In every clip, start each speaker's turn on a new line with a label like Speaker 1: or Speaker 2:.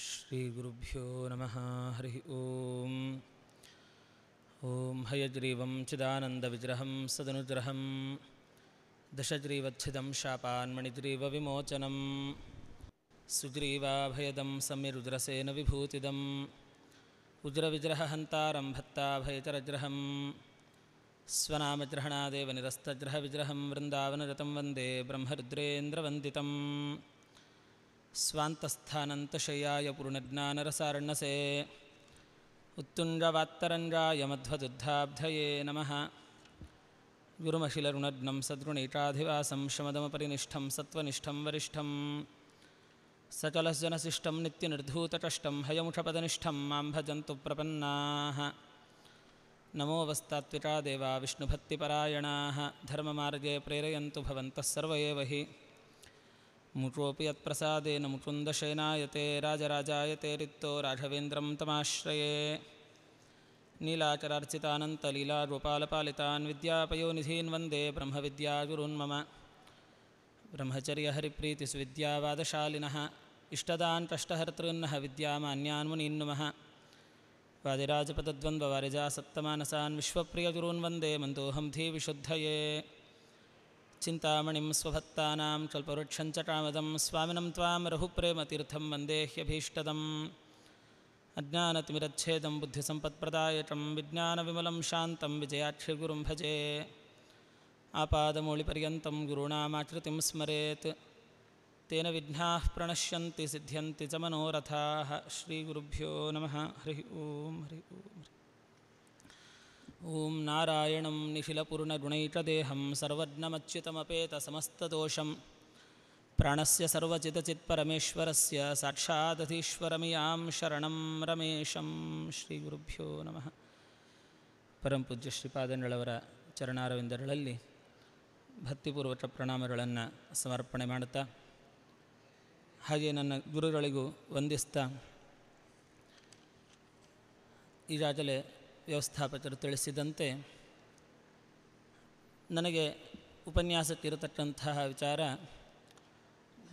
Speaker 1: श्रीगुरुभ्यो नमः हरिः ॐ ॐ हयग्रीवं चिदानन्दविग्रहं सदनुग्रहं दशग्रीवच्छिदं शापान्मणिग्रीवविमोचनं सुग्रीवाभयदं समिरुद्रसेन विभूतिदम् उद्रविज्रहन्तारं भत्ताभयचरग्रहं स्वनामज्रहणादेवनिरस्तग्रहविज्रहं वृन्दावनरतं वन्दे ब्रह्मरुद्रेन्द्रवन्दितम्। स्वान्तस्थानन्तशयाय पूर्णज्ञानरसारण्यसे उत्तुञ्जवात्तरञ्जाय मध्वदुद्धाब्धये नमः गुरुमशिलरुणग्नं सद्गुणैकाधिवासं शमदमपरिनिष्ठं सत्त्वनिष्ठं वरिष्ठं सचलस्जनशिष्टं नित्यनिर्धूतकष्टं हयमुषपदनिष्ठं माँ भजन्तु प्रपन्नाः नमो वस्तात्विका देवा विष्णुभक्तिपरायणाः धर्ममार्गे प्रेरयन्तु भवन्तः सर्व एव हि मुकोऽपि यत्प्रसादेन मुकुन्दशयनायते, राजराजायते रिक्तो राघवेन्द्रं तमाश्रये। नीलाचरार्चितानन्तलीलागोपालपालितान् विद्यापयोनिधीन् वंदे ब्रह्मविद्यागुरून् मम। ब्रह्मचर्यहरिप्रीतिसुविद्यावादशालिनः, इष्टदान् कष्टहर्तॄन्नः विद्यामान्यान् मुनीन् नुमः। वादिराजपदद्वन्द्ववारिजासप्तमानसान् विश्वप्रियगुरून् वंदे मन्दोऽहं धीविशुद्धये। चिन्तामणिं स्वभक्तानां कल्पवृक्षं च कामदं स्वामिनं त्वां रघुप्रेमतीर्थं वंदे ह्यभीष्टदम्। अज्ञानतिमिरच्छेदं बुद्धिसम्पत्प्रदायकं विज्ञानविमलं शान्तं विजयाक्षिगुरुं भजे। आपादमौलिपर्यन्तं गुरूणामाकृतिं स्मरेत्। तेन विघ्नाः प्रणश्यन्ति सिद्ध्यन्ति च मनोरथाः। श्रीगुरुभ्यो नमः। हरिः ॐ हरिः ॐ ॐ नारायणं निखिलपूर्णगुणैकदेहं सर्वज्ञमच्युतमपेतसमस्तदोषं प्राणस्य सर्वचितचित्परमेश्वरस्य साक्षादधीश्वरमियां शरणं रमेशं ಶ್ರೀಗುರುಭ್ಯೋ ನಮಃ ಪರಮಪೂಜ್ಯ ಶ್ರೀಪಾದಂಗಳವರ ಚರಣಾರವಿಂದಗಳಲ್ಲಿ ಭಕ್ತಿಪೂರ್ವಕ ಪ್ರಣಾಮಗಳನ್ನು ಸಮರ್ಪಣೆ ಮಾಡುತ್ತಾ ಹಾಗೆ ನನ್ನ ಗುರುಗಳಿಗೂ ವಂದಿಸ್ತಾ ಈಗಾಗಲೇ ವ್ಯವಸ್ಥಾಪಕರು ತಿಳಿಸಿದಂತೆ ನನಗೆ ಉಪನ್ಯಾಸಕ್ಕಿರತಕ್ಕಂತಹ ವಿಚಾರ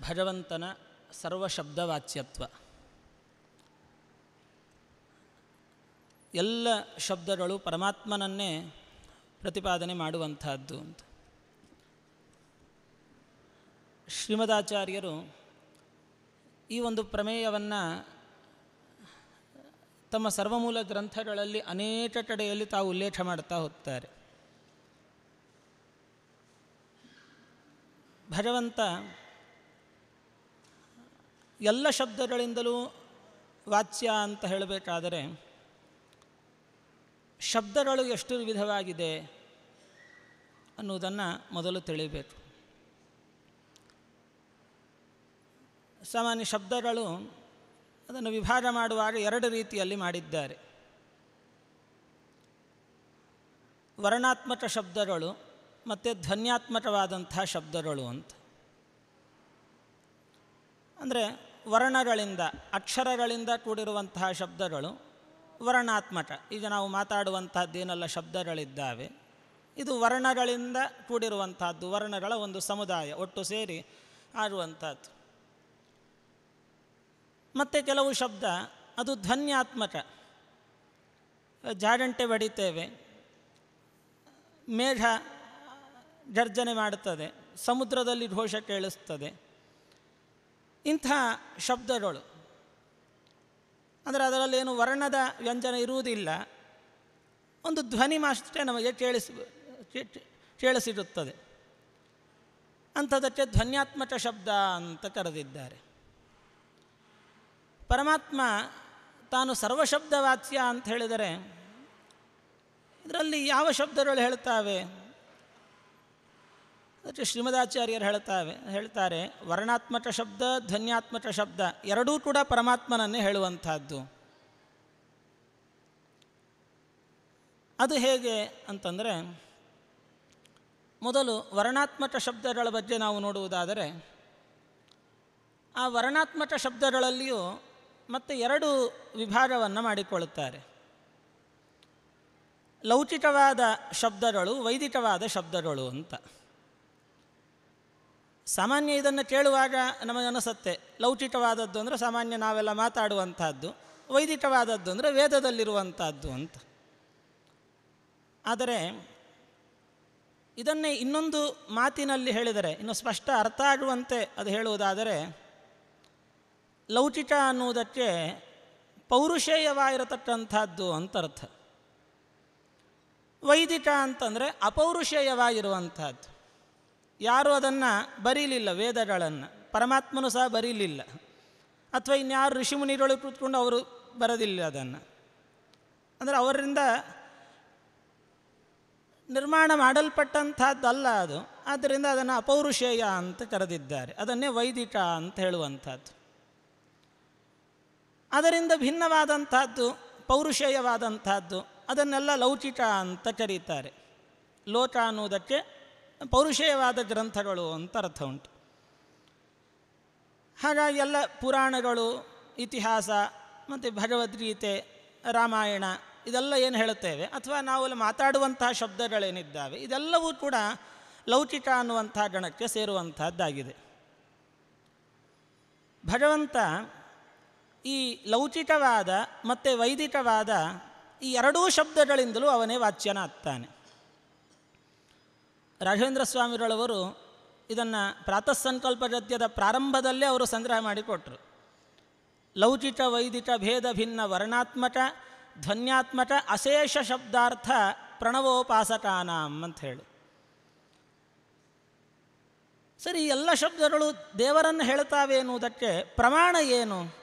Speaker 1: ಭಗವಂತನ ಸರ್ವಶಬ್ದವಾಚ್ಯತ್ವ. ಎಲ್ಲ ಶಬ್ದಗಳು ಪರಮಾತ್ಮನನ್ನೇ ಪ್ರತಿಪಾದನೆ ಮಾಡುವಂತಹದ್ದು ಅಂತ. ಶ್ರೀಮದಾಚಾರ್ಯರು ಈ ಒಂದು ಪ್ರಮೇಯವನ್ನು ತಮ್ಮ ಸರ್ವಮೂಲ ಗ್ರಂಥಗಳಲ್ಲಿ ಅನೇಕ ಕಡೆಯಲ್ಲಿ ತಾವು ಉಲ್ಲೇಖ ಮಾಡ್ತಾ ಹೋಗ್ತಾರೆ. ಭಗವಂತ ಎಲ್ಲ ಶಬ್ದಗಳಿಂದಲೂ ವಾಚ್ಯ ಅಂತ ಹೇಳಬೇಕಾದರೆ, ಶಬ್ದಗಳು ಎಷ್ಟು ವಿಧವಾಗಿದೆ ಅನ್ನುವುದನ್ನು ಮೊದಲು ತಿಳಿಬೇಕು ಸಾಮಾನ್ಯ ಶಬ್ದಗಳು ಅದನ್ನು ವಿಭಾಗ ಮಾಡುವಾಗ ಎರಡು ರೀತಿಯಲ್ಲಿ ಮಾಡಿದ್ದಾರೆ. ವರ್ಣಾತ್ಮಕ ಶಬ್ದಗಳು ಮತ್ತು ಧ್ವನ್ಯಾತ್ಮಕವಾದಂತಹ ಶಬ್ದಗಳು ಅಂತ. ಅಂದರೆ ವರ್ಣಗಳಿಂದ, ಅಕ್ಷರಗಳಿಂದ ಕೂಡಿರುವಂತಹ ಶಬ್ದಗಳು ವರ್ಣಾತ್ಮಕ. ಈಗ ನಾವು ಮಾತಾಡುವಂತಹದ್ದೇನೆಲ್ಲ ಶಬ್ದಗಳಿದ್ದಾವೆ. ಇದು ವರ್ಣಗಳಿಂದ ಕೂಡಿರುವಂತಹದ್ದು, ವರ್ಣಗಳ ಒಂದು ಸಮುದಾಯ, ಒಟ್ಟು ಸೇರಿ ಆಡುವಂಥದ್ದು ಮತ್ತು ಕೆಲವು ಶಬ್ದ, ಅದು ಧ್ವನ್ಯಾತ್ಮಕ. ಜಾಗಂಟೆ ಬಡಿತೇವೆ. ಮೇಘ ಗರ್ಜನೆ ಮಾಡುತ್ತದೆ. ಸಮುದ್ರದಲ್ಲಿ ಘೋಷ ಕೇಳಿಸ್ತದೆ. ಇಂಥ ಶಬ್ದಗಳು. ಅಂದರೆ ಅದರಲ್ಲೇನು ವರ್ಣದ ವ್ಯಂಜನ ಇರುವುದಿಲ್ಲ. ಒಂದು ಧ್ವನಿ ಮಾಷ್ಟೇ ನಮಗೆ ಕೇಳಿಸಿ ಕೇಳಿಸಿರುತ್ತದೆ. ಅಂಥದಕ್ಕೆ ಧ್ವನ್ಯಾತ್ಮಕ ಶಬ್ದ ಅಂತ ಕರೆದಿದ್ದಾರೆ. ಪರಮಾತ್ಮ ತಾನು ಸರ್ವಶಬ್ದವಾಚ್ಯ ಅಂತ ಹೇಳಿದರೆ ಇದರಲ್ಲಿ ಯಾವ ಶಬ್ದಗಳು ಹೇಳ್ತಾವೆ? ಅದಕ್ಕೆ ಶ್ರೀಮದಾಚಾರ್ಯರು ಹೇಳ್ತಾವೆ, ಹೇಳ್ತಾರೆ, ವರ್ಣಾತ್ಮಕ ಶಬ್ದ, ಧ್ವನ್ಯಾತ್ಮಕ ಶಬ್ದ ಎರಡೂ ಕೂಡ ಪರಮಾತ್ಮನನ್ನೇ ಹೇಳುವಂಥದ್ದು. ಅದು ಹೇಗೆ ಅಂತಂದರೆ ಮೊದಲು ವರ್ಣಾತ್ಮಕ ಶಬ್ದಗಳ ಬಗ್ಗೆ ನಾವು ನೋಡುವುದಾದರೆ ಆ ವರ್ಣಾತ್ಮಕ ಶಬ್ದಗಳಲ್ಲಿಯೂ ಮತ್ತೆ ಎರಡು ವಿಭಾಗವನ್ನು ಮಾಡಿಕೊಳ್ಳುತ್ತಾರೆ. ಲೌಕಿಕವಾದ ಶಬ್ದಗಳು, ವೈದಿಕವಾದ ಶಬ್ದಗಳು ಅಂತ. ಸಾಮಾನ್ಯ ಇದನ್ನು ಕೇಳುವಾಗ ನಮಗನಿಸುತ್ತೆ ಲೌಕಿಕವಾದದ್ದು ಅಂದರೆ ಸಾಮಾನ್ಯ ನಾವೆಲ್ಲ ಮಾತಾಡುವಂಥದ್ದು, ವೈದಿಕವಾದದ್ದು ಅಂದರೆ ವೇದದಲ್ಲಿರುವಂಥದ್ದು ಅಂತ. ಆದರೆ ಇದನ್ನೇ ಇನ್ನೊಂದು ಮಾತಿನಲ್ಲಿ ಹೇಳಿದರೆ, ಇನ್ನು ಸ್ಪಷ್ಟ ಅರ್ಥ ಆಗುವಂತೆ ಅದು ಹೇಳುವುದಾದರೆ ಲೌಕಿಕ ಅನ್ನುವುದಕ್ಕೆ ಪೌರುಷೇಯವಾಗಿರತಕ್ಕಂಥದ್ದು ಅಂತ ಅರ್ಥ ವೈದಿಕ ಅಂತಂದರೆ ಅಪೌರುಷೇಯವಾಗಿರುವಂಥದ್ದು. ಯಾರೂ ಅದನ್ನು ಬರೀಲಿಲ್ಲ ವೇದಗಳನ್ನು, ಪರಮಾತ್ಮನು ಸಹ ಬರೀಲಿಲ್ಲ. ಅಥವಾ ಇನ್ಯಾರು ಋಷಿಮುನಿಗಳು ಕೂತ್ಕೊಂಡು ಅವರು ಬರೋದಿಲ್ಲ ಅದನ್ನು. ಅಂದರೆ ಅವರಿಂದ ನಿರ್ಮಾಣ ಮಾಡಲ್ಪಟ್ಟಂಥದ್ದಲ್ಲ ಅದು. ಆದ್ದರಿಂದ ಅದನ್ನು ಅಪೌರುಷೇಯ ಅಂತ ಕರೆದಿದ್ದಾರೆ. ಅದನ್ನೇ ವೈದಿಕ ಅಂತ ಹೇಳುವಂಥದ್ದು. ಅದರಿಂದ ಭಿನ್ನವಾದಂಥದ್ದು, ಪೌರುಷೇಯವಾದಂಥದ್ದು, ಅದನ್ನೆಲ್ಲ ಲೌಕಿಕ ಅಂತ ಕರೀತಾರೆ. ಲೋಕ ಅನ್ನುವುದಕ್ಕೆ ಪೌರುಷೇಯವಾದ ಗ್ರಂಥಗಳು ಅಂತ ಅರ್ಥ ಉಂಟು. ಹಾಗಾಗಿ ಎಲ್ಲ ಪುರಾಣಗಳು, ಇತಿಹಾಸ, ಮತ್ತು ಭಗವದ್ಗೀತೆ ರಾಮಾಯಣ, ಇದೆಲ್ಲ ಏನು ಹೇಳುತ್ತೇವೆ? ಅಥವಾ ನಾವು ಮಾತಾಡುವಂತಹ ಶಬ್ದಗಳೇನಿದ್ದಾವೆ? ಇದೆಲ್ಲವೂ ಕೂಡ ಲೌಕಿಕ ಅನ್ನುವಂಥ ಗಣಕ್ಕೆ ಸೇರುವಂತಹದ್ದಾಗಿದೆ. ಭಗವಂತ ಈ ಲೌಕಿಕವಾದ ಮತ್ತು ವೈದಿಕವಾದ ಈ ಎರಡೂ ಶಬ್ದಗಳಿಂದಲೂ ಅವನೇ ವಾಚ್ಯನಾಗ್ತಾನೆ. ರಾಘವೇಂದ್ರ ಸ್ವಾಮಿಗಳವರು ಇದನ್ನು ಪ್ರಾತಃ ಸಂಕಲ್ಪ ಗದ್ಯದ ಪ್ರಾರಂಭದಲ್ಲೇ ಅವರು ಸಂಗ್ರಹ ಮಾಡಿಕೊಟ್ರು ಲೌಕಿಕ ವೈದಿಕ ಭೇದ ಭಿನ್ನ ವರ್ಣಾತ್ಮಕ, ಧ್ವನ್ಯಾತ್ಮಕ, ಅಶೇಷ ಶಬ್ದಾರ್ಥ ಪ್ರಣವೋಪಾಸಕಾನಾಂ ಅಂತ ಹೇಳಿ. ಸರಿ ಎಲ್ಲ ಶಬ್ದಗಳು ದೇವರನ್ನು ಹೇಳ್ತಾವೆ ಎನ್ನುವುದಕ್ಕೆ ಪ್ರಮಾಣ ಏನು?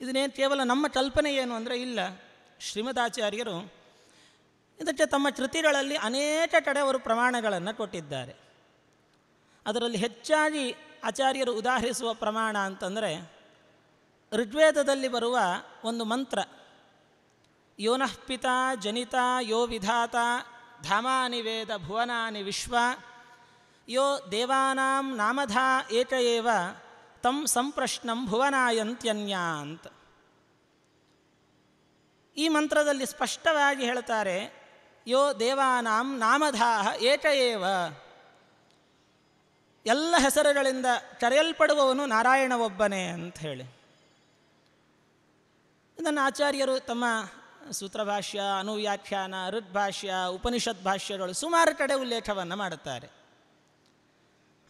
Speaker 1: ಇದನ್ನೇನು ಕೇವಲ ನಮ್ಮ ಕಲ್ಪನೆ ಏನು ಅಂದರೆ ಇಲ್ಲ. ಶ್ರೀಮದಾಚಾರ್ಯರು ಇದಕ್ಕೆ ತಮ್ಮ ಕೃತಿಗಳಲ್ಲಿ ಅನೇಕ ಕಡೆ ಅವರು ಪ್ರಮಾಣಗಳನ್ನು ಕೊಟ್ಟಿದ್ದಾರೆ. ಅದರಲ್ಲಿ ಹೆಚ್ಚಾಗಿ ಆಚಾರ್ಯರು ಉದಾಹರಿಸುವ ಪ್ರಮಾಣ ಅಂತಂದರೆ, ಋಗ್ವೇದದಲ್ಲಿ ಬರುವ ಒಂದು ಮಂತ್ರ ಯೋನಃಪಿತ ಜನಿತ ಯೋ ವಿಧಾತ ಧಾಮಾನಿ ವೇದ ಭುವನಾನಿ ವಿಶ್ವ ಯೋ ದೇವಾನಾಂ ನಾಮಧಾ ಏಕ ತಂ ಸಂಪ್ರಶ್ನಂ ಭುವನಾಯಂತ್ಯನ್ಯ ಅಂತ ಈ ಮಂತ್ರದಲ್ಲಿ ಸ್ಪಷ್ಟವಾಗಿ ಹೇಳ್ತಾರೆ, ಯೋ ದೇವಾನಾಂ ನಾಮಧಾಹ ಏಕ ಏವ. ಎಲ್ಲ ಹೆಸರುಗಳಿಂದ ಕರೆಯಲ್ಪಡುವವನು ನಾರಾಯಣ ಒಬ್ಬನೇ ಅಂತ ಹೇಳಿ. ಇದನ್ನು ಆಚಾರ್ಯರು ತಮ್ಮ ಸೂತ್ರಭಾಷ್ಯ, ಅನುವ್ಯಾಖ್ಯಾನ, ಋಗ್ಭಾಷ್ಯ, ಉಪನಿಷತ್ ಭಾಷ್ಯಗಳು ಸುಮಾರು ಕಡೆ ಉಲ್ಲೇಖವನ್ನು ಮಾಡುತ್ತಾರೆ.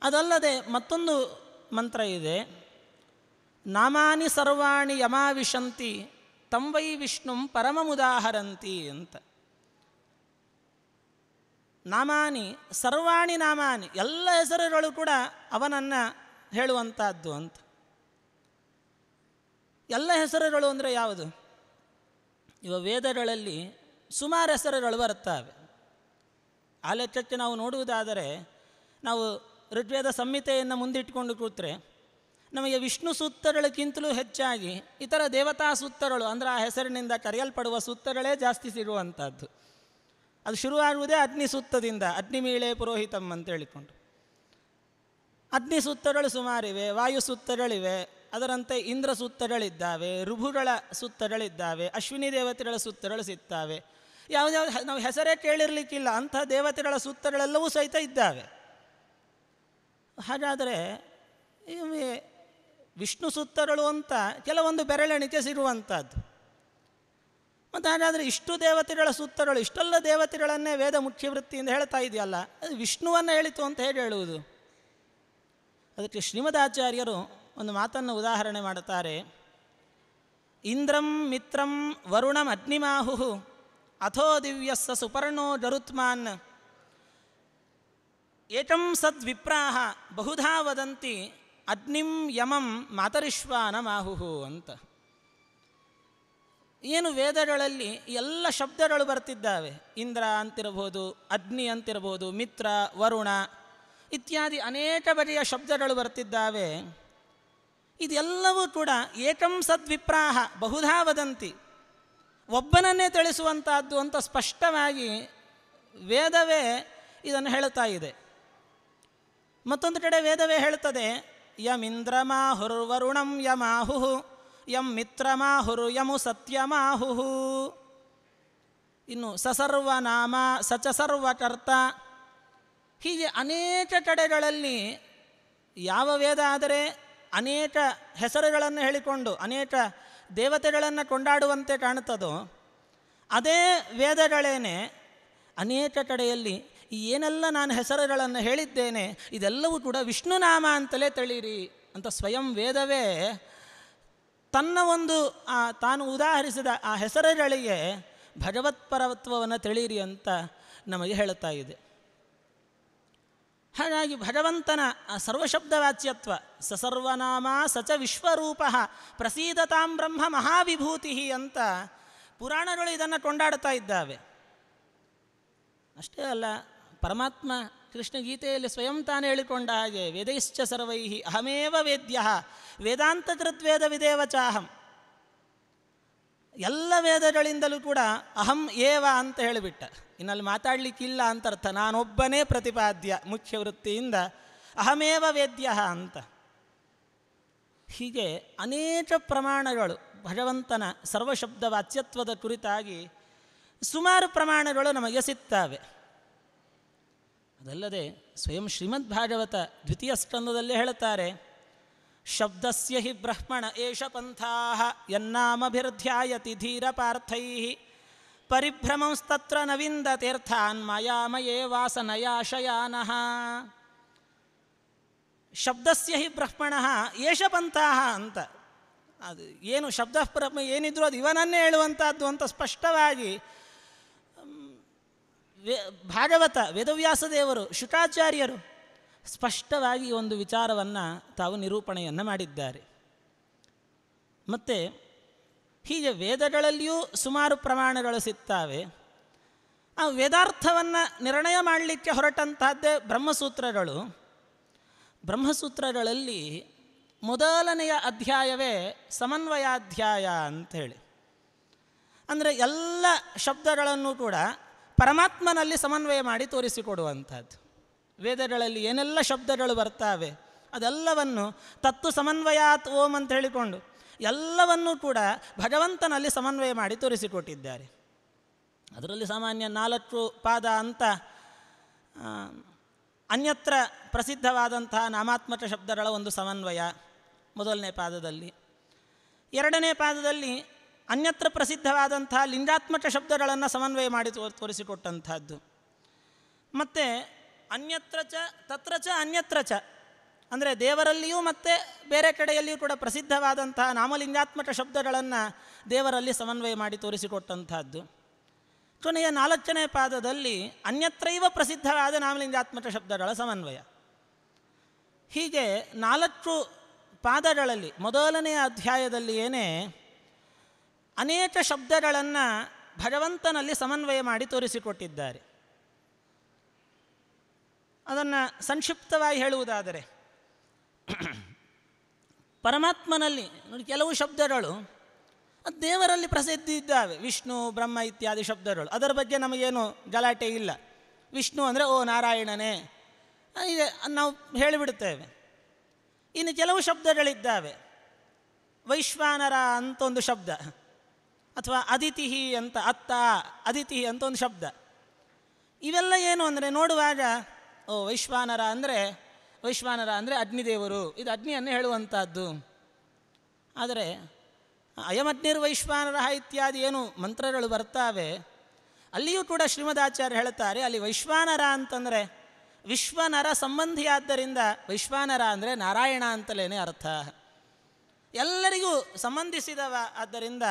Speaker 1: ಅದಲ್ಲದೆ ಮತ್ತೊಂದು ಮಂತ್ರ ಇದೆ, ನಾಮಾನಿ ಸರ್ವಾಣಿ ಯಮಾವಿಶಂತಿ ತಂವೈ ವಿಷ್ಣುಂ ಪರಮಮುದಾಹರಂತಿ ಅಂತ. ನಾಮಾನಿ, ಸರ್ವಾಣಿ ನಾಮಾನಿ, ಎಲ್ಲ ಹೆಸರುಗಳು ಕೂಡ ಅವನನ್ನು ಹೇಳುವಂಥದ್ದು ಅಂತ. ಎಲ್ಲ ಹೆಸರುಗಳು ಅಂದರೆ ಯಾವುದು? ಇವ ವೇದಗಳಲ್ಲಿ ಸುಮಾರು ಹೆಸರುಗಳು ಬರುತ್ತವೆ. ಆ ಲೆಕ್ಕಕ್ಕೆ ನಾವು ನೋಡುವುದಾದರೆ, ನಾವು ಋಗ್ವೇದ ಸಂಹಿತೆಯನ್ನು ಮುಂದಿಟ್ಟುಕೊಂಡು ಕೂತ್ರೆ, ನಮಗೆ ವಿಷ್ಣು ಸೂತ್ರಗಳಿಗಿಂತಲೂ ಹೆಚ್ಚಾಗಿ ಇತರ ದೇವತಾ ಸೂತ್ರಗಳು ಅಂದರೆ ಆ ಹೆಸರಿನಿಂದ ಕರೆಯಲ್ಪಡುವ ಸೂತ್ರಗಳೇ ಜಾಸ್ತಿ ಸಿಗುವಂಥದ್ದು ಅದು ಶುರುವಾಗುವುದೇ ಅಗ್ನಿ ಅಗ್ನಿಮೀಳೆ ಪುರೋಹಿತಂ ಅಂತ ಹೇಳಿಕೊಂಡು. ಅಗ್ನಿ ಸೂತ್ರಗಳು ಸುಮಾರಿವೆ, ವಾಯು ಸೂತ್ರಗಳಿವೆ, ಅದರಂತೆ ಇಂದ್ರ ಸೂತ್ರಗಳಿದ್ದಾವೆ ಋಭುಗಳ ಸೂತ್ರಗಳಿದ್ದಾವೆ, ಅಶ್ವಿನಿ ದೇವತೆಗಳ ಸೂತ್ರಗಳು ಸಿಗ್ತಾವೆ. ಯಾವುದ್ಯಾವ್ದು ನಾವು ಹೆಸರೇ ಕೇಳಿರಲಿಕ್ಕಿಲ್ಲ, ಅಂಥ ದೇವತೆಗಳ ಸೂತ್ರಗಳೆಲ್ಲವೂ ಸಹಿತ ಇದ್ದಾವೆ. ಹಾಗಾದರೆ ವಿಷ್ಣು ಸುತ್ತರಳು ಅಂತ ಕೆಲವೊಂದು ಬೆರಳೆಣಿಕೆ ಸಿಗುವಂಥದ್ದು ಮತ್ತು ಹಾಗಾದರೆ ಇಷ್ಟು ದೇವತೆಗಳ ಸುತ್ತರಳು, ಇಷ್ಟೆಲ್ಲ ದೇವತೆಗಳನ್ನೇ ವೇದ ಮುಖ್ಯ ವೃತ್ತಿಯಿಂದ ಹೇಳ್ತಾ ಇದೆಯಲ್ಲ, ಅದು ವಿಷ್ಣುವನ್ನು ಹೇಳಿತು ಅಂತ ಹೇಗೆ ಹೇಳುವುದು? ಅದಕ್ಕೆ ಶ್ರೀಮದಾಚಾರ್ಯರು ಒಂದು ಮಾತನ್ನು ಉದಾಹರಣೆ ಮಾಡುತ್ತಾರೆ. ಇಂದ್ರಂ ಮಿತ್ರಂ ವರುಣಂ ಅಗ್ನಿಮಾಹು ಅಥೋ ದಿವ್ಯಸ್ಸ ಸುಪರ್ಣೋ ಗರುತ್ಮಾನ್ ಏಕಂ ಸದ್ವಿಪ್ರಾಹ, ಬಹುಧಾ ವದಂತಿ, ಅಗ್ನಿಂ ಯಮಂ ಮಾತರಿಶ್ವಾನಮಾಹುಹು ಅಂತ. ಏನು ವೇದಗಳಲ್ಲಿ ಎಲ್ಲ ಶಬ್ದಗಳು ಬರ್ತಿದ್ದಾವೆ. ಇಂದ್ರ ಅಂತಿರಬಹುದು, ಅಗ್ನಿ ಅಂತಿರಬಹುದು, ಮಿತ್ರ, ವರುಣ ಇತ್ಯಾದಿ ಅನೇಕ ಬಗೆಯ ಶಬ್ದಗಳು ಬರ್ತಿದ್ದಾವೆ. ಇದೆಲ್ಲವೂ ಕೂಡ ಏಕಂ ಸದ್ವಿಪ್ರಾಹ, ಬಹುಧಾ ವದಂತಿ. ಒಬ್ಬನನ್ನೇ ತಿಳಿಸುವಂತಹದ್ದು ಅಂತ ಸ್ಪಷ್ಟವಾಗಿ ವೇದವೇ ಇದನ್ನು ಹೇಳ್ತಾ ಇದೆ. ಮತ್ತೊಂದು ಕಡೆ ವೇದವೇ ಹೇಳ್ತದೆ ಯಮಿಂದ್ರಮಾಹುರ್ವರುಣಂ ಯಮಾಹುಹು, ಯಂ ಮಿತ್ರಮಾಹುರು ಯಮು ಸತ್ಯಮಾಹು ಇನ್ನು ಸಸರ್ವನಾಮ ಸಚ ಸರ್ವಕರ್ತ ಹೀಗೆ ಅನೇಕ ಕಡೆಗಳಲ್ಲಿ ಯಾವ ವೇದ ಆದರೆ ಅನೇಕ ಹೆಸರುಗಳನ್ನು ಹೇಳಿಕೊಂಡು, ಅನೇಕ ದೇವತೆಗಳನ್ನು ಕೊಂಡಾಡುವಂತೆ ಕಾಣುತ್ತದೋ, ಅದೇ ವೇದಗಳೇನೆ ಅನೇಕ ಕಡೆಯಲ್ಲಿ ಈ ಏನೆಲ್ಲ ನಾನು ಹೆಸರುಗಳನ್ನು ಹೇಳಿದ್ದೇನೆ, ಇದೆಲ್ಲವೂ ಕೂಡ ವಿಷ್ಣುನಾಮ ಅಂತಲೇ ತಳೀರಿ ಅಂತ ಸ್ವಯಂ ವೇದವೇ ತನ್ನ ಒಂದು ತಾನು ಉದಾಹರಿಸಿದ ಆ ಹೆಸರುಗಳಿಗೆ ಭಗವತ್ಪರತ್ವವನ್ನು ತಿಳಿಯಿರಿ ಅಂತ ನಮಗೆ ಹೇಳುತ್ತಾ ಇದೆ. ಹಾಗಾಗಿ ಭಗವಂತನ ಆ ಸರ್ವಶಬ್ದವಾಚ್ಯತ್ವ ಸಸರ್ವನಾಮ ಸಚ ವಿಶ್ವರೂಪ ಪ್ರಸೀದತಾಂ ಬ್ರಹ್ಮ ಮಹಾವಿಭೂತಿ ಅಂತ ಪುರಾಣಗಳು ಇದನ್ನು ಕೊಂಡಾಡ್ತಾ ಇದ್ದಾವೆ. ಅಷ್ಟೇ ಅಲ್ಲ ಪರಮಾತ್ಮ ಕೃಷ್ಣ ಗೀತೆಯಲ್ಲಿ ಸ್ವಯಂ ತಾನೇ ಹೇಳಿಕೊಂಡ ಹಾಗೆ ವೇದೈಶ್ಚ ಸರ್ವೈಹಿ ಅಹಮೇವ ವೇದ್ಯ ವೇದಾಂತ ಕೃದ್ವೇದ ವಿದೇವಚಾಹಂ ಎಲ್ಲ ವೇದಗಳಿಂದಲೂ ಕೂಡ ಅಹಂ ಏವ ಅಂತ ಹೇಳಿಬಿಟ್ಟ. ಇನ್ನಲ್ಲಿ ಮಾತಾಡಲಿಕ್ಕಿಲ್ಲ ಅಂತ ಅರ್ಥ. ನಾನೊಬ್ಬನೇ ಪ್ರತಿಪಾದ್ಯ ಮುಖ್ಯ ವೃತ್ತಿಯಿಂದ ಅಹಮೇವ ವೇದ್ಯ ಅಂತ. ಹೀಗೆ ಅನೇಕ ಪ್ರಮಾಣಗಳು ಭಗವಂತನ ಸರ್ವಶಬ್ದ ವಾಚ್ಯತ್ವದ ಕುರಿತಾಗಿ ಸುಮಾರು ಪ್ರಮಾಣಗಳು ನಮಗೆ ಸಿಗ್ತವೆ. ಅದಲ್ಲದೆ ಸ್ವಯಂ ಶ್ರೀಮದ್ ಭಾಗವತ ದ್ವಿತೀಯ ಸ್ಕಂದದಲ್ಲೇ ಹೇಳುತ್ತಾರೆ, ಶಬ್ದಸ್ಯ ಹಿ ಬ್ರಹ್ಮಣ ಏಷ ಪಂಥಾ ಯನ್ನಾಮಭಿರ್ಧ್ಯಾಯತಿ ಧೀರ ಪಾರ್ಥೈ ಪರಿಭ್ರಮಂಸ್ತತ್ರ ನವಿಂದ ತೀರ್ಥಾನ್ ಮಯಾಮಯೇ ವಾಸನಯಾಶಯಾನ ಶಬ್ದಸ್ಯ ಹಿ ಬ್ರಹ್ಮಣ ಏಷ ಪಂಥಾಹ ಅಂತ. ಅದು ಏನು ಶಬ್ದ ಬ್ರಹ್ಮ ಏನಿದ್ರು ಅದು ಇವನನ್ನೇ ಹೇಳುವಂಥದ್ದು ಅಂತ ಸ್ಪಷ್ಟವಾಗಿ ವೇ, ಭಾಗವತ, ವೇದವ್ಯಾಸ ದೇವರು ಶುಕಾಚಾರ್ಯರು ಸ್ಪಷ್ಟವಾಗಿ ಒಂದು ವಿಚಾರವನ್ನು ತಾವು ನಿರೂಪಣೆಯನ್ನು ಮಾಡಿದ್ದಾರೆ. ಮತ್ತು ಹೀಗೆ ವೇದಗಳಲ್ಲಿಯೂ ಸುಮಾರು ಪ್ರಮಾಣಗಳು ಸಿಗ್ತಾವೆ. ಆ ವೇದಾರ್ಥವನ್ನು ನಿರ್ಣಯ ಮಾಡಲಿಕ್ಕೆ ಹೊರಟಂತಹದ್ದೇ ಬ್ರಹ್ಮಸೂತ್ರಗಳು. ಬ್ರಹ್ಮಸೂತ್ರಗಳಲ್ಲಿ ಮೊದಲನೆಯ ಅಧ್ಯಾಯವೇ ಸಮನ್ವಯಾಧ್ಯಾಯ ಅಂಥೇಳಿ ಅಂದರೆ ಎಲ್ಲ ಶಬ್ದಗಳನ್ನು ಕೂಡ ಪರಮಾತ್ಮನಲ್ಲಿ ಸಮನ್ವಯ ಮಾಡಿ ತೋರಿಸಿಕೊಡುವಂಥದ್ದು. ವೇದಗಳಲ್ಲಿ ಏನೆಲ್ಲ ಶಬ್ದಗಳು ಬರ್ತಾವೆ, ಅದೆಲ್ಲವನ್ನು ತತ್ತು ಸಮನ್ವಯಾತ್ ಓಂ ಅಂತ ಹೇಳಿಕೊಂಡು ಎಲ್ಲವನ್ನೂ ಕೂಡ ಭಗವಂತನಲ್ಲಿ ಸಮನ್ವಯ ಮಾಡಿ ತೋರಿಸಿಕೊಟ್ಟಿದ್ದಾರೆ. ಅದರಲ್ಲಿ ಸಾಮಾನ್ಯ ನಾಲ್ಕು ಪಾದ ಅಂತ ಅನ್ಯತ್ರ ಪ್ರಸಿದ್ಧವಾದಂತಹ ನಾಮಾತ್ಮಕ ಶಬ್ದಗಳ ಒಂದು ಸಮನ್ವಯ ಮೊದಲನೇ ಪಾದದಲ್ಲಿ. ಎರಡನೇ ಪಾದದಲ್ಲಿ ಅನ್ಯತ್ರ ಪ್ರಸಿದ್ಧವಾದಂತಹ ಲಿಂಗಾತ್ಮಕ ಶಬ್ದಗಳನ್ನು ಸಮನ್ವಯ ಮಾಡಿ ತೋ ತೋರಿಸಿಕೊಟ್ಟಂಥದ್ದು ಮತ್ತು ಅನ್ಯತ್ರ ಚ, ತತ್ರ ಚ, ಅನ್ಯತ್ರ ಚ. ಅಂದರೆ ದೇವರಲ್ಲಿಯೂ ಮತ್ತು ಬೇರೆ ಕಡೆಯಲ್ಲಿಯೂ ಕೂಡ ಪ್ರಸಿದ್ಧವಾದಂತಹ ನಾಮಲಿಂಗಾತ್ಮಕ ಶಬ್ದಗಳನ್ನು ದೇವರಲ್ಲಿ ಸಮನ್ವಯ ಮಾಡಿ ತೋರಿಸಿಕೊಟ್ಟಂಥದ್ದು ಕೊನೆಯ ನಾಲ್ಕನೇ ಪಾದದಲ್ಲಿ ಅನ್ಯತ್ರೈವ ಪ್ರಸಿದ್ಧವಾದ ನಾಮಲಿಂಗಾತ್ಮಕ ಶಬ್ದಗಳ ಸಮನ್ವಯ. ಹೀಗೆ ನಾಲ್ಕು ಪಾದಗಳಲ್ಲಿ, ಮೊದಲನೆಯ ಅಧ್ಯಾಯದಲ್ಲಿ ಏನೇ ಅನೇಕ ಶಬ್ದಗಳನ್ನು ಭಗವಂತನಲ್ಲಿ ಸಮನ್ವಯ ಮಾಡಿ ತೋರಿಸಿಕೊಟ್ಟಿದ್ದಾರೆ. ಅದನ್ನು ಸಂಕ್ಷಿಪ್ತವಾಗಿ ಹೇಳುವುದಾದರೆ, ಪರಮಾತ್ಮನಲ್ಲಿ ನೋಡಿ ಕೆಲವು ಶಬ್ದಗಳು ಅದು ದೇವರಲ್ಲಿ ಪ್ರಸಿದ್ಧಿ ಇದ್ದಾವೆ. ವಿಷ್ಣು, ಬ್ರಹ್ಮ ಇತ್ಯಾದಿ ಶಬ್ದಗಳು. ಅದರ ಬಗ್ಗೆ ನಮಗೇನು ಗಲಾಟೆ ಇಲ್ಲ. ವಿಷ್ಣು ಅಂದರೆ, ಓ ನಾರಾಯಣನೇ. ನಾವು ಹೇಳಿಬಿಡುತ್ತೇವೆ. ಇನ್ನು ಕೆಲವು ಶಬ್ದಗಳಿದ್ದಾವೆ. ವೈಶ್ವಾನರ ಅಂತ ಒಂದು ಶಬ್ದ. ಅಥವಾ ಅದಿತಿಹಿ ಅಂತ, ಅತ್ತ ಅದಿತಿ ಅಂತ ಒಂದು ಶಬ್ದ. ಇವೆಲ್ಲ ಏನು ಅಂದರೆ ನೋಡುವಾಗ, ಓ, ವೈಶ್ವಾನರ ಅಂದರೆ ವೈಶ್ವಾನರ ಅಂದರೆ ಅಗ್ನಿದೇವರು. ಇದು ಅಗ್ನಿಯನ್ನು ಹೇಳುವಂಥದ್ದು ಆದರೆ ಅಯಮಗ್ನಿರ್ ವೈಶ್ವಾನರ ಇತ್ಯಾದಿ ಏನು ಮಂತ್ರಗಳು ಬರ್ತಾವೆ, ಅಲ್ಲಿಯೂ ಕೂಡ ಶ್ರೀಮದಾಚಾರ್ಯ ಹೇಳ್ತಾರೆ ಅಲ್ಲಿ ವೈಶ್ವಾನರ ಅಂತಂದರೆ ವಿಶ್ವನರ ಸಂಬಂಧಿಯಾದ್ದರಿಂದ, ವೈಶ್ವಾನರ ಅಂದರೆ ನಾರಾಯಣ ಅಂತಲೇ ಅರ್ಥ. ಎಲ್ಲರಿಗೂ ಸಂಬಂಧಿಸಿದವ, ಆದ್ದರಿಂದ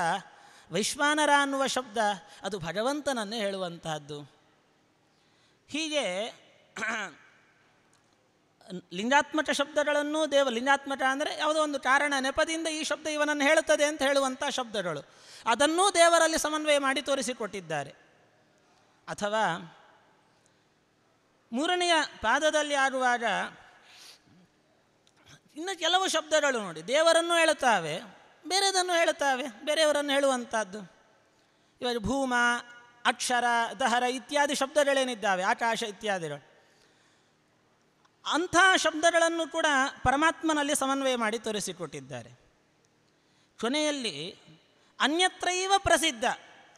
Speaker 1: ವೈಶ್ವಾನರ ಅನ್ನುವ ಶಬ್ದ ಅದು ಭಗವಂತನನ್ನೇ ಹೇಳುವಂತಹದ್ದು. ಹೀಗೆ ಲಿಂಗಾತ್ಮಕ ಶಬ್ದಗಳನ್ನು ದೇವ, ಲಿಂಗಾತ್ಮಕ ಅಂದರೆ ಯಾವುದೋ ಒಂದು ಕಾರಣ ನೆಪದಿಂದ ಈ ಶಬ್ದ ಇವನನ್ನು ಹೇಳುತ್ತದೆ ಅಂತ ಹೇಳುವಂಥ ಶಬ್ದಗಳು. ಅದನ್ನೂ ದೇವರಲ್ಲಿ ಸಮನ್ವಯ ಮಾಡಿ ತೋರಿಸಿಕೊಟ್ಟಿದ್ದಾರೆ. ಅಥವಾ ಮೂರನೆಯ ಪಾದದಲ್ಲಿ ಆಗುವಾಗ ಇನ್ನು ಕೆಲವು ಶಬ್ದಗಳು ನೋಡಿ, ದೇವರನ್ನು ಹೇಳುತ್ತಾವೆ. ಬೇರೆದನ್ನು ಹೇಳುತ್ತಾವೆ, ಬೇರೆಯವರನ್ನು ಹೇಳುವಂಥದ್ದು. ಇವಾಗ ಭೂಮ, ಅಕ್ಷರ, ದಹರ ಇತ್ಯಾದಿ ಶಬ್ದಗಳೇನಿದ್ದಾವೆ, ಆಕಾಶ ಇತ್ಯಾದಿಗಳು. ಅಂಥ ಶಬ್ದಗಳನ್ನು ಕೂಡ ಪರಮಾತ್ಮನಲ್ಲಿ ಸಮನ್ವಯ ಮಾಡಿ ತೋರಿಸಿಕೊಟ್ಟಿದ್ದಾರೆ. ಕೊನೆಯಲ್ಲಿ ಅನ್ಯತ್ರೈವ ಪ್ರಸಿದ್ಧ,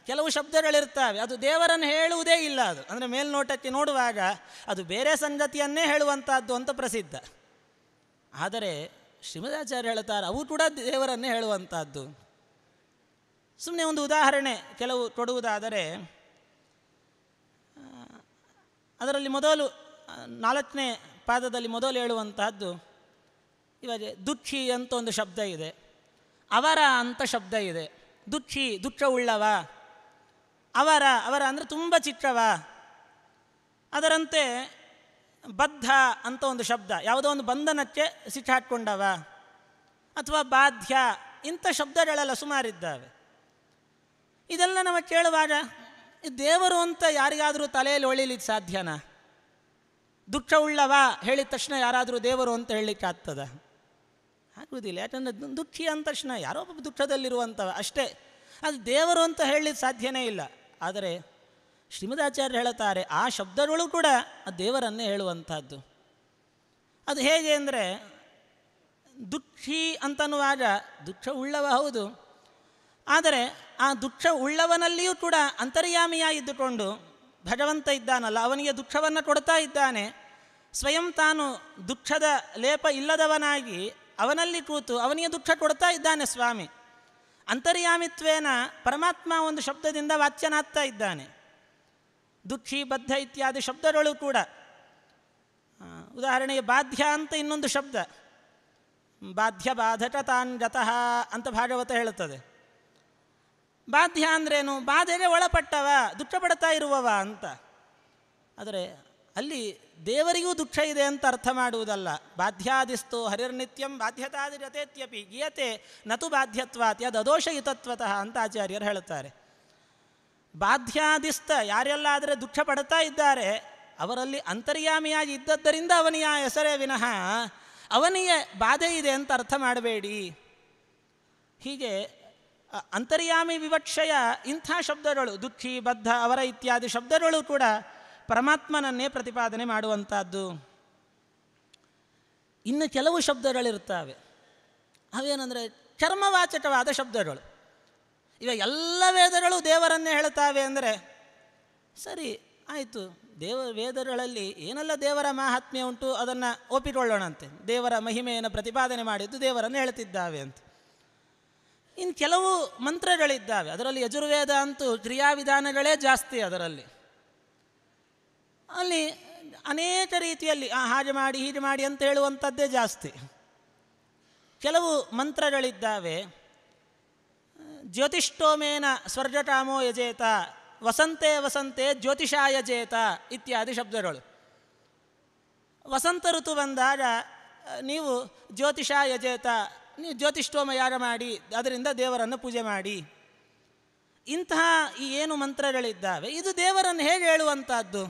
Speaker 1: ಕೆಲವು ಶಬ್ದಗಳಿರ್ತವೆ, ಅದು ದೇವರನ್ನು ಹೇಳುವುದೇ ಇಲ್ಲ ಅದು. ಅಂದರೆ ಮೇಲ್ನೋಟಕ್ಕೆ ನೋಡುವಾಗ ಅದು ಬೇರೆ ಸಂಗತಿಯನ್ನೇ ಹೇಳುವಂಥದ್ದು ಅಂತ ಪ್ರಸಿದ್ಧ. ಆದರೆ ಶ್ರೀಮದಾಚಾರ್ಯ ಹೇಳ್ತಾರೆ, ಅವು ಕೂಡ ದೇವರನ್ನೇ ಹೇಳುವಂಥದ್ದು ಸುಮ್ಮನೆ ಒಂದು ಉದಾಹರಣೆ ಕೆಲವು ಕೊಡುವುದಾದರೆ ಅದರಲ್ಲಿ ಮೊದಲು ನಾಲ್ಕನೇ ಪಾದದಲ್ಲಿ ಮೊದಲು ಹೇಳುವಂತಹದ್ದು, ಇವಾಗ ದುಃಖಿ ಅಂತ ಒಂದು ಶಬ್ದ ಇದೆ, ಅವರ ಅಂತ ಶಬ್ದ ಇದೆ, ದುಃಖಿ ದುಃಖವುಳ್ಳವ, ಅವರ ಅವರ ಅಂದರೆ ತುಂಬ ಚಿಕ್ಕವ ಅದರಂತೆ ಬದ್ಧ ಅಂತ ಒಂದು ಶಬ್ದ. ಯಾವುದೋ ಒಂದು ಬಂಧನಕ್ಕೆ ಸಿಕ್ಕಾಟ್ಕೊಂಡವ ಅಥವಾ ಬಾಧ್ಯ ಇಂಥ ಶಬ್ದಗಳೆಲ್ಲ ಸುಮಾರಿದ್ದಾವೆ. ಇದೆಲ್ಲ ನಾವು ಕೇಳುವಾಗ ದೇವರು ಅಂತ ಯಾರಿಗಾದರೂ ತಲೆಯಲ್ಲಿ ಹೊಳಿಲಿಕ್ಕೆ ಸಾಧ್ಯನಾ? ಉಳ್ಳವ ಹೇಳಿದ ತಕ್ಷಣ ಯಾರಾದರೂ ದೇವರು ಅಂತ ಹೇಳಲಿಕ್ಕೆ ಆಗ್ತದ? ಆಗುವುದಿಲ್ಲ ಯಾಕಂದರೆ ದುಃಖಿ ಅಂದ ತಕ್ಷಣ ಯಾರೋ ಒಬ್ಬ ದುಃಖದಲ್ಲಿರುವಂಥವ ಅಷ್ಟೇ. ಅದು ದೇವರು ಅಂತ ಹೇಳಲಿಕ್ಕೆ ಸಾಧ್ಯನೇ ಇಲ್ಲ. ಆದರೆ ಶ್ರೀಮದಾಚಾರ್ಯ ಹೇಳುತ್ತಾರೆ, ಆ ಶಬ್ದಗಳು ಕೂಡ ಆ ದೇವರನ್ನೇ ಹೇಳುವಂಥದ್ದು. ಅದು ಹೇಗೆ ಅಂದರೆ, ದುಃಖಿ ಅಂತನ್ನುವಾಗ ದುಃಖ ಉಳ್ಳವ ಹೌದು, ಆದರೆ ಆ ದುಃಖ ಉಳ್ಳವನಲ್ಲಿಯೂ ಕೂಡ ಅಂತರ್ಯಾಮಿಯಾಗಿದ್ದುಕೊಂಡು ಭಗವಂತ ಇದ್ದಾನಲ್ಲ, ಅವನಿಗೆ ದುಃಖವನ್ನು ಕೊಡ್ತಾ ಇದ್ದಾನೆ. ಸ್ವಯಂ ತಾನು ದುಃಖದ ಲೇಪ ಇಲ್ಲದವನಾಗಿ ಅವನಲ್ಲಿ ಕೂತು ಅವನಿಗೆ ದುಃಖ ಕೊಡ್ತಾ ಇದ್ದಾನೆ ಸ್ವಾಮಿ. ಅಂತರ್ಯಾಮಿತ್ವೇನ ಪರಮಾತ್ಮ ಒಂದು ಶಬ್ದದಿಂದ ವಾಚ್ಯನಾಗ್ತಾ ಇದ್ದಾನೆ. ದುಃಖಿ ಬದ್ಧ ಇತ್ಯಾದಿ ಶಬ್ದಗಳು ಕೂಡ. ಉದಾಹರಣೆಗೆ ಬಾಧ್ಯ ಅಂತ ಇನ್ನೊಂದು ಶಬ್ದ. ಬಾಧ್ಯ ಬಾಧಕ ತಾಂಗತಃ ಅಂತ ಭಾಗವತ ಹೇಳುತ್ತದೆ. ಬಾಧ್ಯ ಅಂದ್ರೇನು? ಬಾಧೆಗೆ ಒಳಪಟ್ಟವ ದುಃಖ ಪಡ್ತಾ ಇರುವವ ಅಂತ. ಆದರೆ ಅಲ್ಲಿ ದೇವರಿಗೂ ದುಃಖ ಇದೆ ಅಂತ ಅರ್ಥ ಮಾಡುವುದಲ್ಲ. ಬಾಧ್ಯಾದಿಸ್ತು ಹರಿರ್ನಿತ್ಯಂ ಬಾಧ್ಯತಾದಿ ಜತೆತ್ಯಪಿ ಗೀಯತೆ, ನತು ಬಾಧ್ಯತ್ವಾತ್ಯ ದದೋಷಯುತತ್ವತಃ ಅಂತ ಆಚಾರ್ಯರು ಹೇಳುತ್ತಾರೆ. ಬಾಧ್ಯಾದಿಸ್ತ ಯಾರೆಲ್ಲಾದರೆ ದುಃಖ ಪಡ್ತಾ ಇದ್ದಾರೆ, ಅವರಲ್ಲಿ ಅಂತರ್ಯಾಮಿಯಾಗಿ ಇದ್ದದ್ದರಿಂದ ಅವನಿಯ ಹೆಸರೇ ವಿನಃ ಅವನಿಗೆ ಬಾಧೆ ಇದೆ ಅಂತ ಅರ್ಥ ಮಾಡಬೇಡಿ. ಹೀಗೆ ಅಂತರ್ಯಾಮಿ ವಿವಕ್ಷಯ ಇಂಥ ಶಬ್ದಗಳು, ದುಃಖಿ, ಬದ್ಧ, ಅವರ ಇತ್ಯಾದಿ ಶಬ್ದಗಳು ಕೂಡ ಪರಮಾತ್ಮನನ್ನೇ ಪ್ರತಿಪಾದನೆ ಮಾಡುವಂಥದ್ದು. ಇನ್ನು ಕೆಲವು ಶಬ್ದಗಳಿರ್ತವೆ ಅವೇನಂದರೆ ಚರ್ಮವಾಚಕವಾದ ಶಬ್ದಗಳು. ಇವಾಗ ಎಲ್ಲ ವೇದಗಳು ದೇವರನ್ನೇ ಹೇಳ್ತಾವೆ ಅಂದರೆ, ಸರಿ, ಆಯಿತು. ದೇವ, ವೇದಗಳಲ್ಲಿ ಏನೆಲ್ಲ ದೇವರ ಮಾಹಾತ್ಮ್ಯ ಉಂಟು, ಅದನ್ನು ಒಪ್ಪಿಕೊಳ್ಳೋಣಂತೆ. ದೇವರ ಮಹಿಮೆಯನ್ನು ಪ್ರತಿಪಾದನೆ ಮಾಡಿದ್ದು ದೇವರನ್ನು ಹೇಳ್ತಿದ್ದಾವೆ ಅಂತ. ಇನ್ನು ಕೆಲವು ಮಂತ್ರಗಳಿದ್ದಾವೆ. ಅದರಲ್ಲಿ ಯಜುರ್ವೇದ ಅಂತೂ ಕ್ರಿಯಾವಿಧಾನಗಳೇ ಜಾಸ್ತಿ ಅದರಲ್ಲಿ. ಅಲ್ಲಿ ಅನೇಕ ರೀತಿಯಲ್ಲಿ ಹಾಗೆ ಮಾಡಿ ಹೀಗೆ ಮಾಡಿ ಅಂತ ಹೇಳುವಂಥದ್ದೇ ಜಾಸ್ತಿ. ಕೆಲವು ಮಂತ್ರಗಳಿದ್ದಾವೆ. ಜ್ಯೋತಿಷ್ಠೋಮೇನ ಸ್ವರ್ಗಕಾಮೋ ಯಜೇತ, ವಸಂತೆ ವಸಂತೆ ಜ್ಯೋತಿಷಾಯ ಯಜೇತ ಇತ್ಯಾದಿ ಶಬ್ದಗಳು. ವಸಂತ ಋತು ಬಂದಾಗ, ನೀವು ಜ್ಯೋತಿಷ ಯಜೇತ ನೀವು ಜ್ಯೋತಿಷ್ಠೋಮ ಯಾಗ ಮಾಡಿ, ಅದರಿಂದ ದೇವರನ್ನು ಪೂಜೆ ಮಾಡಿ. ಇಂತಹ ಈ ಏನು ಮಂತ್ರಗಳಿದ್ದಾವೆ, ಇದು ದೇವರನ್ನು ಹೇಗೆ ಹೇಳುವಂಥದ್ದು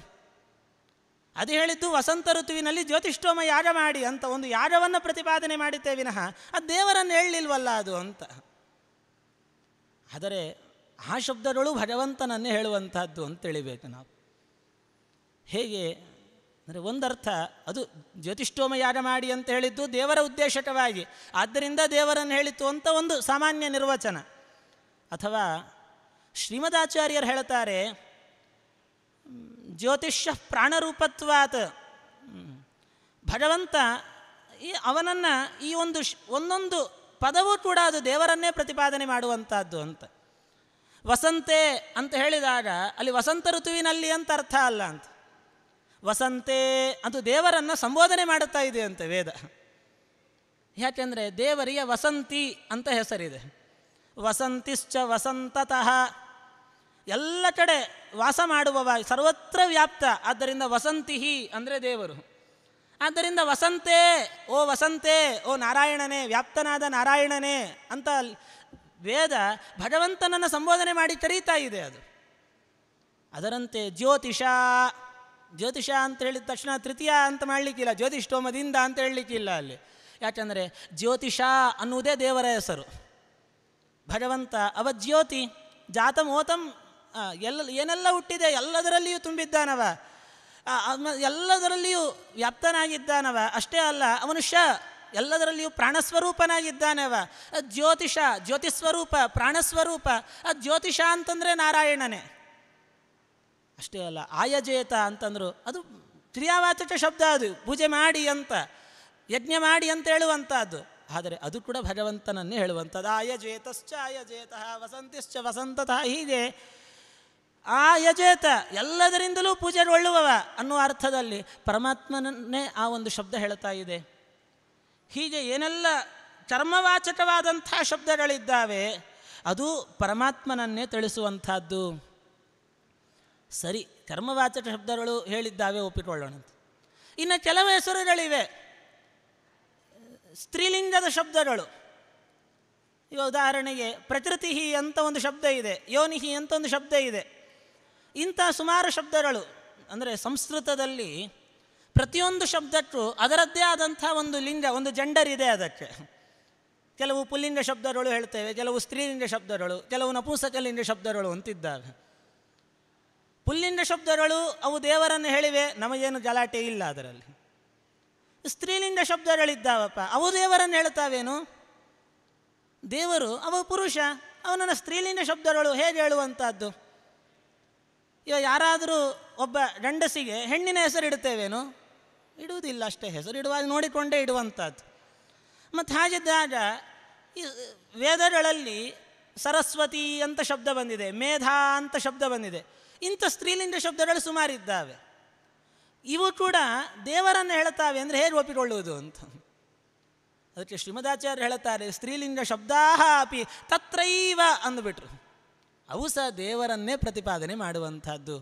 Speaker 1: ಅದು ಹೇಳಿದ್ದು ವಸಂತ ಋತುವಿನಲ್ಲಿ ಜ್ಯೋತಿಷ್ಠೋಮ ಯಾಗ ಮಾಡಿ ಅಂತ ಒಂದು ಯಾಗವನ್ನು ಪ್ರತಿಪಾದನೆ ಮಾಡಿದ್ದೇ ವಿನಃ, ಅದು ದೇವರನ್ನು ಹೇಳಲಿಲ್ವಲ್ಲ ಅದು ಅಂತ. ಆದರೆ ಆ ಶಬ್ದಗಳು ಭಗವಂತನನ್ನೇ ಹೇಳುವಂಥದ್ದು ಅಂತ ತಿಳಿಬೇಕು ನಾವು. ಹೇಗೆ ಅಂದರೆ ಒಂದರ್ಥ, ಅದು ಜ್ಯೋತಿಷ್ಠೋಮ ಯಾಗ ಮಾಡಿ ಅಂತ ಹೇಳಿದ್ದು ದೇವರ ಉದ್ದೇಶಕವಾಗಿ. ಆದ್ದರಿಂದ ದೇವರನ್ನು ಹೇಳಿತ್ತು ಅಂತ ಒಂದು ಸಾಮಾನ್ಯ ನಿರ್ವಚನ. ಅಥವಾ ಶ್ರೀಮದಾಚಾರ್ಯರು ಹೇಳ್ತಾರೆ, ಜ್ಯೋತಿಷ್ಯ ಪ್ರಾಣರೂಪತ್ವಾತ್. ಭಗವಂತ ಈ ಅವನನ್ನು ಈ ಒಂದು ಒಂದೊಂದು ಪದವೂ ಕೂಡ ಅದು ದೇವರನ್ನೇ ಪ್ರತಿಪಾದನೆ ಮಾಡುವಂಥದ್ದು ಅಂತ. ವಸಂತೆ ಅಂತ ಹೇಳಿದಾಗ ಅಲ್ಲಿ ವಸಂತ ಋತುವಿನಲ್ಲಿ ಅಂತ ಅರ್ಥ ಅಲ್ಲ ಅಂತ. ವಸಂತೆ ಅದು ದೇವರನ್ನು ಸಂಬೋಧನೆ ಮಾಡುತ್ತಾ ಇದೆ ಅಂತೆ ವೇದ. ಯಾಕೆಂದರೆ ದೇವರಿಗೆ ವಸಂತಿ ಅಂತ ಹೆಸರಿದೆ. ವಸಂತಿಶ್ಚ ವಸಂತತಃ. ಎಲ್ಲ ಕಡೆ ವಾಸ ಮಾಡುವವ ಸರ್ವತ್ರ ವ್ಯಾಪ್ತ. ಆದ್ದರಿಂದ ವಸಂತಿಹಿ ಅಂದರೆ ದೇವರು. ಆದ್ದರಿಂದ ವಸಂತೆ, ಓ ವಸಂತೆ, ಓ ನಾರಾಯಣನೇ, ವ್ಯಾಪ್ತನಾದ ನಾರಾಯಣನೇ ಅಂತ ವೇದ ಭಗವಂತನನ್ನು ಸಂಬೋಧನೆ ಮಾಡಿ ಕರೀತಾ ಇದೆ ಅದು. ಅದರಂತೆ ಜ್ಯೋತಿಷ ಜ್ಯೋತಿಷ ಅಂತ ಹೇಳಿದ ತಕ್ಷಣ ತೃತೀಯ ಅಂತ ಮಾಡಲಿಕ್ಕಿಲ್ಲ, ಜ್ಯೋತಿಷ್ಠೋಮದಿಂದ ಅಂತ ಹೇಳಲಿಕ್ಕಿಲ್ಲ ಅಲ್ಲಿ. ಯಾಕಂದರೆ ಜ್ಯೋತಿಷ ಅನ್ನುವುದೇ ದೇವರ ಹೆಸರು. ಭಗವಂತ ಅವ ಜ್ಯೋತಿ ಜಾತಮೋತಂ ಎಲ್ಲ, ಏನೆಲ್ಲ ಹುಟ್ಟಿದೆ ಎಲ್ಲದರಲ್ಲಿಯೂ ತುಂಬಿದ್ದಾನವ. ಎಲ್ಲದರಲ್ಲಿಯೂ ವ್ಯಾಪ್ತನಾಗಿದ್ದಾನವ? ಅಷ್ಟೇ ಅಲ್ಲ, ಅವನುಷ್ಯ ಶ ಎಲ್ಲದರಲ್ಲಿಯೂ ಪ್ರಾಣಸ್ವರೂಪನಾಗಿದ್ದಾನವ ಜ್ಯೋತಿಷ, ಜ್ಯೋತಿಸ್ವರೂಪ, ಪ್ರಾಣಸ್ವರೂಪ ಆ ಜ್ಯೋತಿಷ ಅಂತಂದರೆ ನಾರಾಯಣನೇ. ಅಷ್ಟೇ ಅಲ್ಲ, ಆಯಜೇತ ಅಂತಂದರು, ಅದು ಕ್ರಿಯಾವಾಚಕ ಶಬ್ದ ಅದು, ಪೂಜೆ ಮಾಡಿ ಅಂತ, ಯಜ್ಞ ಮಾಡಿ ಅಂತ ಹೇಳುವಂಥದ್ದು ಆದರೆ ಅದು ಕೂಡ ಭಗವಂತನನ್ನೇ ಹೇಳುವಂಥದ್ದು. ಆಯಜೇತಶ್ಚ, ಆಯಜೇತಃ, ವಸಂತಿಶ್ಚ, ವಸಂತತಃ ಹೀಗೆ ಆ ಯಜೇತ ಎಲ್ಲದರಿಂದಲೂ ಪೂಜೆಗೊಳ್ಳುವವ ಅನ್ನುವ ಅರ್ಥದಲ್ಲಿ ಪರಮಾತ್ಮನನ್ನೇ ಆ ಒಂದು ಶಬ್ದ ಹೇಳ್ತಾ ಇದೆ. ಹೀಗೆ ಏನೆಲ್ಲ ಚರ್ಮವಾಚಕವಾದಂಥ ಶಬ್ದಗಳಿದ್ದಾವೆ, ಅದು ಪರಮಾತ್ಮನನ್ನೇ ತಿಳಿಸುವಂಥದ್ದು. ಸರಿ ಕರ್ಮವಾಚಕ ಶಬ್ದಗಳು ಹೇಳಿದ್ದಾವೆ, ಒಪ್ಪಿಕೊಳ್ಳೋಣ ಇನ್ನು ಕೆಲವು ಹೆಸರುಗಳಿವೆ. ಸ್ತ್ರೀಲಿಂಗದ ಶಬ್ದಗಳು. ಈಗ ಉದಾಹರಣೆಗೆ ಪ್ರಕೃತಿ ಅಂತ ಒಂದು ಶಬ್ದ ಇದೆ, ಯೋನಿಹಿ ಅಂತ ಒಂದು ಶಬ್ದ ಇದೆ. ಇಂಥ ಸುಮಾರು ಶಬ್ದಗಳು, ಅಂದರೆ ಸಂಸ್ಕೃತದಲ್ಲಿ ಪ್ರತಿಯೊಂದು ಶಬ್ದಕ್ಕೂ ಅದರದ್ದೇ ಆದಂಥ ಒಂದು ಲಿಂಗ, ಒಂದು ಜೆಂಡರ್ ಇದೆ ಅದಕ್ಕೆ. ಕೆಲವು ಪುಲ್ಲಿಂಗ ಶಬ್ದಗಳು ಹೇಳ್ತೇವೆ, ಕೆಲವು ಸ್ತ್ರೀಲಿಂಗ ಶಬ್ದಗಳು, ಕೆಲವು ನಪುಂಸಕಲಿಂಗ ಶಬ್ದಗಳು ಅಂತಿದ್ದಾವೆ. ಪುಲ್ಲಿಂಗ ಶಬ್ದಗಳು ಅವು ದೇವರನ್ನು ಹೇಳಿವೆ, ನಮಗೇನು ಗಲಾಟೆ ಇಲ್ಲ ಅದರಲ್ಲಿ. ಸ್ತ್ರೀಲಿಂಗ ಶಬ್ದಗಳಿದ್ದಾವಪ್ಪ, ಅವು ದೇವರನ್ನು ಹೇಳ್ತಾವೇನು? ದೇವರು, ಅವ ಪುರುಷ, ಅವನನ್ನು ಸ್ತ್ರೀಲಿಂಗ ಶಬ್ದಗಳು ಹೇಗೆ ಹೇಳುವಂಥದ್ದು? ಇವಾಗ ಯಾರಾದರೂ ಒಬ್ಬ ಗಂಡಸಿಗೆ ಹೆಣ್ಣಿನ ಹೆಸರು ಇಡ್ತೇವೇನು ಇಡುವುದಿಲ್ಲ ಅಷ್ಟೇ, ಹೆಸರು ಇಡುವಾಗ ನೋಡಿಕೊಂಡೇ ಇಡುವಂಥದ್ದು. ಮತ್ತು ಹಾಗಿದ್ದಾಗ ಈ ವೇದಗಳಲ್ಲಿ ಸರಸ್ವತಿ ಅಂತ ಶಬ್ದ ಬಂದಿದೆ, ಮೇಧಾ ಅಂತ ಶಬ್ದ ಬಂದಿದೆ. ಇಂಥ ಸ್ತ್ರೀಲಿಂಗ ಶಬ್ದಗಳು ಸುಮಾರಿದ್ದಾವೆ. ಇವು ಕೂಡ ದೇವರನ್ನು ಹೇಳ್ತಾವೆ ಅಂದರೆ ಹೇಗೆ ಒಪ್ಪಿಕೊಳ್ಳುವುದು ಅಂತ. ಅದಕ್ಕೆ ಶ್ರೀಮದಾಚಾರ್ಯ ಹೇಳ್ತಾರೆ, ಸ್ತ್ರೀಲಿಂಗ ಶಬ್ದಾಹ ಅಪಿ ತತ್ರೈವ ಅಂದುಬಿಟ್ರು. ಅವು ಸಹ ದೇವರನ್ನೇ ಪ್ರತಿಪಾದನೆ ಮಾಡುವಂಥದ್ದು.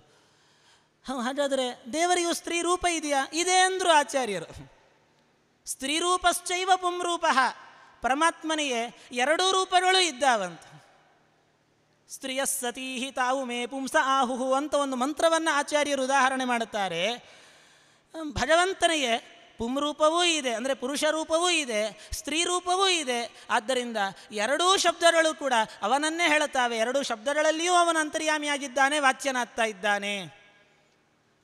Speaker 1: ಹಾಗಾದರೆ ದೇವರಿಗೂ ಸ್ತ್ರೀ ರೂಪ ಇದೆಯಾ? ಇದೆ ಅಂದರು ಆಚಾರ್ಯರು. ಸ್ತ್ರೀ ರೂಪಶ್ಚೈವ ಪುಂರೂಪ ಪರಮಾತ್ಮನಿಗೆ ಎರಡೂ ರೂಪಗಳು ಇದ್ದಾವಂತ. ಸ್ತ್ರೀಯ ಸತೀಹಿ ತಾವು ಮೇ ಪುಂಸ ಆಹುಹು ಅಂತ ಒಂದು ಮಂತ್ರವನ್ನು ಆಚಾರ್ಯರು ಉದಾಹರಣೆ ಮಾಡುತ್ತಾರೆ. ಭಗವಂತನಿಗೆ ಪುಂರೂಪವೂ ಇದೆ, ಅಂದರೆ ಪುರುಷ ರೂಪವೂ ಇದೆ, ಸ್ತ್ರೀ ರೂಪವೂ ಇದೆ. ಆದ್ದರಿಂದ ಎರಡೂ ಶಬ್ದಗಳು ಕೂಡ ಅವನನ್ನೇ ಹೇಳುತ್ತಾವೆ. ಎರಡೂ ಶಬ್ದಗಳಲ್ಲಿಯೂ ಅವನ ಅಂತರ್ಯಾಮಿಯಾಗಿದ್ದಾನೆ, ವಾಚ್ಯನಾಗ್ತಾ ಇದ್ದಾನೆ.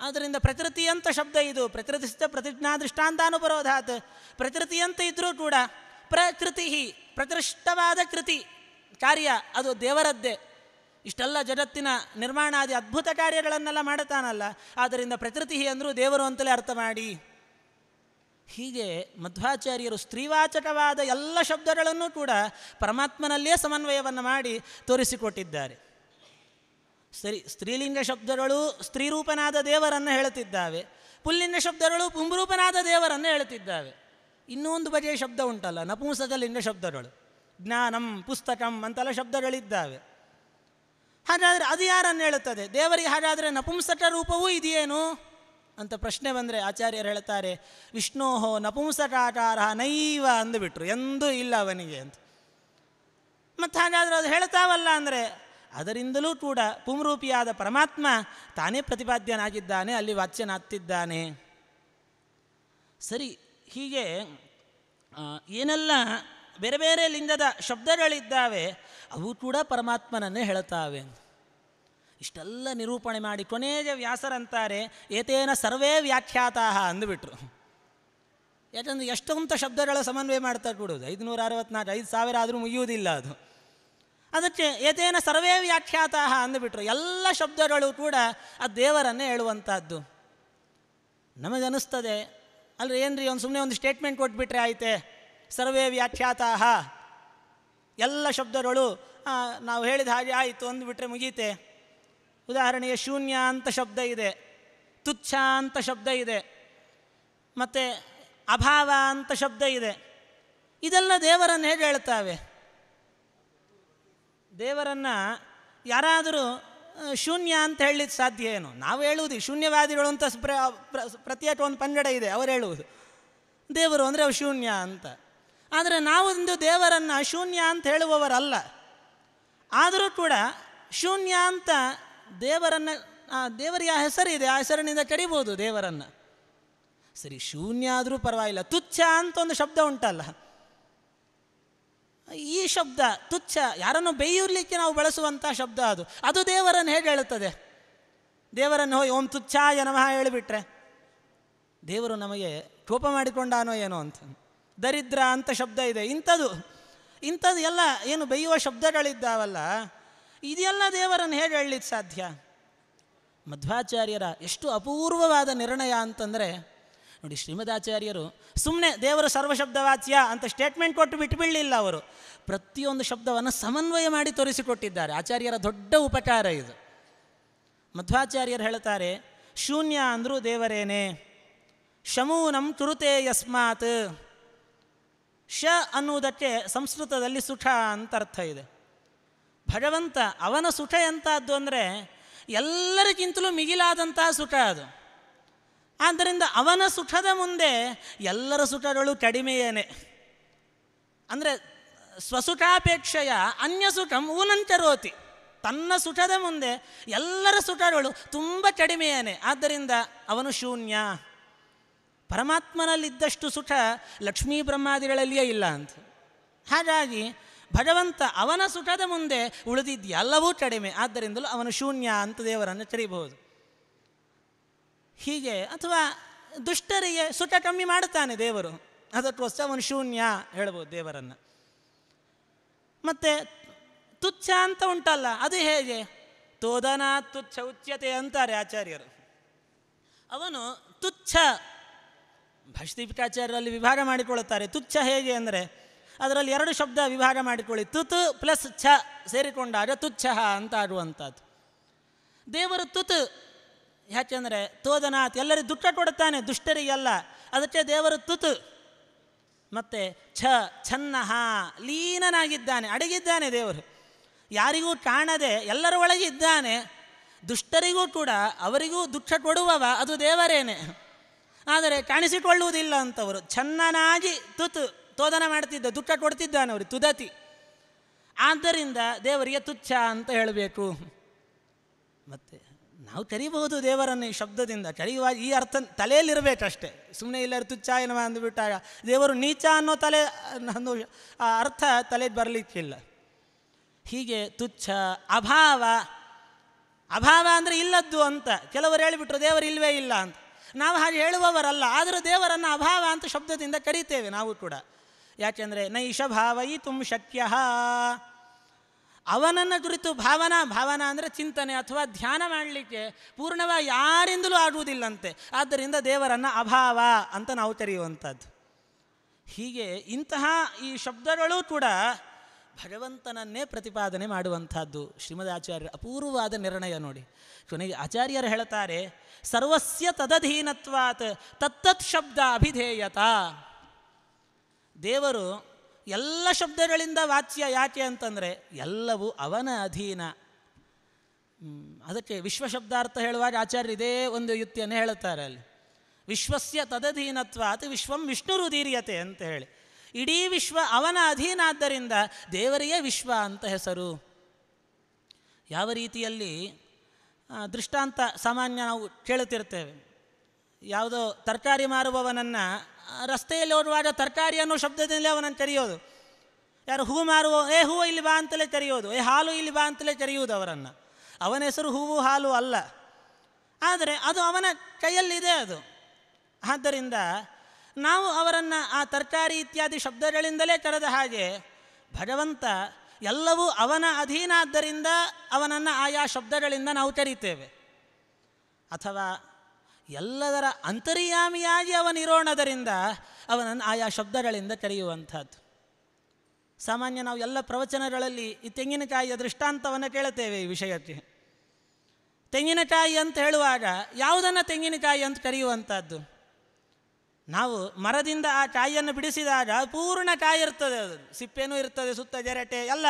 Speaker 1: ಆದ್ದರಿಂದ ಪ್ರಕೃತಿಯಂತ ಶಬ್ದ ಇದು. ಪ್ರಕೃತಿಸ್ಥ ಪ್ರತಿಜ್ಞಾ ದೃಷ್ಟಾಂತಾನುಪರೋಧಾತ್. ಪ್ರಕೃತಿ ಅಂತ ಇದ್ದರೂ ಕೂಡ ಪ್ರಕೃತಿ ಪ್ರಕೃಷ್ಟವಾದ ಕೃತಿ, ಕಾರ್ಯ, ಅದು ದೇವರದ್ದೇ. ಇಷ್ಟೆಲ್ಲ ಜಗತ್ತಿನ ನಿರ್ಮಾಣಾದಿ ಅದ್ಭುತ ಕಾರ್ಯಗಳನ್ನೆಲ್ಲ ಮಾಡುತ್ತಾನಲ್ಲ ಆದ್ದರಿಂದ ಪ್ರಕೃತಿ ಅಂದರೂ ದೇವರು ಅಂತಲೇ ಅರ್ಥ ಮಾಡಿ. ಹೀಗೆ ಮಧ್ವಾಚಾರ್ಯರು ಸ್ತ್ರೀವಾಚಕವಾದ ಎಲ್ಲ ಶಬ್ದಗಳನ್ನು ಕೂಡ ಪರಮಾತ್ಮನಲ್ಲೇ ಸಮನ್ವಯವನ್ನು ಮಾಡಿ ತೋರಿಸಿಕೊಟ್ಟಿದ್ದಾರೆ. ಸರಿ ಸ್ತ್ರೀಲಿಂಗ ಶಬ್ದಗಳು ಸ್ತ್ರೀರೂಪನಾದ ದೇವರನ್ನು ಹೇಳುತ್ತಿದ್ದಾವೆ. ಪುಲ್ಲಿಂಗ ಶಬ್ದಗಳು ಪುಂಬರೂಪನಾದ ದೇವರನ್ನು ಹೇಳುತ್ತಿದ್ದಾವೆ. ಇನ್ನೊಂದು ಬಗೆಯ ಶಬ್ದ ಉಂಟಲ್ಲ, ನಪುಂಸಕ ಲಿಂಗ ಶಬ್ದಗಳು. ಜ್ಞಾನಂ, ಪುಸ್ತಕಂ ಅಂತೆಲ್ಲ ಶಬ್ದಗಳಿದ್ದಾವೆ. ಹಾಗಾದರೆ ಅದು ಯಾರನ್ನು ಹೇಳುತ್ತದೆ? ದೇವರಿಗೆ ಹಾಗಾದರೆ ನಪುಂಸಕ ರೂಪವೂ ಇದೆಯೇನು? ಅಂತ ಪ್ರಶ್ನೆ ಬಂದರೆ ಆಚಾರ್ಯರು ಹೇಳ್ತಾರೆ ವಿಷ್ಣೋಹೋ ನಪುಂಸಕಾಕಾರ ನೈವ ಅಂದುಬಿಟ್ರು. ಎಂದೂ ಇಲ್ಲ ಅವನಿಗೆ ಅಂತ. ಮತ್ತು ಹಾಗಾದರೆ ಅದು ಹೇಳ್ತಾವಲ್ಲ ಅಂದರೆ, ಅದರಿಂದಲೂ ಕೂಡ ಪುಂರೂಪಿಯಾದ ಪರಮಾತ್ಮ ತಾನೇ ಪ್ರತಿಪಾದ್ಯನಾಗಿದ್ದಾನೆ, ಅಲ್ಲಿ ವಾಚ್ಯನಾಗ್ತಿದ್ದಾನೆ. ಸರಿ, ಹೀಗೆ ಏನೆಲ್ಲ ಬೇರೆ ಬೇರೆ ಲಿಂಗದ ಶಬ್ದಗಳಿದ್ದಾವೆ, ಅವು ಕೂಡ ಪರಮಾತ್ಮನನ್ನೇ ಹೇಳ್ತಾವೆ ಅಂತ. ಇಷ್ಟೆಲ್ಲ ನಿರೂಪಣೆ ಮಾಡಿ ಕೊನೆಗೆ ವ್ಯಾಸರಂತಾರೆ, ಏತೇನ ಸರ್ವೇ ವ್ಯಾಖ್ಯಾತಾ ಅಂದುಬಿಟ್ರು. ಯಾಕಂದರೆ ಎಷ್ಟೊಂಥ ಶಬ್ದಗಳ ಸಮನ್ವಯ ಮಾಡ್ತಾ ಕೊಡೋದು. ಐದುನೂರ ಅರವತ್ನಾಲ್ಕು ಐದು ಸಾವಿರ ಆದರೂ ಮುಗಿಯುವುದಿಲ್ಲ ಅದು. ಅದಕ್ಕೆ ಏತೇನ ಸರ್ವೇ ವ್ಯಾಖ್ಯಾತಾ ಅಂದುಬಿಟ್ರು. ಎಲ್ಲ ಶಬ್ದಗಳು ಕೂಡ ಆ ದೇವರನ್ನೇ ಹೇಳುವಂಥದ್ದು ನಮಗನ್ನಿಸ್ತದೆ, ಅಲ್ರಿ ಏನ್ರಿ ಒಂದು ಸುಮ್ಮನೆ ಒಂದು ಸ್ಟೇಟ್ಮೆಂಟ್ ಕೊಟ್ಬಿಟ್ರೆ ಆಯ್ತೆ? ಸರ್ವೇ ವ್ಯಾಖ್ಯಾತಾ ಎಲ್ಲ ಶಬ್ದಗಳು ನಾವು ಹೇಳಿದ ಹಾಗೆ ಆಯಿತು ಅಂದುಬಿಟ್ರೆ ಮುಗೀತೆ? ಉದಾಹರಣೆಗೆ ಶೂನ್ಯ ಅಂತ ಶಬ್ದ ಇದೆ, ತುಚ್ಛ ಅಂತ ಶಬ್ದ ಇದೆ, ಮತ್ತು ಅಭಾವ ಅಂತ ಶಬ್ದ ಇದೆ. ಇದೆಲ್ಲ ದೇವರನ್ನು ಹೇಗೆ ಹೇಳ್ತಾವೆ ದೇವರನ್ನು ಯಾರಾದರೂ ಶೂನ್ಯ ಅಂತ ಹೇಳಲಿಕ್ಕೆ ಸಾಧ್ಯ ಏನು? ನಾವು ಹೇಳುವುದು ಶೂನ್ಯವಾದಿಗಳು ಅಂತ ಪ್ರ, ಪ್ರ- ಪ್ರತ್ಯೇಕ ಒಂದು ಪಂಗಡ ಇದೆ, ಅವರು ಹೇಳುವುದು. ದೇವರು ಅಂದರೆ ಅವು ಶೂನ್ಯ ಅಂತ. ಆದರೆ ನಾವು ಒಂದು ದೇವರನ್ನು ಶೂನ್ಯ ಅಂತ ಹೇಳುವವರಲ್ಲ. ಆದರೂ ಕೂಡ ಶೂನ್ಯ ಅಂತ ದೇವರನ್ನು ದೇವರಿಗೆ ಆ ಹೆಸರಿದೆ ಆ ಹೆಸರಿನಿಂದ ಕಡಿಬೋದು ದೇವರನ್ನು. ಸರಿ, ಶೂನ್ಯ ಆದರೂ ಪರವಾಗಿಲ್ಲ. ತುಚ್ಛ ಅಂತ ಒಂದು ಶಬ್ದ ಉಂಟಲ್ಲ. ಈ ಶಬ್ದ, ತುಚ್ಛ, ಯಾರನ್ನು ಬೇಯುರ್ಲಿಕ್ಕೆ ನಾವು ಬಳಸುವಂಥ ಶಬ್ದ ಅದು. ಅದು ದೇವರನ್ನು ಹೇಗೆ ಹೇಳುತ್ತದೆ? ದೇವರನ್ನು ಹೋಗಿ, ಓಂ ತುಚ್ಛ ನಮಃ ಹೇಳಿಬಿಟ್ರೆ. ದೇವರು ನಮಗೆ ಕೋಪ ಮಾಡಿಕೊಂಡಾನೋ ಏನೋ ಅಂತ. ದರಿದ್ರ ಅಂತ ಶಬ್ದ ಇದೆ. ಇಂಥದ್ದು ಇಂಥದ್ದು ಎಲ್ಲ ಏನು ಬೈಯುವ ಶಬ್ದಗಳಿದ್ದಾವಲ್ಲ ಇದೆಲ್ಲ ದೇವರನ್ನು ಹೇಗೆ ಹೇಳಲಿಕ್ಕೆ ಸಾಧ್ಯ? ಮಧ್ವಾಚಾರ್ಯರ ಎಷ್ಟು ಅಪೂರ್ವವಾದ ನಿರ್ಣಯ ಅಂತಂದರೆ, ನೋಡಿ ಶ್ರೀಮದಾಚಾರ್ಯರು ಸುಮ್ಮನೆ ದೇವರು ಸರ್ವಶಬ್ದವಾಚ್ಯ ಅಂತ ಸ್ಟೇಟ್ಮೆಂಟ್ ಕೊಟ್ಟು ಬಿಟ್ಟುಬಿಡಲಿಲ್ಲ ಅವರು. ಪ್ರತಿಯೊಂದು ಶಬ್ದವನ್ನು ಸಮನ್ವಯ ಮಾಡಿ ತೋರಿಸಿಕೊಟ್ಟಿದ್ದಾರೆ. ಆಚಾರ್ಯರ ದೊಡ್ಡ ಉಪಕಾರ ಇದು. ಮಧ್ವಾಚಾರ್ಯರು ಹೇಳ್ತಾರೆ, ಶೂನ್ಯ ಅಂದರೂ ದೇವರೇನೆ ಶಮೂನಂ ತುರುತೆ ಯಸ್ಮಾತ್, ಶ ಅನ್ನುವುದಕ್ಕೆ ಸಂಸ್ಕೃತದಲ್ಲಿ ಸುಖ ಅಂತ ಅರ್ಥ ಇದೆ. ಭಗವಂತ ಅವನ ಸುಖ ಎಂಥದ್ದು ಅಂದರೆ ಎಲ್ಲರಿಗಿಂತಲೂ ಮಿಗಿಲಾದಂತಹ ಸುಖ ಅದು. ಆದ್ದರಿಂದ ಅವನ ಸುಖದ ಮುಂದೆ ಎಲ್ಲರ ಸುಖಗಳು ಕಡಿಮೆಯೇನೆ. ಅಂದರೆ ಸ್ವಸುಖಾಪೇಕ್ಷೆಯ ಅನ್ಯ ಸುಖಂ ಊನಂಚರೋತಿ ತನ್ನ ಸುಖದ ಮುಂದೆ ಎಲ್ಲರ ಸುಖಗಳು ತುಂಬ ಕಡಿಮೆಯೇನೆ. ಆದ್ದರಿಂದ ಅವನು ಶೂನ್ಯ. ಪರಮಾತ್ಮನಲ್ಲಿದ್ದಷ್ಟು ಸುಖ ಲಕ್ಷ್ಮೀ ಬ್ರಹ್ಮಾದಿಗಳಲ್ಲಿಯೇ ಇಲ್ಲ ಅಂತ. ಹಾಗಾಗಿ ಭಗವಂತ ಅವನ ಸುಖದ ಮುಂದೆ ಉಳಿದಿದ್ದು ಎಲ್ಲವೂ ಕಡಿಮೆ. ಆದ್ದರಿಂದಲೂ ಅವನು ಶೂನ್ಯ ಅಂತ ದೇವರನ್ನು ಕರೀಬಹುದು ಹೀಗೆ ಅಥವಾ ದುಷ್ಟರಿಗೆ ಸುಖ ಕಮ್ಮಿ ಮಾಡುತ್ತಾನೆ ದೇವರು. ಅದಕ್ಕೋಸ್ಕರ ಅವನು ಶೂನ್ಯ ಹೇಳ್ಬೋದು ದೇವರನ್ನು. ಮತ್ತೆ ತುಚ್ಛ ಅಂತ ಉಂಟಲ್ಲ, ಅದು ಹೇಗೆ? ತೋದನ ತುಚ್ಛ ಉಚ್ಯತೆ ಅಂತಾರೆ ಆಚಾರ್ಯರು. ಅವನು ತುಚ್ಛ ಭಷ್ಟದೀಪಿಕಾಚಾರ್ಯರಲ್ಲಿ ವಿಭಾಗ ಮಾಡಿಕೊಳ್ಳುತ್ತಾರೆ. ತುಚ್ಛ ಹೇಗೆ ಅಂದರೆ ಅದರಲ್ಲಿ ಎರಡು ಶಬ್ದ ವಿಭಾಗ ಮಾಡಿಕೊಳ್ಳಿ. ತುತ್ ಪ್ಲಸ್ ಛ ಸೇರಿಕೊಂಡಾಗ ತುಚ್ಛ ಅಂತ ಆಗುವಂಥದ್ದು. ದೇವರು ತುತ್ ಯಾಕೆಂದರೆ ತೋದನಾಥ್ ಎಲ್ಲರಿಗೂ ದುಃಖ ಕೊಡುತ್ತಾನೆ, ದುಷ್ಟರಿಗೆಲ್ಲ. ಅದಕ್ಕೆ ದೇವರು ತುತ್. ಮತ್ತು ಛ, ಛನ್ನಹ, ಲೀನನಾಗಿದ್ದಾನೆ, ಅಡಗಿದ್ದಾನೆ ದೇವರು. ಯಾರಿಗೂ ಕಾಣದೆ, ಎಲ್ಲರ ಒಳಗಿದ್ದಾನೆ ದುಷ್ಟರಿಗೂ ಕೂಡ, ಅವರಿಗೂ ದುಃಖ ಕೊಡುವವ ಅದು ದೇವರೇನೆ. ಆದರೆ ಕಾಣಿಸಿಕೊಳ್ಳುವುದಿಲ್ಲ ಅಂತವರು. ಚನ್ನನಾಗಿ ತುತು. ತೋದನ ಮಾಡ್ತಿದ್ದ ದುಃಖ ಕೊಡ್ತಿದ್ದಾನೆ ಅವರು, ತುದತಿ. ಆದ್ದರಿಂದ ದೇವರಿಗೆ ತುಚ್ಛ ಅಂತ ಹೇಳಬೇಕು. ಮತ್ತು, ನಾವು ಕರಿಬಹುದು ದೇವರನ್ನು ಈ ಶಬ್ದದಿಂದ, ಕರೆಯುವ ಈ ಅರ್ಥ ತಲೆಯಲ್ಲಿರಬೇಕಷ್ಟೇ. ಸುಮ್ಮನೆ ಇಲ್ಲರೂ ತುಚ್ಛ ಏನವ ಅಂದುಬಿಟ್ಟಾಗ, ದೇವರು ನೀಚ ಅನ್ನೋ ತಲೆ, ಅನ್ನೋ ಆ ಅರ್ಥ ತಲೆಗೆ ಬರಲಿಕ್ಕಿಲ್ಲ. ಹೀಗೆ ತುಚ್ಛ, ಅಭಾವ ಅಭಾವ ಅಂದರೆ ಇಲ್ಲದ್ದು ಅಂತ. ಕೆಲವರು ಹೇಳಿಬಿಟ್ರು, ದೇವರು ಇಲ್ಲವೇ ಇಲ್ಲ ಅಂತ. ನಾವು ಹಾಗೆ ಹೇಳುವವರಲ್ಲ, ಆದರೂ ದೇವರನ್ನು ಅಭಾವ ಅಂತ ಶಬ್ದದಿಂದ ಕರೀತೇವೆ ನಾವು ಕೂಡ. ಯಾಕೆಂದರೆ ನೈಷ ಭಾವೈ ತುಂ ಶಕ್ಯ. ಅವನನ್ನು ಕುರಿತು ಭಾವನಾ ಭಾವನಾ ಅಂದರೆ ಚಿಂತನೆ ಅಥವಾ ಧ್ಯಾನ ಮಾಡಲಿಕ್ಕೆ ಪೂರ್ಣವಾಗಿ ಯಾರಿಂದಲೂ ಆಗುವುದಿಲ್ಲಂತೆ. ಆದ್ದರಿಂದ ದೇವರನ್ನು ಅಭಾವ ಅಂತ ನಾವು ತೆರೆಯುವಂಥದ್ದು. ಹೀಗೆ ಇಂತಹ ಈ ಶಬ್ದಗಳು ಕೂಡ ಭಗವಂತನನ್ನೇ ಪ್ರತಿಪಾದನೆ ಮಾಡುವಂಥದ್ದು. ಶ್ರೀಮದಾಚಾರ್ಯರ ಅಪೂರ್ವವಾದ ನಿರ್ಣಯ ನೋಡಿ. ಕೊನೆಗೆ ಆಚಾರ್ಯರು ಹೇಳ್ತಾರೆ, ಸರ್ವಸ್ಯ ತದಧೀನತ್ವಾತ್ ತತ್ತತ್ ಶಬ್ದ ಅಭಿಧೇಯತ. ದೇವರು ಎಲ್ಲ ಶಬ್ದಗಳಿಂದ ವಾಚ್ಯ ಯಾಕೆ ಅಂತಂದರೆ ಎಲ್ಲವೂ ಅವನ ಅಧೀನ. ಅದಕ್ಕೆ ವಿಶ್ವಶಬ್ದಾರ್ಥ ಹೇಳುವಾಗ ಆಚಾರ್ಯ ಇದೇ ಒಂದು ಯುಕ್ತಿಯನ್ನು ಹೇಳುತ್ತಾರೆ ಅಲ್ಲಿ. ವಿಶ್ವಸ್ಯ ತದಧೀನತ್ವಾತ್ ವಿಶ್ವಂ ವಿಷ್ಣುರುದೀರ್ಯತೆ ಅಂತ ಹೇಳಿ. ಇಡೀ ವಿಶ್ವ ಅವನ ಅಧೀನ ಆದ್ದರಿಂದ ದೇವರಿಗೆ ವಿಶ್ವ ಅಂತ ಹೆಸರು. ಯಾವ ರೀತಿಯಲ್ಲಿ ದೃಷ್ಟಾಂತ ಸಾಮಾನ್ಯ ನಾವು ಕೇಳುತ್ತಿರ್ತೇವೆ. ಯಾವುದೋ ತರಕಾರಿ ಮಾರುವವನನ್ನು ರಸ್ತೆಯಲ್ಲಿ ಓಡುವಾಗ ತರಕಾರಿ ಅನ್ನೋ ಅವನನ್ನು ಕರೆಯೋದು. ಯಾರು ಹೂ ಮಾರುವ, ಏ, ಹೂವು ಇಲ್ಲಿ ಬಾ ಅಂತಲೇ ಕರೆಯೋದು. ಏ, ಹಾಲು ಇಲ್ಲಿ ಬಾ ಅಂತಲೇ ಕರೆಯುವುದು ಅವರನ್ನು. ಅವನ ಹೆಸರು ಹೂವು, ಹಾಲು ಅಲ್ಲ. ಆದರೆ ಅದು ಅವನ ಕೈಯಲ್ಲಿದೆ ಅದು. ಆದ್ದರಿಂದ ನಾವು ಅವರನ್ನು ಆ ತರಕಾರಿ ಇತ್ಯಾದಿ ಶಬ್ದಗಳಿಂದಲೇ ಕರೆದ ಹಾಗೆ ಭಗವಂತ ಎಲ್ಲವೂ ಅವನ ಅಧೀನ ಆದ್ದರಿಂದ ಅವನನ್ನು ಆಯಾ ಶಬ್ದಗಳಿಂದ ನಾವು ಕರೀತೇವೆ. ಅಥವಾ ಎಲ್ಲದರ ಅಂತರ್ಯಾಮಿಯಾಗಿ ಅವನಿರೋಣದರಿಂದ ಅವನನ್ನು ಆಯಾ ಶಬ್ದಗಳಿಂದ ಕರೆಯುವಂಥದ್ದು. ಸಾಮಾನ್ಯ ನಾವು ಎಲ್ಲ ಪ್ರವಚನಗಳಲ್ಲಿ ಈ ತೆಂಗಿನಕಾಯಿಯ ದೃಷ್ಟಾಂತವನ್ನು ಕೇಳುತ್ತೇವೆ ಈ ವಿಷಯಕ್ಕೆ. ತೆಂಗಿನಕಾಯಿ ಅಂತ ಹೇಳುವಾಗ ಯಾವುದನ್ನು ತೆಂಗಿನಕಾಯಿ ಅಂತ ಕರೆಯುವಂಥದ್ದು? ನಾವು ಮರದಿಂದ ಆ ಕಾಯಿಯನ್ನು ಬಿಡಿಸಿದಾಗ ಪೂರ್ಣ ಕಾಯಿ ಇರ್ತದೆ ಅದು. ಸಿಪ್ಪೆನೂ ಇರ್ತದೆ, ಸುತ್ತ ಜರಟೆ ಎಲ್ಲ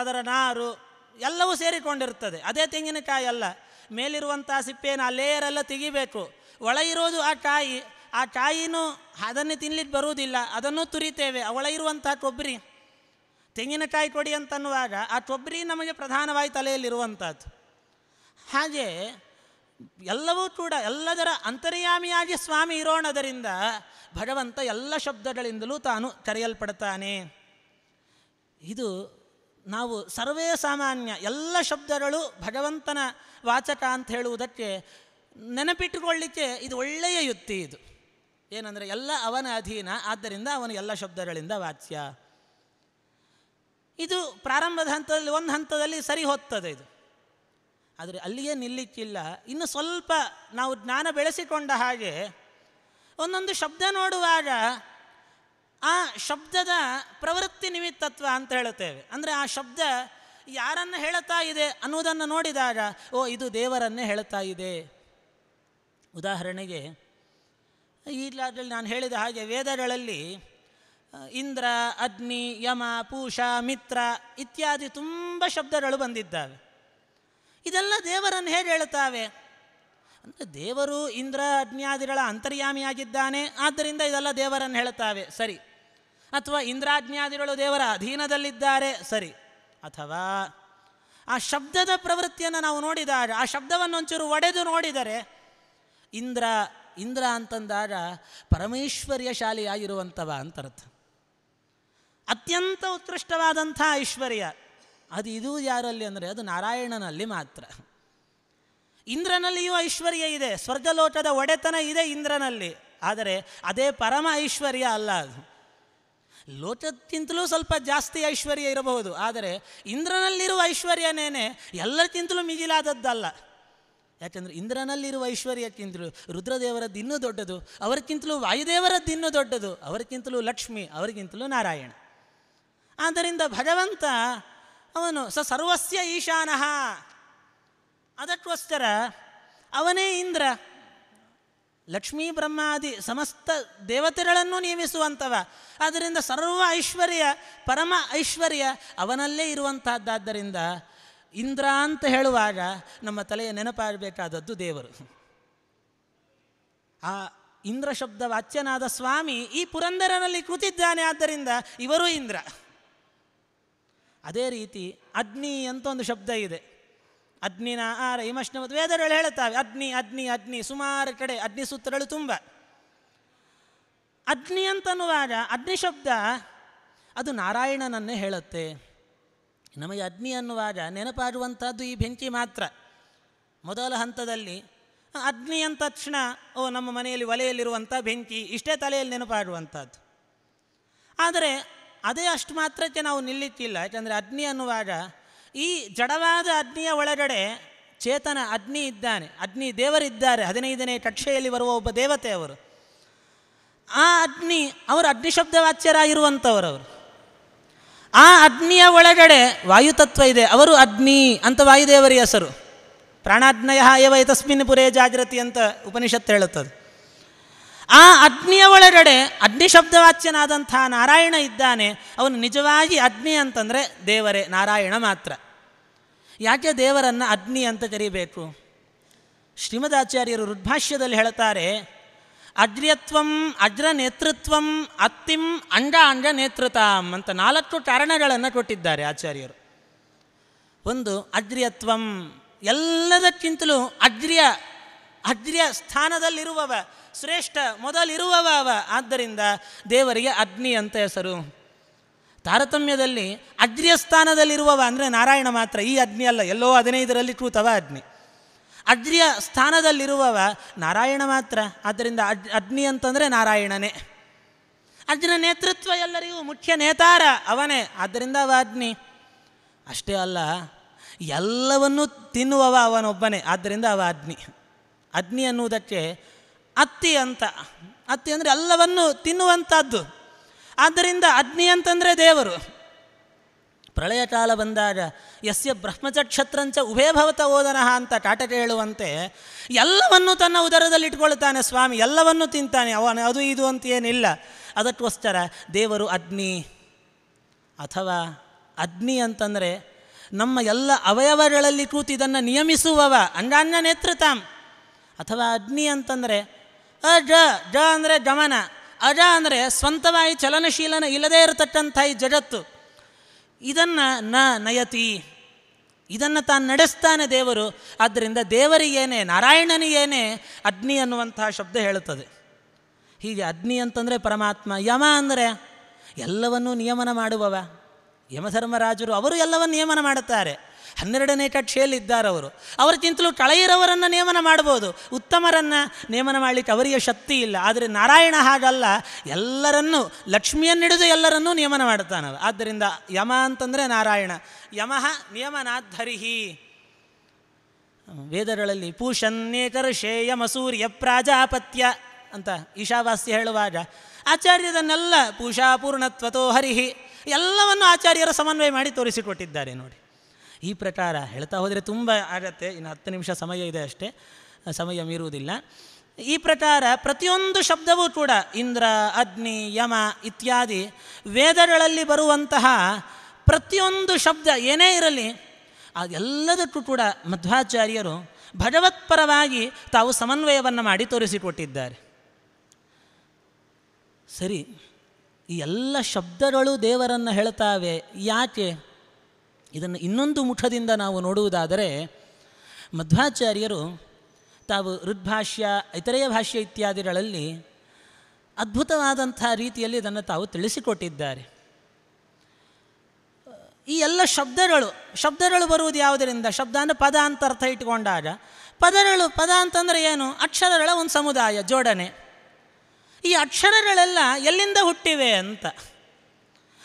Speaker 1: ಅದರ ನಾರು ಎಲ್ಲವೂ ಸೇರಿಕೊಂಡಿರ್ತದೆ. ಅದೇ ತೆಂಗಿನಕಾಯಿ ಅಲ್ಲ. ಮೇಲಿರುವಂಥ ಸಿಪ್ಪೆಯನ್ನು ಆ ಲೇಯರೆಲ್ಲ ತೆಗಿಬೇಕು. ಒಳ ಇರೋದು ಆ ಕಾಯಿ, ಆ ಕಾಯಿನೂ ಅದನ್ನೇ ತಿನ್ಲಿಕ್ಕೆ ಬರುವುದಿಲ್ಲ, ಅದನ್ನು ತುರಿತೇವೆ. ಒಳ ಇರುವಂಥ ಕೊಬ್ಬರಿ, ತೆಂಗಿನಕಾಯಿ ಕೊಡಿ ಅಂತನ್ನುವಾಗ ಆ ಕೊಬ್ಬರಿ ನಮಗೆ ಪ್ರಧಾನವಾಗಿ ತಲೆಯಲ್ಲಿರುವಂಥದ್ದು. ಹಾಗೆ ಎಲ್ಲವೂ ಕೂಡ ಎಲ್ಲದರ ಅಂತರ್ಯಾಮಿಯಾಗಿ ಸ್ವಾಮಿ ಇರೋಣದರಿಂದ ಭಗವಂತ ಎಲ್ಲ ಶಬ್ದಗಳಿಂದಲೂ ತಾನು ಕರೆಯಲ್ಪಡ್ತಾನೆ. ಇದು ನಾವು ಸರ್ವೇ ಸಾಮಾನ್ಯ ಎಲ್ಲ ಶಬ್ದಗಳು ಭಗವಂತನ ವಾಚಕ ಅಂತ ಹೇಳುವುದಕ್ಕೆ ನೆನಪಿಟ್ಟುಕೊಳ್ಳಿಕ್ಕೆ ಇದು ಒಳ್ಳೆಯ ಯುಕ್ತಿ ಇದು. ಏನಂದರೆ ಎಲ್ಲ ಅವನ ಅಧೀನ, ಆದ್ದರಿಂದ ಅವನು ಎಲ್ಲ ಶಬ್ದಗಳಿಂದ ವಾಚ್ಯ. ಇದು ಪ್ರಾರಂಭದ ಹಂತದಲ್ಲಿ, ಒಂದು ಹಂತದಲ್ಲಿ ಸರಿ ಹೋಗ್ತದೆ ಇದು. ಆದರೆ ಅಲ್ಲಿಯೇ ನಿಲ್ಲಿಕ್ಕಿಲ್ಲ. ಇನ್ನು ಸ್ವಲ್ಪ ನಾವು ಜ್ಞಾನ ಬೆಳೆಸಿಕೊಂಡ ಹಾಗೆ ಒಂದೊಂದು ಶಬ್ದ ನೋಡುವಾಗ ಆ ಶಬ್ದದ ಪ್ರವೃತ್ತಿ ನಿಮಿತ್ತತ್ವ ಅಂತ ಹೇಳುತ್ತೇವೆ. ಅಂದರೆ ಆ ಶಬ್ದ ಯಾರನ್ನು ಹೇಳುತ್ತಾ ಇದೆ ಅನ್ನುವುದನ್ನು ನೋಡಿದಾಗ, ಓ, ಇದು ದೇವರನ್ನೇ ಹೇಳುತ್ತಾ ಇದೆ. ಉದಾಹರಣೆಗೆ ಈಗಲಾದಲ್ಲಿ ನಾನು ಹೇಳಿದ ಹಾಗೆ ವೇದಗಳಲ್ಲಿ ಇಂದ್ರ, ಅಗ್ನಿ, ಯಮ, ಪೂಷ, ಮಿತ್ರ ಇತ್ಯಾದಿ ತುಂಬ ಶಬ್ದಗಳು ಬಂದಿದ್ದಾವೆ. ಇದೆಲ್ಲ ದೇವರನ್ನು ಹೇಗೆ ಹೇಳುತ್ತಾವೆ? ಅಂದರೆ ದೇವರು ಇಂದ್ರ ಅಗ್ನಿಯಾದಿಗಳ ಅಂತರ್ಯಾಮಿಯಾಗಿದ್ದಾನೆ, ಆದ್ದರಿಂದ ಇದೆಲ್ಲ ದೇವರನ್ನು ಹೇಳುತ್ತಾವೆ. ಸರಿ. ಅಥವಾ ಇಂದ್ರಾಜ್ಞಾದಿಗಳು ದೇವರ ಅಧೀನದಲ್ಲಿದ್ದಾರೆ, ಸರಿ. ಅಥವಾ ಆ ಶಬ್ದದ ಪ್ರವೃತ್ತಿಯನ್ನು ನಾವು ನೋಡಿದಾಗ, ಆ ಶಬ್ದವನ್ನು ಒಂಚೂರು ಒಡೆದು ನೋಡಿದರೆ, ಇಂದ್ರ ಇಂದ್ರ ಅಂತಂದಾಗ ಪರಮೇಶ್ವರ್ಯ ಶಾಲಿಯಾಗಿರುವಂಥವ ಅಂತರ್ಥ ಅತ್ಯಂತ ಉತ್ಕೃಷ್ಟವಾದಂಥ ಐಶ್ವರ್ಯ. ಅದು ಇದು ಯಾರಲ್ಲಿ ಅಂದರೆ ಅದು ನಾರಾಯಣನಲ್ಲಿ ಮಾತ್ರ. ಇಂದ್ರನಲ್ಲಿಯೂ ಐಶ್ವರ್ಯ ಇದೆ, ಸ್ವರ್ಗಲೋಕದ ಒಡೆತನ ಇದೆ ಇಂದ್ರನಲ್ಲಿ. ಆದರೆ ಅದೇ ಪರಮ ಐಶ್ವರ್ಯ ಅಲ್ಲ ಅದು. ಲೋಕಕ್ಕಿಂತಲೂ ಸ್ವಲ್ಪ ಜಾಸ್ತಿ ಐಶ್ವರ್ಯ ಇರಬಹುದು, ಆದರೆ ಇಂದ್ರನಲ್ಲಿರುವ ಐಶ್ವರ್ಯನೇನೆ ಎಲ್ಲಕ್ಕಿಂತಲೂ ಮಿಗಿಲಾದದ್ದಲ್ಲ. ಯಾಕೆಂದರೆ ಇಂದ್ರನಲ್ಲಿರುವ ಐಶ್ವರ್ಯಕ್ಕಿಂತಲೂ ರುದ್ರದೇವರದ್ದು ಇನ್ನೂ ದೊಡ್ಡದು, ಅವರಿಗಿಂತಲೂ ವಾಯುದೇವರದ್ದು ಇನ್ನೂ ದೊಡ್ಡದು, ಅವರಿಗಿಂತಲೂ ಲಕ್ಷ್ಮಿ, ಅವರಿಗಿಂತಲೂ ನಾರಾಯಣ. ಆದ್ದರಿಂದ ಭಗವಂತ ಅವನು ಸ ಸರ್ವಸ್ಯ ಈಶಾನಃ. ಅದಕ್ಕೋಸ್ಕರ ಅವನೇ ಇಂದ್ರ, ಲಕ್ಷ್ಮೀ ಬ್ರಹ್ಮಾದಿ ಸಮಸ್ತ ದೇವತೆಗಳನ್ನು ನೇಮಿಸುವಂಥವ ಆದ್ದರಿಂದ ಸರ್ವ ಐಶ್ವರ್ಯ, ಪರಮ ಐಶ್ವರ್ಯ ಅವನಲ್ಲೇ ಇರುವಂತಹದ್ದಾದ್ದರಿಂದ ಇಂದ್ರ ಅಂತ ಹೇಳುವಾಗ ನಮ್ಮ ತಲೆಯ ನೆನಪಾಗಬೇಕಾದದ್ದು ದೇವರು. ಆ ಇಂದ್ರ ಶಬ್ದ ವಾಚ್ಯನಾದ ಸ್ವಾಮಿ ಈ ಪುರಂದರನಲ್ಲಿ ಕೂತಿದ್ದಾನೆ, ಆದ್ದರಿಂದ ಇವರು ಇಂದ್ರ. ಅದೇ ರೀತಿ ಅಗ್ನಿ ಅಂತ ಒಂದು ಶಬ್ದ ಇದೆ. ಅಗ್ನಿನ ಆರ ಹಿಮಶ್ನ ವೇದಗಳು ಹೇಳುತ್ತವೆ, ಅಗ್ನಿ ಅಗ್ನಿ ಅಗ್ನಿ, ಸುಮಾರು ಕಡೆ ಅಗ್ನಿ ಸೂತ್ರಗಳು ತುಂಬ. ಅಗ್ನಿ ಅಂತನ್ನುವಾಗ, ಅಗ್ನಿ ಶಬ್ದ, ಅದು ನಾರಾಯಣನನ್ನೇ ಹೇಳುತ್ತೆ. ನಮಗೆ ಅಗ್ನಿ ಅನ್ನುವಾಗ ನೆನಪಾಗುವಂಥದ್ದು ಈ ಬೆಂಕಿ ಮಾತ್ರ. ಮೊದಲ ಹಂತದಲ್ಲಿ, ಅಗ್ನಿ ಅಂದ ತಕ್ಷಣ, ಓ, ನಮ್ಮ ಮನೆಯಲ್ಲಿ ಒಲೆಯಲ್ಲಿರುವಂಥ ಬೆಂಕಿ, ಇಷ್ಟೇ ತಲೆಯಲ್ಲಿ ನೆನಪಾಗುವಂಥದ್ದು. ಆದರೆ, ಅದೇ ಅಷ್ಟು ಮಾತ್ರಕ್ಕೆ ನಾವು ನಿಲ್ಲಿಕ್ಕಿಲ್ಲ, ಯಾಕಂದರೆ ಅಗ್ನಿ ಅನ್ನುವಾಗ ಈ ಜಡವಾದ ಅಗ್ನಿಯ ಒಳಗಡೆ ಚೇತನ ಅಗ್ನಿ ಇದ್ದಾನೆ. ಅಗ್ನಿ ದೇವರಿದ್ದಾರೆ. ಹದಿನೈದನೇ ಕಕ್ಷೆಯಲ್ಲಿ ಬರುವ ಒಬ್ಬ ದೇವತೆ ಅವರು. ಆ ಅಗ್ನಿ ಅವರು ಅಗ್ನಿಶಬ್ದವಾಚ್ಯರಾಗಿರುವಂಥವರು. ಅವರು ಆ ಅಗ್ನಿಯ ಒಳಗಡೆ ವಾಯುತತ್ವ ಇದೆ. ಅವರು ಅಗ್ನಿ ಅಂತ ವಾಯುದೇವರ ಹೆಸರು. ಪ್ರಾಣಾಗ್ನಯ ಏವ ತಸ್ಮಿನ್ ಪುರೇ ಜಾಗೃತಿ ಅಂತ ಉಪನಿಷತ್ತು ಹೇಳುತ್ತದೆ. ಆ ಅಗ್ನಿಯ ಒಳಗಡೆ ಅಗ್ನಿಶಬ್ದವಾಚ್ಯನಾದಂಥ ನಾರಾಯಣ ಇದ್ದಾನೆ. ಅವನು ನಿಜವಾಗಿ ಅಗ್ನಿ ಅಂತಂದರೆ ದೇವರೇ, ನಾರಾಯಣ ಮಾತ್ರ. ಯಾಕೆ ದೇವರನ್ನು ಅಗ್ನಿ ಅಂತ ಕರೀಬೇಕು? ಶ್ರೀಮದಾಚಾರ್ಯರು ರುದ್ಭಾಷ್ಯದಲ್ಲಿ ಹೇಳ್ತಾರೆ, ಅಗ್ರ್ಯತ್ವಂ ಅಗ್ರ ನೇತೃತ್ವಂ ಅತ್ತಿಂ ಅಂಡ ಅಂಡ ನೇತೃತಾಂ ಅಂತ ನಾಲ್ಕು ಕಾರಣಗಳನ್ನು ಕೊಟ್ಟಿದ್ದಾರೆ ಆಚಾರ್ಯರು. ಒಂದು, ಅಗ್ರ್ಯತ್ವಂ ಎಲ್ಲದಕ್ಕಿಂತಲೂ ಅಗ್ರ್ಯ ಅಗ್ರ್ಯ ಸ್ಥಾನದಲ್ಲಿರುವವ, ಶ್ರೇಷ್ಠ ಮೊದಲಿರುವವ ಅವ. ಆದ್ದರಿಂದ ದೇವರಿಗೆ ಅಗ್ನಿ ಅಂತ ಹೆಸರು. ತಾರತಮ್ಯದಲ್ಲಿ ಅಗ್ರ್ಯ ಸ್ಥಾನದಲ್ಲಿರುವವ ಅಂದರೆ ನಾರಾಯಣ ಮಾತ್ರ, ಈ ಅಗ್ನಿ ಅಲ್ಲ, ಎಲ್ಲೋ ಹದಿನೈದರಲ್ಲಿ ಕೂತವ ಅಗ್ನಿ. ಅಗ್ರ್ಯ ಸ್ಥಾನದಲ್ಲಿರುವವ ನಾರಾಯಣ ಮಾತ್ರ, ಆದ್ದರಿಂದ ಅಜ್ ಅಗ್ನಿ ಅಂತಂದರೆ ನಾರಾಯಣನೇ. ಅಗ್ನ ನೇತೃತ್ವ ಎಲ್ಲರಿಗೂ ಮುಖ್ಯ ನೇತಾರ ಅವನೇ, ಆದ್ದರಿಂದ ಅವ ಅಗ್ನಿ. ಅಷ್ಟೇ ಅಲ್ಲ, ಎಲ್ಲವನ್ನೂ ತಿನ್ನುವವ ಅವನೊಬ್ಬನೇ, ಆದ್ದರಿಂದ ಅವ ಅಗ್ನಿ. ಅಗ್ನಿ ಅನ್ನುವುದಕ್ಕೆ ಅತ್ತಿ ಅಂತ, ಅತ್ತಿ ಅಂದರೆ ಎಲ್ಲವನ್ನು ತಿನ್ನುವಂಥದ್ದು. ಆದ್ದರಿಂದ ಅಗ್ನಿ ಅಂತಂದರೆ ದೇವರು. ಪ್ರಳಯ ಕಾಲ ಬಂದಾಗ ಯಸ್ಯ ಬ್ರಹ್ಮಚಕ್ಷತ್ರಂಚ ಉಭಯ ಭವತ ಓದನಃ ಅಂತ ಕಾಟಕ ಹೇಳುವಂತೆ ಎಲ್ಲವನ್ನೂ ತನ್ನ ಉದರದಲ್ಲಿ ಇಟ್ಕೊಳ್ತಾನೆ ಸ್ವಾಮಿ, ಎಲ್ಲವನ್ನೂ ತಿಂತಾನೆ. ಅವನ ಅದು ಇದು ಅಂತ ಏನಿಲ್ಲ. ಅದಕ್ಕೋಸ್ಕರ ದೇವರು ಅಗ್ನಿ, ಅಥವಾ ಅಗ್ನಿ ಅಂತಂದರೆ ನಮ್ಮ ಎಲ್ಲ ಅವಯವಗಳಲ್ಲಿ ಕೂತು ಇದನ್ನು ನಿಯಮಿಸುವವ ಅಂಗಾಂಗ ನೇತೃತಾಂ ಅಥವಾ ಅಗ್ನಿ ಅಂತಂದರೆ ಅಜ, ಜ ಅಂದರೆ ಗಮನ. ಅಜ ಅಂದರೆ ಸ್ವಂತವಾಗಿ ಚಲನಶೀಲನ ಇಲ್ಲದೇ ಇರತಕ್ಕಂಥ ಈ ಜಗತ್ತು. ಇದನ್ನು ನ ನಯತಿ. ಇದನ್ನು ತಾನು ನಡೆಸ್ತಾನೆ ದೇವರು. ಆದ್ದರಿಂದ ದೇವರಿಗೇನೆ, ನಾರಾಯಣನಿಗೇನೆ ಅಗ್ನಿ ಅನ್ನುವಂತಹ ಶಬ್ದ ಹೇಳುತ್ತದೆ. ಹೀಗೆ ಅಗ್ನಿ ಅಂತಂದರೆ ಪರಮಾತ್ಮ. ಯಮ ಅಂದರೆ ಎಲ್ಲವನ್ನೂ ನಿಯಮನ ಮಾಡುವವ. ಯಮಧರ್ಮರಾಜರು ಅವರು ಎಲ್ಲವನ್ನು ನಿಯಮನ ಮಾಡುತ್ತಾರೆ. ಹನ್ನೆರಡನೇ ಕಕ್ಷೆಯಲ್ಲಿ ಇದ್ದಾರೆ ಅವರು ಅವರಿಗಿಂತಲೂ ಕಳೆಯಿರವರನ್ನು ನೇಮನ ಮಾಡ್ಬೋದು ಉತ್ತಮರನ್ನು ನೇಮನ ಮಾಡಲಿಕ್ಕೆ ಅವರಿಗೆ ಶಕ್ತಿ ಇಲ್ಲ. ಆದರೆ ನಾರಾಯಣ ಹಾಗಲ್ಲ. ಎಲ್ಲರನ್ನೂ, ಲಕ್ಷ್ಮಿಯನ್ನಿಡಿದು ಎಲ್ಲರನ್ನೂ ನಿಯಮನ ಮಾಡುತ್ತಾನೆ ಆದ್ದರಿಂದ ಯಮ ಅಂತಂದರೆ ನಾರಾಯಣ. ಯಮಃ ನಿಯಮನಾಧರಿಹಿ ವೇದಗಳಲ್ಲಿ ಪೂಷನ್ಯೇತರ ಶೇಯ ಮಸೂರ್ಯ ಪ್ರಾಜಾಪತ್ಯ ಅಂತ ಈಶಾವಾಸ್ಯ ಹೇಳುವಾಗ ಆಚಾರ್ಯದನ್ನೆಲ್ಲ ಪೂಷಾ ಪೂರ್ಣತ್ವತೋ ಹರಿಹಿ ಎಲ್ಲವನ್ನು ಆಚಾರ್ಯರ ಸಮನ್ವಯ ಮಾಡಿ ತೋರಿಸಿಕೊಟ್ಟಿದ್ದಾರೆ ನೋಡಿ. ಈ ಪ್ರಕಾರ ಹೇಳ್ತಾ ಹೋದರೆ ತುಂಬ ಆಗತ್ತೆ. ಇನ್ನು ಹತ್ತು ನಿಮಿಷ ಸಮಯ ಇದೆ ಅಷ್ಟೇ. ಸಮಯ ಮೀರುವುದಿಲ್ಲ. ಈ ಪ್ರಕಾರ ಪ್ರತಿಯೊಂದು ಶಬ್ದವೂ ಕೂಡ ಇಂದ್ರ, ಅಗ್ನಿ, ಯಮ ಇತ್ಯಾದಿ ವೇದಗಳಲ್ಲಿ ಬರುವಂತಹ ಪ್ರತಿಯೊಂದು ಶಬ್ದ ಏನೇ ಇರಲಿ ಅದೆಲ್ಲದಕ್ಕೂ ಕೂಡ ಮಧ್ವಾಚಾರ್ಯರು ಭಗವತ್ಪರವಾಗಿ ತಾವು ಸಮನ್ವಯವನ್ನು ಮಾಡಿ ತೋರಿಸಿಕೊಟ್ಟಿದ್ದಾರೆ. ಸರಿ, ಈ ಎಲ್ಲ ಶಬ್ದಗಳು ದೇವರನ್ನು ಹೇಳ್ತಾವೆ. ಯಾಕೆ? ಇದನ್ನು ಇನ್ನೊಂದು ಮುಖದಿಂದ ನಾವು ನೋಡುವುದಾದರೆ ಮಧ್ವಾಚಾರ್ಯರು ತಾವು ಋದ್ಭಾಷ್ಯ ಇತರೆಯ ಭಾಷ್ಯ ಇತ್ಯಾದಿಗಳಲ್ಲಿ ಅದ್ಭುತವಾದಂಥ ರೀತಿಯಲ್ಲಿ ಇದನ್ನು ತಾವು ತಿಳಿಸಿಕೊಟ್ಟಿದ್ದಾರೆ. ಈ ಎಲ್ಲ ಶಬ್ದಗಳು ಶಬ್ದಗಳು ಬರುವುದು ಯಾವುದರಿಂದ? ಶಬ್ದ ಅಂದರೆ ಪದ ಅಂತ ಅರ್ಥ ಇಟ್ಕೊಂಡಾಗ ಪದಗಳು, ಪದ ಅಂತಂದರೆ ಏನು? ಅಕ್ಷರಗಳ ಒಂದು ಸಮುದಾಯ, ಜೋಡಣೆ. ಈ ಅಕ್ಷರಗಳೆಲ್ಲ ಎಲ್ಲಿಂದ ಹುಟ್ಟಿವೆ ಅಂತ.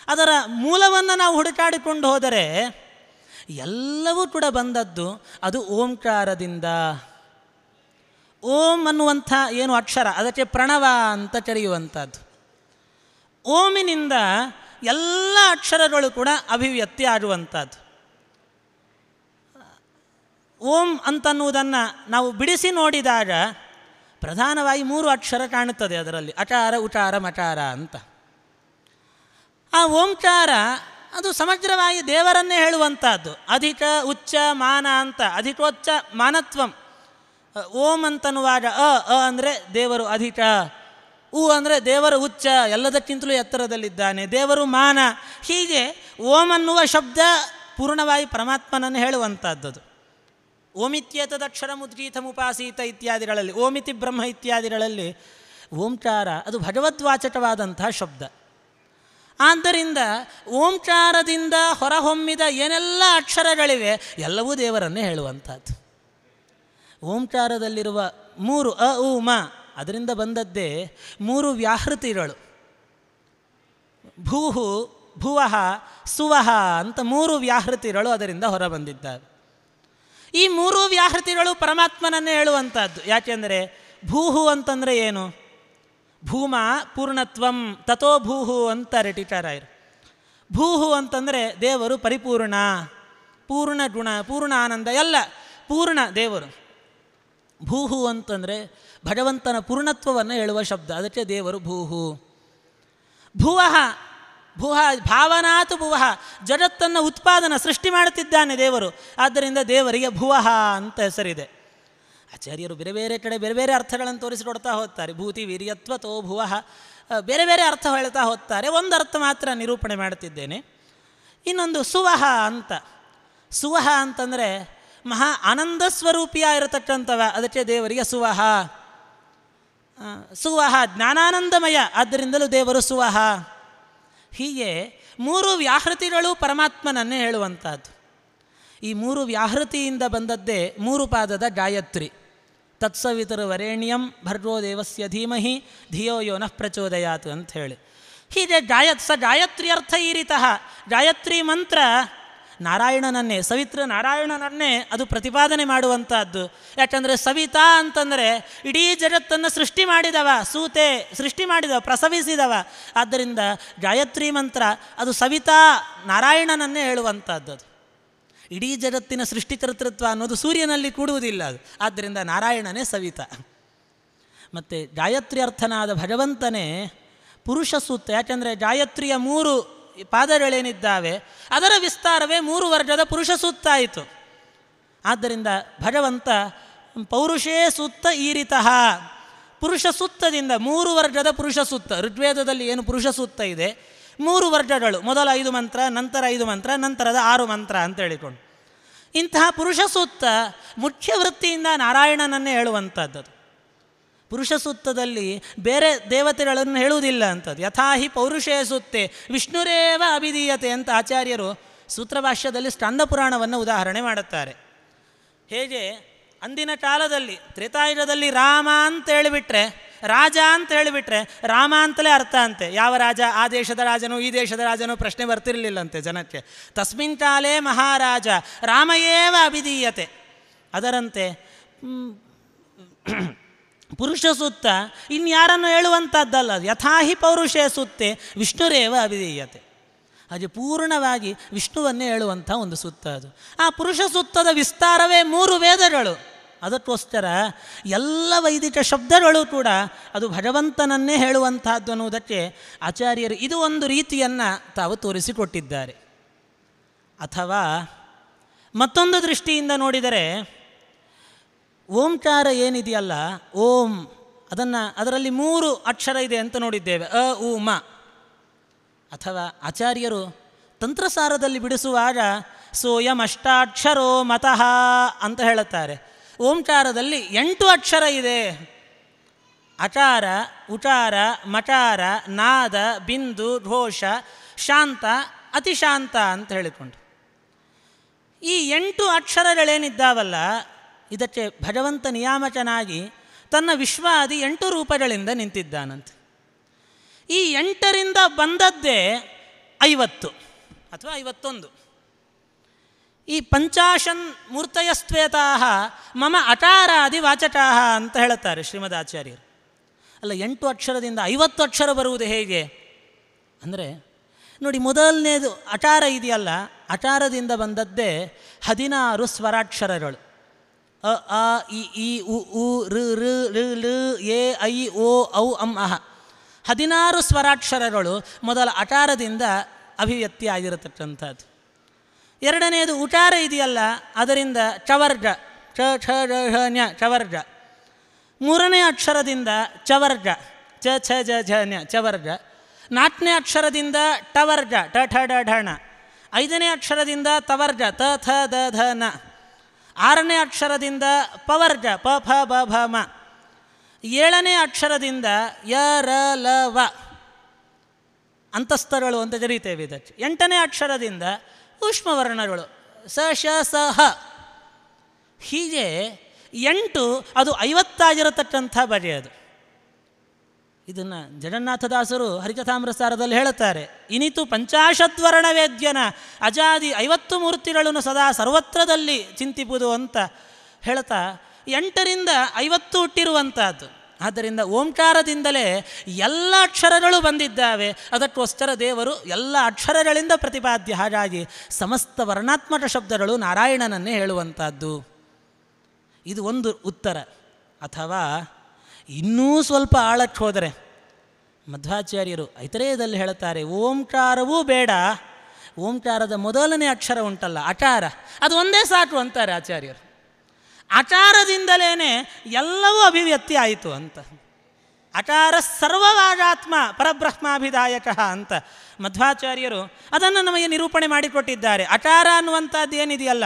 Speaker 1: ಅದರ ಮೂಲವನ್ನು ನಾವು ಹುಡುಕಾಡಿಕೊಂಡು ಹೋದರೆ ಎಲ್ಲವೂ ಕೂಡ ಬಂದದ್ದು ಅದು ಓಂಕಾರದಿಂದ. ಓಂ ಅನ್ನುವಂಥ ಏನು ಅಕ್ಷರ, ಅದಕ್ಕೆ ಪ್ರಣವ ಅಂತ ಕರೆಯುವಂಥದ್ದು. ಓಮಿನಿಂದ ಎಲ್ಲ ಅಕ್ಷರಗಳು ಕೂಡ ಅಭಿವ್ಯಕ್ತಿ ಆಗುವಂಥದ್ದು. ಓಂ ಅಂತನ್ನುವುದನ್ನು ನಾವು ಬಿಡಿಸಿ ನೋಡಿದಾಗ ಪ್ರಧಾನವಾಗಿ ಮೂರು ಅಕ್ಷರ ಕಾಣುತ್ತದೆ ಅದರಲ್ಲಿ, ಅಚಾರ, ಉಚಾರ, ಮಚಾರ ಅಂತ. ಆ ಓಂಕಾರ ಅದು ಸಮಗ್ರವಾಗಿ ದೇವರನ್ನೇ ಹೇಳುವಂಥದ್ದು. ಅಧಿಕ, ಉಚ್ಚ, ಮಾನ ಅಂತ. ಅಧಿಕೋಚ್ಚ, ಮಾನತ್ವಂ. ಓಂ ಅಂತನ್ನುವಾಗ ಅ ಅ ಅಂದರೆ ದೇವರು ಅಧಿಕ, ಉ ಅಂದರೆ ದೇವರು ಉಚ್ಚ, ಎಲ್ಲದಕ್ಕಿಂತಲೂ ಎತ್ತರದಲ್ಲಿದ್ದಾನೆ. ದೇವರು ಮಾನ. ಹೀಗೆ ಓಂ ಅನ್ನುವ ಶಬ್ದ ಪೂರ್ಣವಾಗಿ ಪರಮಾತ್ಮನನ್ನು ಹೇಳುವಂಥದ್ದು ಓಮಿತ್ಯೇತದಕ್ಷರ ಮುದ್ಗೀತಮುಪಾಸೀತ ಇತ್ಯಾದಿಗಳಲ್ಲಿ, ಓಮಿತಿ ಬ್ರಹ್ಮ ಇತ್ಯಾದಿಗಳಲ್ಲಿ ಓಂಕಾರ ಅದು ಭಗವದ್ವಾಚಕವಾದಂತಹ ಶಬ್ದ. ಆದ್ದರಿಂದ ಓಂಕಾರದಿಂದ ಹೊರಹೊಮ್ಮಿದ ಏನೆಲ್ಲ ಅಕ್ಷರಗಳಿವೆ ಎಲ್ಲವೂ ದೇವರನ್ನೇ ಹೇಳುವಂಥದ್ದು. ಓಂಕಾರದಲ್ಲಿರುವ ಮೂರು ಅ, ಉ, ಮ, ಅದರಿಂದ ಬಂದದ್ದೇ ಮೂರು ವ್ಯಾಹೃತಿಗಳು. ಭೂಹು, ಭುವಹ, ಸುವಹ ಅಂತ ಮೂರು ವ್ಯಾಹೃತಿಗಳು ಅದರಿಂದ ಹೊರಬಂದಿದ್ದಾವೆ. ಈ ಮೂರು ವ್ಯಾಹೃತಿಗಳು ಪರಮಾತ್ಮನನ್ನೇ ಹೇಳುವಂಥದ್ದು. ಯಾಕೆಂದರೆ ಭೂಹು ಅಂತಂದರೆ ಏನು? ಭೂಮ ಪೂರ್ಣತ್ವಂ ತಥೋ ಭೂಹು ಅಂತಾರೆ ಟೀಚರಾಯರು ಭೂಹು ಅಂತಂದರೆ ದೇವರು ಪರಿಪೂರ್ಣ, ಪೂರ್ಣ ಗುಣ, ಪೂರ್ಣ ಆನಂದ, ಎಲ್ಲ ಪೂರ್ಣ ದೇವರು. ಭೂಹು ಅಂತಂದರೆ ಭಗವಂತನ ಪೂರ್ಣತ್ವವನ್ನು ಹೇಳುವ ಶಬ್ದ, ಅದಕ್ಕೆ ದೇವರು ಭೂಹು. ಭುವಃ, ಭುವ, ಭಾವನಾತು ಭುವಃ, ಜಗತ್ತನ್ನು ಉತ್ಪಾದನ ಸೃಷ್ಟಿ ಮಾಡುತ್ತಿದ್ದಾನೆ ದೇವರು. ಆದ್ದರಿಂದ ದೇವರಿಗೆ ಭುವಃ ಅಂತ ಹೆಸರಿದೆ. ಆಚಾರ್ಯರು ಬೇರೆ ಬೇರೆ ಕಡೆ ಬೇರೆ ಬೇರೆ ಅರ್ಥಗಳನ್ನು ತೋರಿಸಿಕೊಡ್ತಾ ಹೋಗ್ತಾರೆ. ಭೂತಿ ವೀರ್ಯತ್ವ ತೋ ಭುವ ಬೇರೆ ಬೇರೆ ಅರ್ಥ ಹೇಳ್ತಾ ಹೋಗ್ತಾರೆ. ಒಂದು ಅರ್ಥ ಮಾತ್ರ ನಿರೂಪಣೆ ಮಾಡ್ತಿದ್ದೇನೆ. ಇನ್ನೊಂದು ಸುವಹ ಅಂತ. ಸುವಹ ಅಂತಂದರೆ ಮಹಾ ಆನಂದ ಸ್ವರೂಪಿಯಾಗಿರತಕ್ಕಂಥವ, ಅದಕ್ಕೆ ದೇವರಿಗೆ ಸುವಹ. ಸುವಹ ಜ್ಞಾನಾನಂದಮಯ, ಆದ್ದರಿಂದಲೂ ದೇವರು ಸುವಹ. ಹೀಗೆ ಮೂರು ವ್ಯಾಹೃತಿಗಳು ಪರಮಾತ್ಮನನ್ನೇ ಹೇಳುವಂಥದ್ದು. ಈ ಮೂರು ವ್ಯಾಹೃತಿಯಿಂದ ಬಂದದ್ದೇ ಮೂರು ಪಾದದ ಗಾಯತ್ರಿ. ತತ್ಸವಿತರು ವರೇಣ್ಯಂ ಭರ್ಗೋ ದೇವಸ್ಯ ಧೀಮಹಿ, ಧಿಯೋ ಯೋ ನಃ ಪ್ರಚೋದಯಾತ್ ಅಂತ ಹೇಳಿ. ಹೀಗೆ ಗಾಯತ್ ಸ ಗಾಯತ್ರಿ ಅರ್ಥ ಈ ಗಾಯತ್ರಿ ಮಂತ್ರ ನಾರಾಯಣನನ್ನೇ, ಸವಿತ್ರ ನಾರಾಯಣನನ್ನೇ ಅದು ಪ್ರತಿಪಾದನೆ ಮಾಡುವಂಥದ್ದು ಯಾಕಂದರೆ ಸವಿತಾ ಅಂತಂದರೆ ಇಡೀ ಜಗತ್ತನ್ನು ಸೃಷ್ಟಿ ಮಾಡಿದವ, ಸೂತೆ ಸೃಷ್ಟಿ ಮಾಡಿದವ, ಪ್ರಸವಿಸಿದವ. ಆದ್ದರಿಂದ ಗಾಯತ್ರಿ ಮಂತ್ರ ಅದು ಸವಿತಾ ನಾರಾಯಣನನ್ನೇ ಹೇಳುವಂಥದ್ದು ಇಡೀ ಜಗತ್ತಿನ ಸೃಷ್ಟಿಕರ್ತೃತ್ವ ಅನ್ನೋದು ಸೂರ್ಯನಲ್ಲಿ ಕೂಡುವುದಿಲ್ಲ ಅದು. ಆದ್ದರಿಂದ ನಾರಾಯಣನೇ ಸವಿತ. ಮತ್ತು ಗಾಯತ್ರಿ ಅರ್ಥನಾದ ಭಗವಂತನೇ ಪುರುಷ ಸೂತ್ರ, ಯಾಕೆಂದರೆ ಗಾಯತ್ರಿಯ ಮೂರು ಪಾದಗಳೇನಿದ್ದಾವೆ, ಅದರ ವಿಸ್ತಾರವೇ ಮೂರು ವರ್ಗದ ಪುರುಷ ಸೂತ್ತ ಆಯಿತು. ಆದ್ದರಿಂದ ಭಗವಂತ ಪೌರುಷೇ ಸುತ್ತ ಈರಿತಃ. ಪುರುಷ ಸುತ್ತದಿಂದ ಮೂರು ವರ್ಗದ ಪುರುಷ ಸುತ್ತ ಋಗ್ವೇದದಲ್ಲಿ ಏನು ಪುರುಷ ಸುತ್ತ ಇದೆ ಮೂರು ವರ್ಗಗಳು. ಮೊದಲ ಐದು ಮಂತ್ರ, ನಂತರ ಐದು ಮಂತ್ರ, ನಂತರದ ಆರು ಮಂತ್ರ ಅಂತ ಹೇಳಿಕೊಂಡು. ಇಂತಹ ಪುರುಷ ಸೂಕ್ತ ಮುಖ್ಯ ವೃತ್ತಿಯಿಂದ ನಾರಾಯಣನನ್ನೇ ಹೇಳುವಂಥದ್ದು. ಪುರುಷ ಸೂಕ್ತದಲ್ಲಿ ಬೇರೆ ದೇವತೆಗಳನ್ನು ಹೇಳುವುದಿಲ್ಲ ಅಂತದ್ದು. ಯಥಾಹಿ ಪೌರುಷೇ ಸುತ್ತೆ, ವಿಷ್ಣುರೇವ ಅಭಿಧೀಯತೆ ಅಂತ ಆಚಾರ್ಯರು ಸೂತ್ರಭಾಷ್ಯದಲ್ಲಿ ಸ್ಕಂದ ಪುರಾಣವನ್ನು ಉದಾಹರಣೆ ಮಾಡುತ್ತಾರೆ. ಹೇಗೆ? ಅಂದಿನ ಕಾಲದಲ್ಲಿ ತ್ರೇತಾಯುಧದಲ್ಲಿ ರಾಮ ಅಂತ ಹೇಳಿಬಿಟ್ರೆ ರಾಜ ಅಂತ ಹೇಳಿಬಿಟ್ರೆ ರಾಮ ಅಂತಲೇ ಅರ್ಥ ಅಂತೆ. ಯಾವ ರಾಜ? ಆ ದೇಶದ ರಾಜನು, ಈ ದೇಶದ ರಾಜನು ಪ್ರಶ್ನೆ ಬರ್ತಿರಲಿಲ್ಲಂತೆ ಜನಕ್ಕೆ. ತಸ್ಮಿನ್ ಕಾಲೇ ಮಹಾರಾಜ ರಾಮಯೇವ ಅಭಿಧೀಯತೆ. ಅದರಂತೆ ಪುರುಷ ಸುತ್ತ ಇನ್ಯಾರನ್ನು ಹೇಳುವಂಥದ್ದಲ್ಲ ಯಥಾಹಿ ಪೌರುಷೇ ಸುತ್ತೆ, ವಿಷ್ಣುರೇವ ಅಭಿಧೀಯತೆ. ಹಾಗೆ ಪೂರ್ಣವಾಗಿ ವಿಷ್ಣುವನ್ನೇ ಹೇಳುವಂಥ ಒಂದು ಸುತ್ತ ಅದು. ಆ ಪುರುಷ ಸುತ್ತದ ವಿಸ್ತಾರವೇ ಮೂರು ವೇದಗಳು. ಅದಕ್ಕೋಸ್ಕರ ಎಲ್ಲ ವೈದಿಕ ಶಬ್ದಗಳು ಕೂಡ ಅದು ಭಗವಂತನನ್ನೇ ಹೇಳುವಂತಹದ್ದು ಅನ್ನುವುದಕ್ಕೆ ಆಚಾರ್ಯರು ಇದು ಒಂದು ರೀತಿಯನ್ನು ತಾವು ತೋರಿಸಿಕೊಟ್ಟಿದ್ದಾರೆ. ಅಥವಾ ಮತ್ತೊಂದು ದೃಷ್ಟಿಯಿಂದ ನೋಡಿದರೆ ಓಂಕಾರ ಏನಿದೆಯಲ್ಲ, ಓಂ, ಅದನ್ನು ಅದರಲ್ಲಿ ಮೂರು ಅಕ್ಷರ ಇದೆ ಅಂತ ನೋಡಿದ್ದೇವೆ, ಅ, ಉ, ಮ. ಅಥವಾ ಆಚಾರ್ಯರು ತಂತ್ರಸಾರದಲ್ಲಿ ಬಿಡಿಸುವಾಗ ಸೋಯಂ ಅಷ್ಟಾಕ್ಷರೋ ಮತಃ ಅಂತ ಹೇಳುತ್ತಾರೆ. ಓಂಕಾರದಲ್ಲಿ ಎಂಟು ಅಕ್ಷರ ಇದೆ. ಅಚಾರ, ಉಚಾರ, ಮಚಾರ, ನಾದ, ಬಿಂದು ಘೋಷ ಶಾಂತ, ಅತಿಶಾಂತ ಅಂತ ಹೇಳಿಕೊಂಡು. ಈ ಎಂಟು ಅಕ್ಷರಗಳೇನಿದ್ದಾವಲ್ಲ, ಇದಕ್ಕೆ ಭಗವಂತ ನಿಯಾಮಕನಾಗಿ ತನ್ನ ವಿಶ್ವಾದಿ ಎಂಟು ರೂಪಗಳಿಂದ ನಿಂತಿದ್ದಾನಂತೆ. ಈ ಎಂಟರಿಂದ ಬಂದದ್ದೇ ಐವತ್ತು, ಅಥವಾ ಐವತ್ತೊಂದು. ಈ ಪಂಚಾಶನ್ ಮೂರ್ತಯಸ್ತ್ವೇತಾ ಮಮ ಅಟಾರಾದಿ ವಾಚಟಾಹ ಅಂತ ಹೇಳುತ್ತಾರೆ ಶ್ರೀಮದ್ ಆಚಾರ್ಯರು ಅಲ್ಲ, ಎಂಟು ಅಕ್ಷರದಿಂದ ಐವತ್ತು ಅಕ್ಷರ ಬರುವುದು ಹೇಗೆ? ಅಂದರೆ, ನೋಡಿ, ಮೊದಲನೇದು ಅಟಾರ ಇದೆಯಲ್ಲ, ಅಟಾರದಿಂದ ಬಂದದ್ದೇ ಹದಿನಾರು ಸ್ವರಾಕ್ಷರಗಳು. ಅ ಅ ಇ, ಈ, ಉ ಉ ಋ ಋ ಋ ಋ ಎ, ಐ, ಓ, ಔ, ಅಂ, ಅಹ. ಹದಿನಾರು ಸ್ವರಾಕ್ಷರಗಳು ಮೊದಲ ಅಟಾರದಿಂದ ಅಭಿವ್ಯಕ್ತಿ ಆಗಿರತಕ್ಕಂಥದ್ದು ಎರಡನೆಯದು ಉಚಾರ ಇದೆಯಲ್ಲ, ಅದರಿಂದ ಚವರ್ಗ ಚ ಛ ಝ ಝ ನ್ಯ ಚವರ್ಗ ಮೂರನೇ ಅಕ್ಷರದಿಂದ ಚವರ್ಗ ಚ ಛ ಜ ಝ ನ್ಯ ಚವರ್ಗ ನಾಲ್ಕನೇ ಅಕ್ಷರದಿಂದ ಟವರ್ಗ ಟ ಠ ಡ ಢ, ಣ. ಐದನೇ ಅಕ್ಷರದಿಂದ ತವರ್ಗ ತ, ಥ, ದ, ಧ, ನ. ಆರನೇ ಅಕ್ಷರದಿಂದ ಪವರ್ಗ ಪ ಫ ಬ, ಭ, ಮ. ಏಳನೇ ಅಕ್ಷರದಿಂದ ಯ, ರ, ಲ, ವ. ಅಂತಸ್ಥಗಳು ಅಂತ ಕರೀತೇವೆ ಇದಕ್ಕೆ. ಎಂಟನೇ ಅಕ್ಷರದಿಂದ ಉಷ್ಮವರ್ಣಗಳು ಸ, ಶ, ಸ, ಹ. ಹೀಗೆ ಎಂಟು, ಅದು ಐವತ್ತಾಗಿರತಕ್ಕಂಥ ಬಗೆಯದು ಇದನ್ನು ಜಗನ್ನಾಥದಾಸರು ಹರಿಕಥಾಮೃತಸಾರದಲ್ಲಿ ಹೇಳುತ್ತಾರೆ. ಇನಿತು ಪಂಚಾಶದ್ವರ್ಣ ವೇದ್ಯನ ಅಜಾದಿ ಐವತ್ತು ಮೂರ್ತಿಗಳನ್ನು ಸದಾ ಸರ್ವತ್ರದಲ್ಲಿ ಚಿಂತಿಪುದು ಅಂತ ಹೇಳ್ತಾ ಎಂಟರಿಂದ ಐವತ್ತು ಹುಟ್ಟಿರುವಂಥದ್ದು. ಆದ್ದರಿಂದ ಓಂಕಾರದಿಂದಲೇ ಎಲ್ಲ ಅಕ್ಷರಗಳು ಬಂದಿದ್ದಾವೆ. ಅದಕ್ಕೋಸ್ಕರ ದೇವರು ಎಲ್ಲ ಅಕ್ಷರಗಳಿಂದ ಪ್ರತಿಪಾದ್ಯ. ಹಾಗಾಗಿ ಸಮಸ್ತ ವರ್ಣಾತ್ಮಕ ಶಬ್ದಗಳು ನಾರಾಯಣನನ್ನೇ ಹೇಳುವಂಥದ್ದು. ಇದು ಒಂದು ಉತ್ತರ. ಅಥವಾ ಇನ್ನೂ ಸ್ವಲ್ಪ ಆಳಕ್ಕೆ ಹೋದರೆ, ಮಧ್ವಾಚಾರ್ಯರು ಐತರೇಯದಲ್ಲಿ ಹೇಳುತ್ತಾರೆ, ಓಂಕಾರವೂ ಬೇಡ, ಓಂಕಾರದ ಮೊದಲನೇ ಅಕ್ಷರ ಉಂಟಲ್ಲ ಅಕಾರ ಅದು ಒಂದೇ ಸಾಕು ಅಂತಾರೆ ಆಚಾರ್ಯರು. ಅಚಾರದಿಂದಲೇ ಎಲ್ಲವೂ ಅಭಿವ್ಯಕ್ತಿ ಆಯಿತು ಅಂತ. ಅಚಾರ ಸರ್ವವಾಜಾತ್ಮ ಪರಬ್ರಹ್ಮಾಭಿದಾಯಕ ಅಂತ ಮಧ್ವಾಚಾರ್ಯರು ಅದನ್ನು ನಮಗೆ ನಿರೂಪಣೆ ಮಾಡಿಕೊಟ್ಟಿದ್ದಾರೆ. ಅಚಾರ ಅನ್ನುವಂಥದ್ದು ಏನಿದೆಯಲ್ಲ?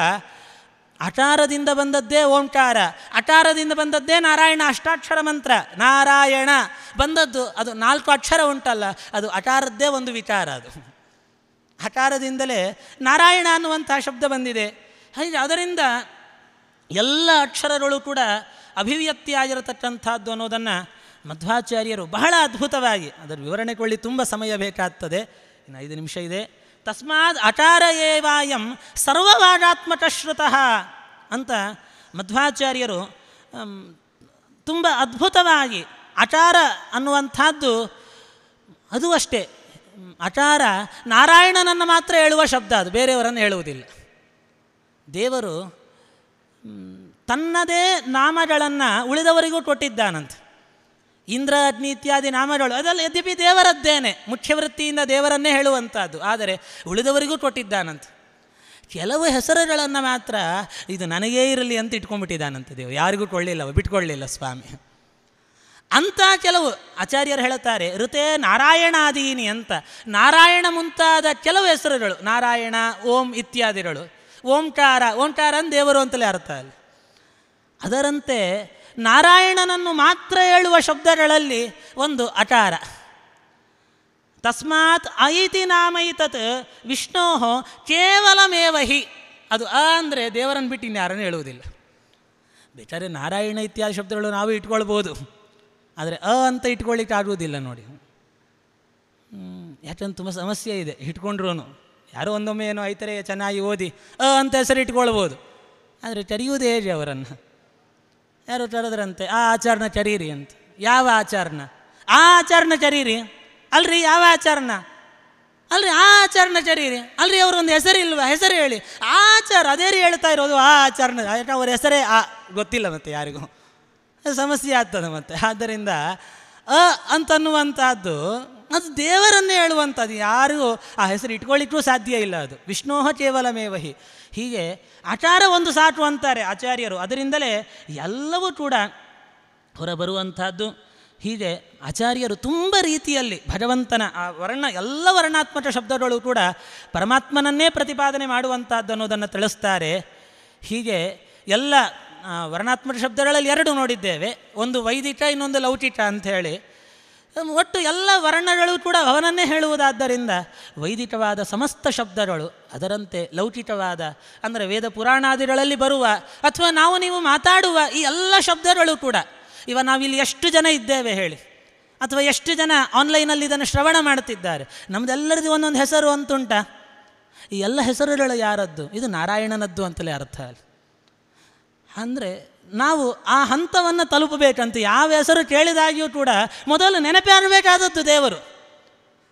Speaker 1: ಅಚಾರದಿಂದ ಬಂದದ್ದೇ ಓಂಕಾರ ಅಚಾರದಿಂದ ಬಂದದ್ದೇ ನಾರಾಯಣ ಅಷ್ಟಾಕ್ಷರ ಮಂತ್ರ, ನಾರಾಯಣ ಬಂದದ್ದು ಅದು ನಾಲ್ಕು ಅಕ್ಷರ ಉಂಟಲ್ಲ, ಅದು ಅಚಾರದ್ದೇ ಒಂದು ವಿಚಾರ ಅದು. ಅಚಾರದಿಂದಲೇ ನಾರಾಯಣ ಅನ್ನುವಂಥ ಶಬ್ದ ಬಂದಿದೆ. ಹಾಗೆ ಅದರಿಂದ ಎಲ್ಲ ಅಕ್ಷರಗಳು ಕೂಡ ಅಭಿವ್ಯಕ್ತಿಯಾಗಿರತಕ್ಕಂಥದ್ದು ಅನ್ನೋದನ್ನು ಮಧ್ವಾಚಾರ್ಯರು ಬಹಳ ಅದ್ಭುತವಾಗಿ ಅದರ ವಿವರಣೆ ಕೊಳ್ಳಿ ತುಂಬ ಸಮಯ ಬೇಕಾಗ್ತದೆ. ಇನ್ನು ಐದು ನಿಮಿಷ ಇದೆ. ತಸ್ಮಾದ ಅಟಾರ ಏವಾಯಂ ಸರ್ವವಾಗಾತ್ಮಕ ಶ್ರುತಃ ಅಂತ ಮಧ್ವಾಚಾರ್ಯರು ತುಂಬ ಅದ್ಭುತವಾಗಿ ಅಟಾರ ಅನ್ನುವಂಥದ್ದು ಅದು ಅಷ್ಟೇ. ಅಟಾರ ನಾರಾಯಣನನ್ನು ಮಾತ್ರ ಹೇಳುವ ಶಬ್ದ, ಅದು ಬೇರೆಯವರನ್ನು ಹೇಳುವುದಿಲ್ಲ. ದೇವರು ತನ್ನದೇ ನಾಮಗಳನ್ನು ಉಳಿದವರಿಗೂ ಕೊಟ್ಟಿದ್ದಾನಂತೆ. ಇಂದ್ರ, ಅಗ್ನಿ ಇತ್ಯಾದಿ ನಾಮಗಳು ಅದೆಲ್ಲ ಯದ್ಯಪಿ ದೇವರದ್ದೇನೆ, ಮುಖ್ಯವೃತ್ತಿಯಿಂದ ದೇವರನ್ನೇ ಹೇಳುವಂಥದ್ದು. ಆದರೆ ಉಳಿದವರಿಗೂ ಕೊಟ್ಟಿದ್ದಾನಂತೆ. ಕೆಲವು ಹೆಸರುಗಳನ್ನು ಮಾತ್ರ ಇದು ನನಗೇ ಇರಲಿ ಅಂತ ಇಟ್ಕೊಂಡ್ಬಿಟ್ಟಿದ್ದಾನಂತೆ ದೇವರು. ಯಾರಿಗೂ ಕೊಳ್ಳಿಲ್ಲ ಬಿಟ್ಕೊಳ್ಳಿಲ್ಲ ಸ್ವಾಮಿ. ಅಂಥ ಕೆಲವು ಆಚಾರ್ಯರು ಹೇಳುತ್ತಾರೆ, ಋತೆ ನಾರಾಯಣಾದೀನಿ ಅಂತ. ನಾರಾಯಣ ಮುಂತಾದ ಕೆಲವು ಹೆಸರುಗಳು, ನಾರಾಯಣ, ಓಂ ಇತ್ಯಾದಿಗಳು. ಓಂಕಾರ ಓಂಕಾರ ದೇವರು ಅಂತಲೇ ಅರ್ಥ ಅಲ್ಲಿ. ಅದರಂತೆ ನಾರಾಯಣನನ್ನು ಮಾತ್ರ ಹೇಳುವ ಶಬ್ದಗಳಲ್ಲಿ ಒಂದು ಅಕಾರ ತಸ್ಮಾತ್ ಐತಿ ನಾಮೈತತ್ ವಿಷ್ಣೋ ಕೇವಲಮೇವ ಹಿ. ಅದು ಅ ಅಂದರೆ ದೇವರನ್ನು ಬಿಟ್ಟು ಇನ್ಯಾರನ್ನು ಹೇಳುವುದಿಲ್ಲ. ಬೇಕಾದ್ರೆ ನಾರಾಯಣ ಇತ್ಯಾದಿ ಶಬ್ದಗಳು ನಾವು ಇಟ್ಕೊಳ್ಬೋದು. ಆದರೆ ಅ ಅಂತ ಇಟ್ಕೊಳ್ಳಿಕ್ಕೆ ಆಗುವುದಿಲ್ಲ ನೋಡಿ. ಯಾಕಂದ್ರೆ ತುಂಬ ಸಮಸ್ಯೆ ಇದೆ ಇಟ್ಕೊಂಡ್ರು ಯಾರೋ ಒಂದೊಮ್ಮೆ ಏನೋ ಐತರೆ, ಚೆನ್ನಾಗಿ ಓದಿ, ಅ ಅಂತ ಹೆಸರು ಇಟ್ಕೊಳ್ಬೋದು. ಆದರೆ ಚರಿಯುವುದೇ ಹೇಗೆ ಅವರನ್ನು? ಯಾರು ತರದ್ರಂತೆ? ಆ ಆಚಾರನ ಚರೀರಿ ಅಂತ. ಯಾವ ಆಚರಣ ಆ ಆಚರಣ ಚರೀರಿ ಅಲ್ರಿ, ಯಾವ ಆಚರಣ ಅಲ್ರಿ, ಆ ಆಚರಣ ಚರೀರಿ ಅಲ್ರಿ, ಅವ್ರೊಂದು ಹೆಸರಿಲ್ವಾ ಹೆಸರು ಹೇಳಿ. ಆಚಾರ, ಅದೇ ರೀ ಹೇಳ್ತಾ ಇರೋದು, ಆ ಆಚರಣ ಅವ್ರ ಹೆಸರೇ ಆ, ಗೊತ್ತಿಲ್ಲ ಮತ್ತೆ ಯಾರಿಗೂ. ಸಮಸ್ಯೆ ಆಗ್ತದೆ ಮತ್ತೆ. ಆದ್ದರಿಂದ, ಅ ಅಂತನ್ನುವಂಥದ್ದು ಅದು ದೇವರನ್ನೇ ಹೇಳುವಂಥದ್ದು. ಯಾರಿಗೂ ಆ ಹೆಸರು ಇಟ್ಕೊಳ್ಳಿಕ್ಕೂ ಸಾಧ್ಯ ಇಲ್ಲ ಅದು. ವಿಷ್ಣೋಹ ಕೇವಲಮೇವಹಿ. ಹೀಗೆ ಆಚಾರ ಒಂದು ಸಾಟು ಅಂತಾರೆ ಆಚಾರ್ಯರು. ಅದರಿಂದಲೇ ಎಲ್ಲವೂ ಕೂಡ ಹೊರಬರುವಂಥದ್ದು. ಹೀಗೆ ಆಚಾರ್ಯರು ತುಂಬ ರೀತಿಯಲ್ಲಿ ಭಗವಂತನ ಆ ವರ್ಣ, ಎಲ್ಲ ವರ್ಣಾತ್ಮಕ ಶಬ್ದಗಳು ಕೂಡ ಪರಮಾತ್ಮನನ್ನೇ ಪ್ರತಿಪಾದನೆ ಮಾಡುವಂಥದ್ದು ಅನ್ನೋದನ್ನು ತಿಳಿಸ್ತಾರೆ. ಹೀಗೆ ಎಲ್ಲ ವರ್ಣಾತ್ಮಕ ಶಬ್ದಗಳಲ್ಲಿ ಎರಡು ನೋಡಿದ್ದೇವೆ. ಒಂದು ವೈದಿಕ, ಇನ್ನೊಂದು ಲೌಕಿಕ ಅಂಥೇಳಿ ಒಟ್ಟು ಎಲ್ಲ ವರ್ಣಗಳು ಕೂಡ ಅವನನ್ನೇ ಹೇಳುವುದಾದ್ದರಿಂದ ವೈದಿಕವಾದ ಸಮಸ್ತ ಶಬ್ದಗಳು ಅದರಂತೆ ಲೌಕಿಕವಾದ, ಅಂದರೆ ವೇದ ಪುರಾಣಾದಿಗಳಲ್ಲಿ ಬರುವ ಅಥವಾ ನಾವು ನೀವು ಮಾತಾಡುವ ಈ ಎಲ್ಲ ಶಬ್ದಗಳು ಕೂಡ, ಇವ ನಾವಿಲ್ಲಿ ಎಷ್ಟು ಜನ ಇದ್ದೇವೆ ಹೇಳಿ. ಅಥವಾ ಎಷ್ಟು ಜನ ಆನ್ಲೈನಲ್ಲಿ ಇದನ್ನು ಶ್ರವಣ ಮಾಡುತ್ತಿದ್ದಾರೆ. ನಮ್ದೆಲ್ಲರದ್ದು ಒಂದೊಂದು ಹೆಸರು ಅಂತುಂಟ? ಈ ಎಲ್ಲ ಹೆಸರುಗಳು ಯಾರದ್ದು? ಇದು ನಾರಾಯಣನದ್ದು ಅಂತಲೇ ಅರ್ಥ ಅಲ್ಲಿ. ಅಂದರೆ ನಾವು ಆ ಹಂತವನ್ನು ತಲುಪಬೇಕಂತ ಯಾವ ಹೆಸರು ಕೇಳಿದಾಗಿಯೂ ಕೂಡ ಮೊದಲು ನೆನಪಾಗಬೇಕಾದದ್ದು ದೇವರು.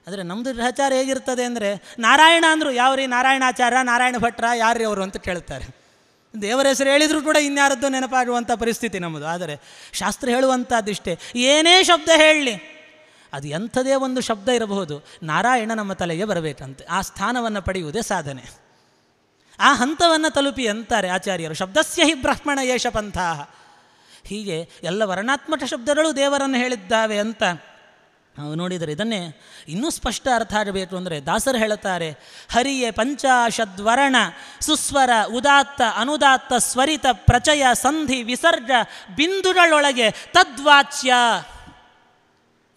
Speaker 1: ಆದರೆ ನಮ್ಮದು ಗ್ರಹಚಾರ ಹೇಗಿರ್ತದೆ ಅಂದರೆ ನಾರಾಯಣ ಅಂದರು ಯಾವ ರೀ ನಾರಾಯಣಾಚಾರ್ಯ ನಾರಾಯಣ ಭಟ್ರ, ಯಾರ್ರಿ ಅವರು ಅಂತ ಕೇಳ್ತಾರೆ ದೇವರ ಹೆಸರು ಹೇಳಿದರೂ ಕೂಡ ಇನ್ಯಾರದ್ದು ನೆನಪಾಗುವಂಥ ಪರಿಸ್ಥಿತಿ ನಮ್ಮದು. ಆದರೆ ಶಾಸ್ತ್ರ ಹೇಳುವಂಥದ್ದಿಷ್ಟೇ ಏನೇ ಶಬ್ದ ಹೇಳಲಿ, ಅದು ಎಂಥದೇ ಒಂದು ಶಬ್ದ ಇರಬಹುದು. ನಾರಾಯಣ ನಮ್ಮ ತಲೆಗೆ ಬರಬೇಕಂತೆ. ಆ ಸ್ಥಾನವನ್ನು ಪಡೆಯುವುದೇ ಸಾಧನೆ. ಆ ಹಂತವನ್ನು ತಲುಪಿ ಅಂತಾರೆ ಆಚಾರ್ಯರು. ಶಬ್ದಸ್ಯ ಹಿ ಬ್ರಾಹ್ಮಣ ಯೇಷ ಪಂಥಾಹ ಹೀಗೆ ಎಲ್ಲ ವರ್ಣಾತ್ಮಕ ಶಬ್ದಗಳು ದೇವರನ್ನು ಹೇಳಿದ್ದಾವೆ ಅಂತ ನಾವು ನೋಡಿದರೆ ಇದನ್ನೇ ಇನ್ನೂ ಸ್ಪಷ್ಟ ಅರ್ಥ ಆಗಬೇಕು ಅಂದರೆ ದಾಸರು ಹೇಳುತ್ತಾರೆ, ಹರಿಯೇ ಪಂಚಾಶದ್ವರ್ಣ, ಸುಸ್ವರ ಉದಾತ್ತ ಅನುದಾತ್ತ ಸ್ವರಿತ ಪ್ರಚಯ ಸಂಧಿ ವಿಸರ್ಗ ಬಿಂದುಗಳೊಳಗೆ ತದ್ವಾಚ್ಯ.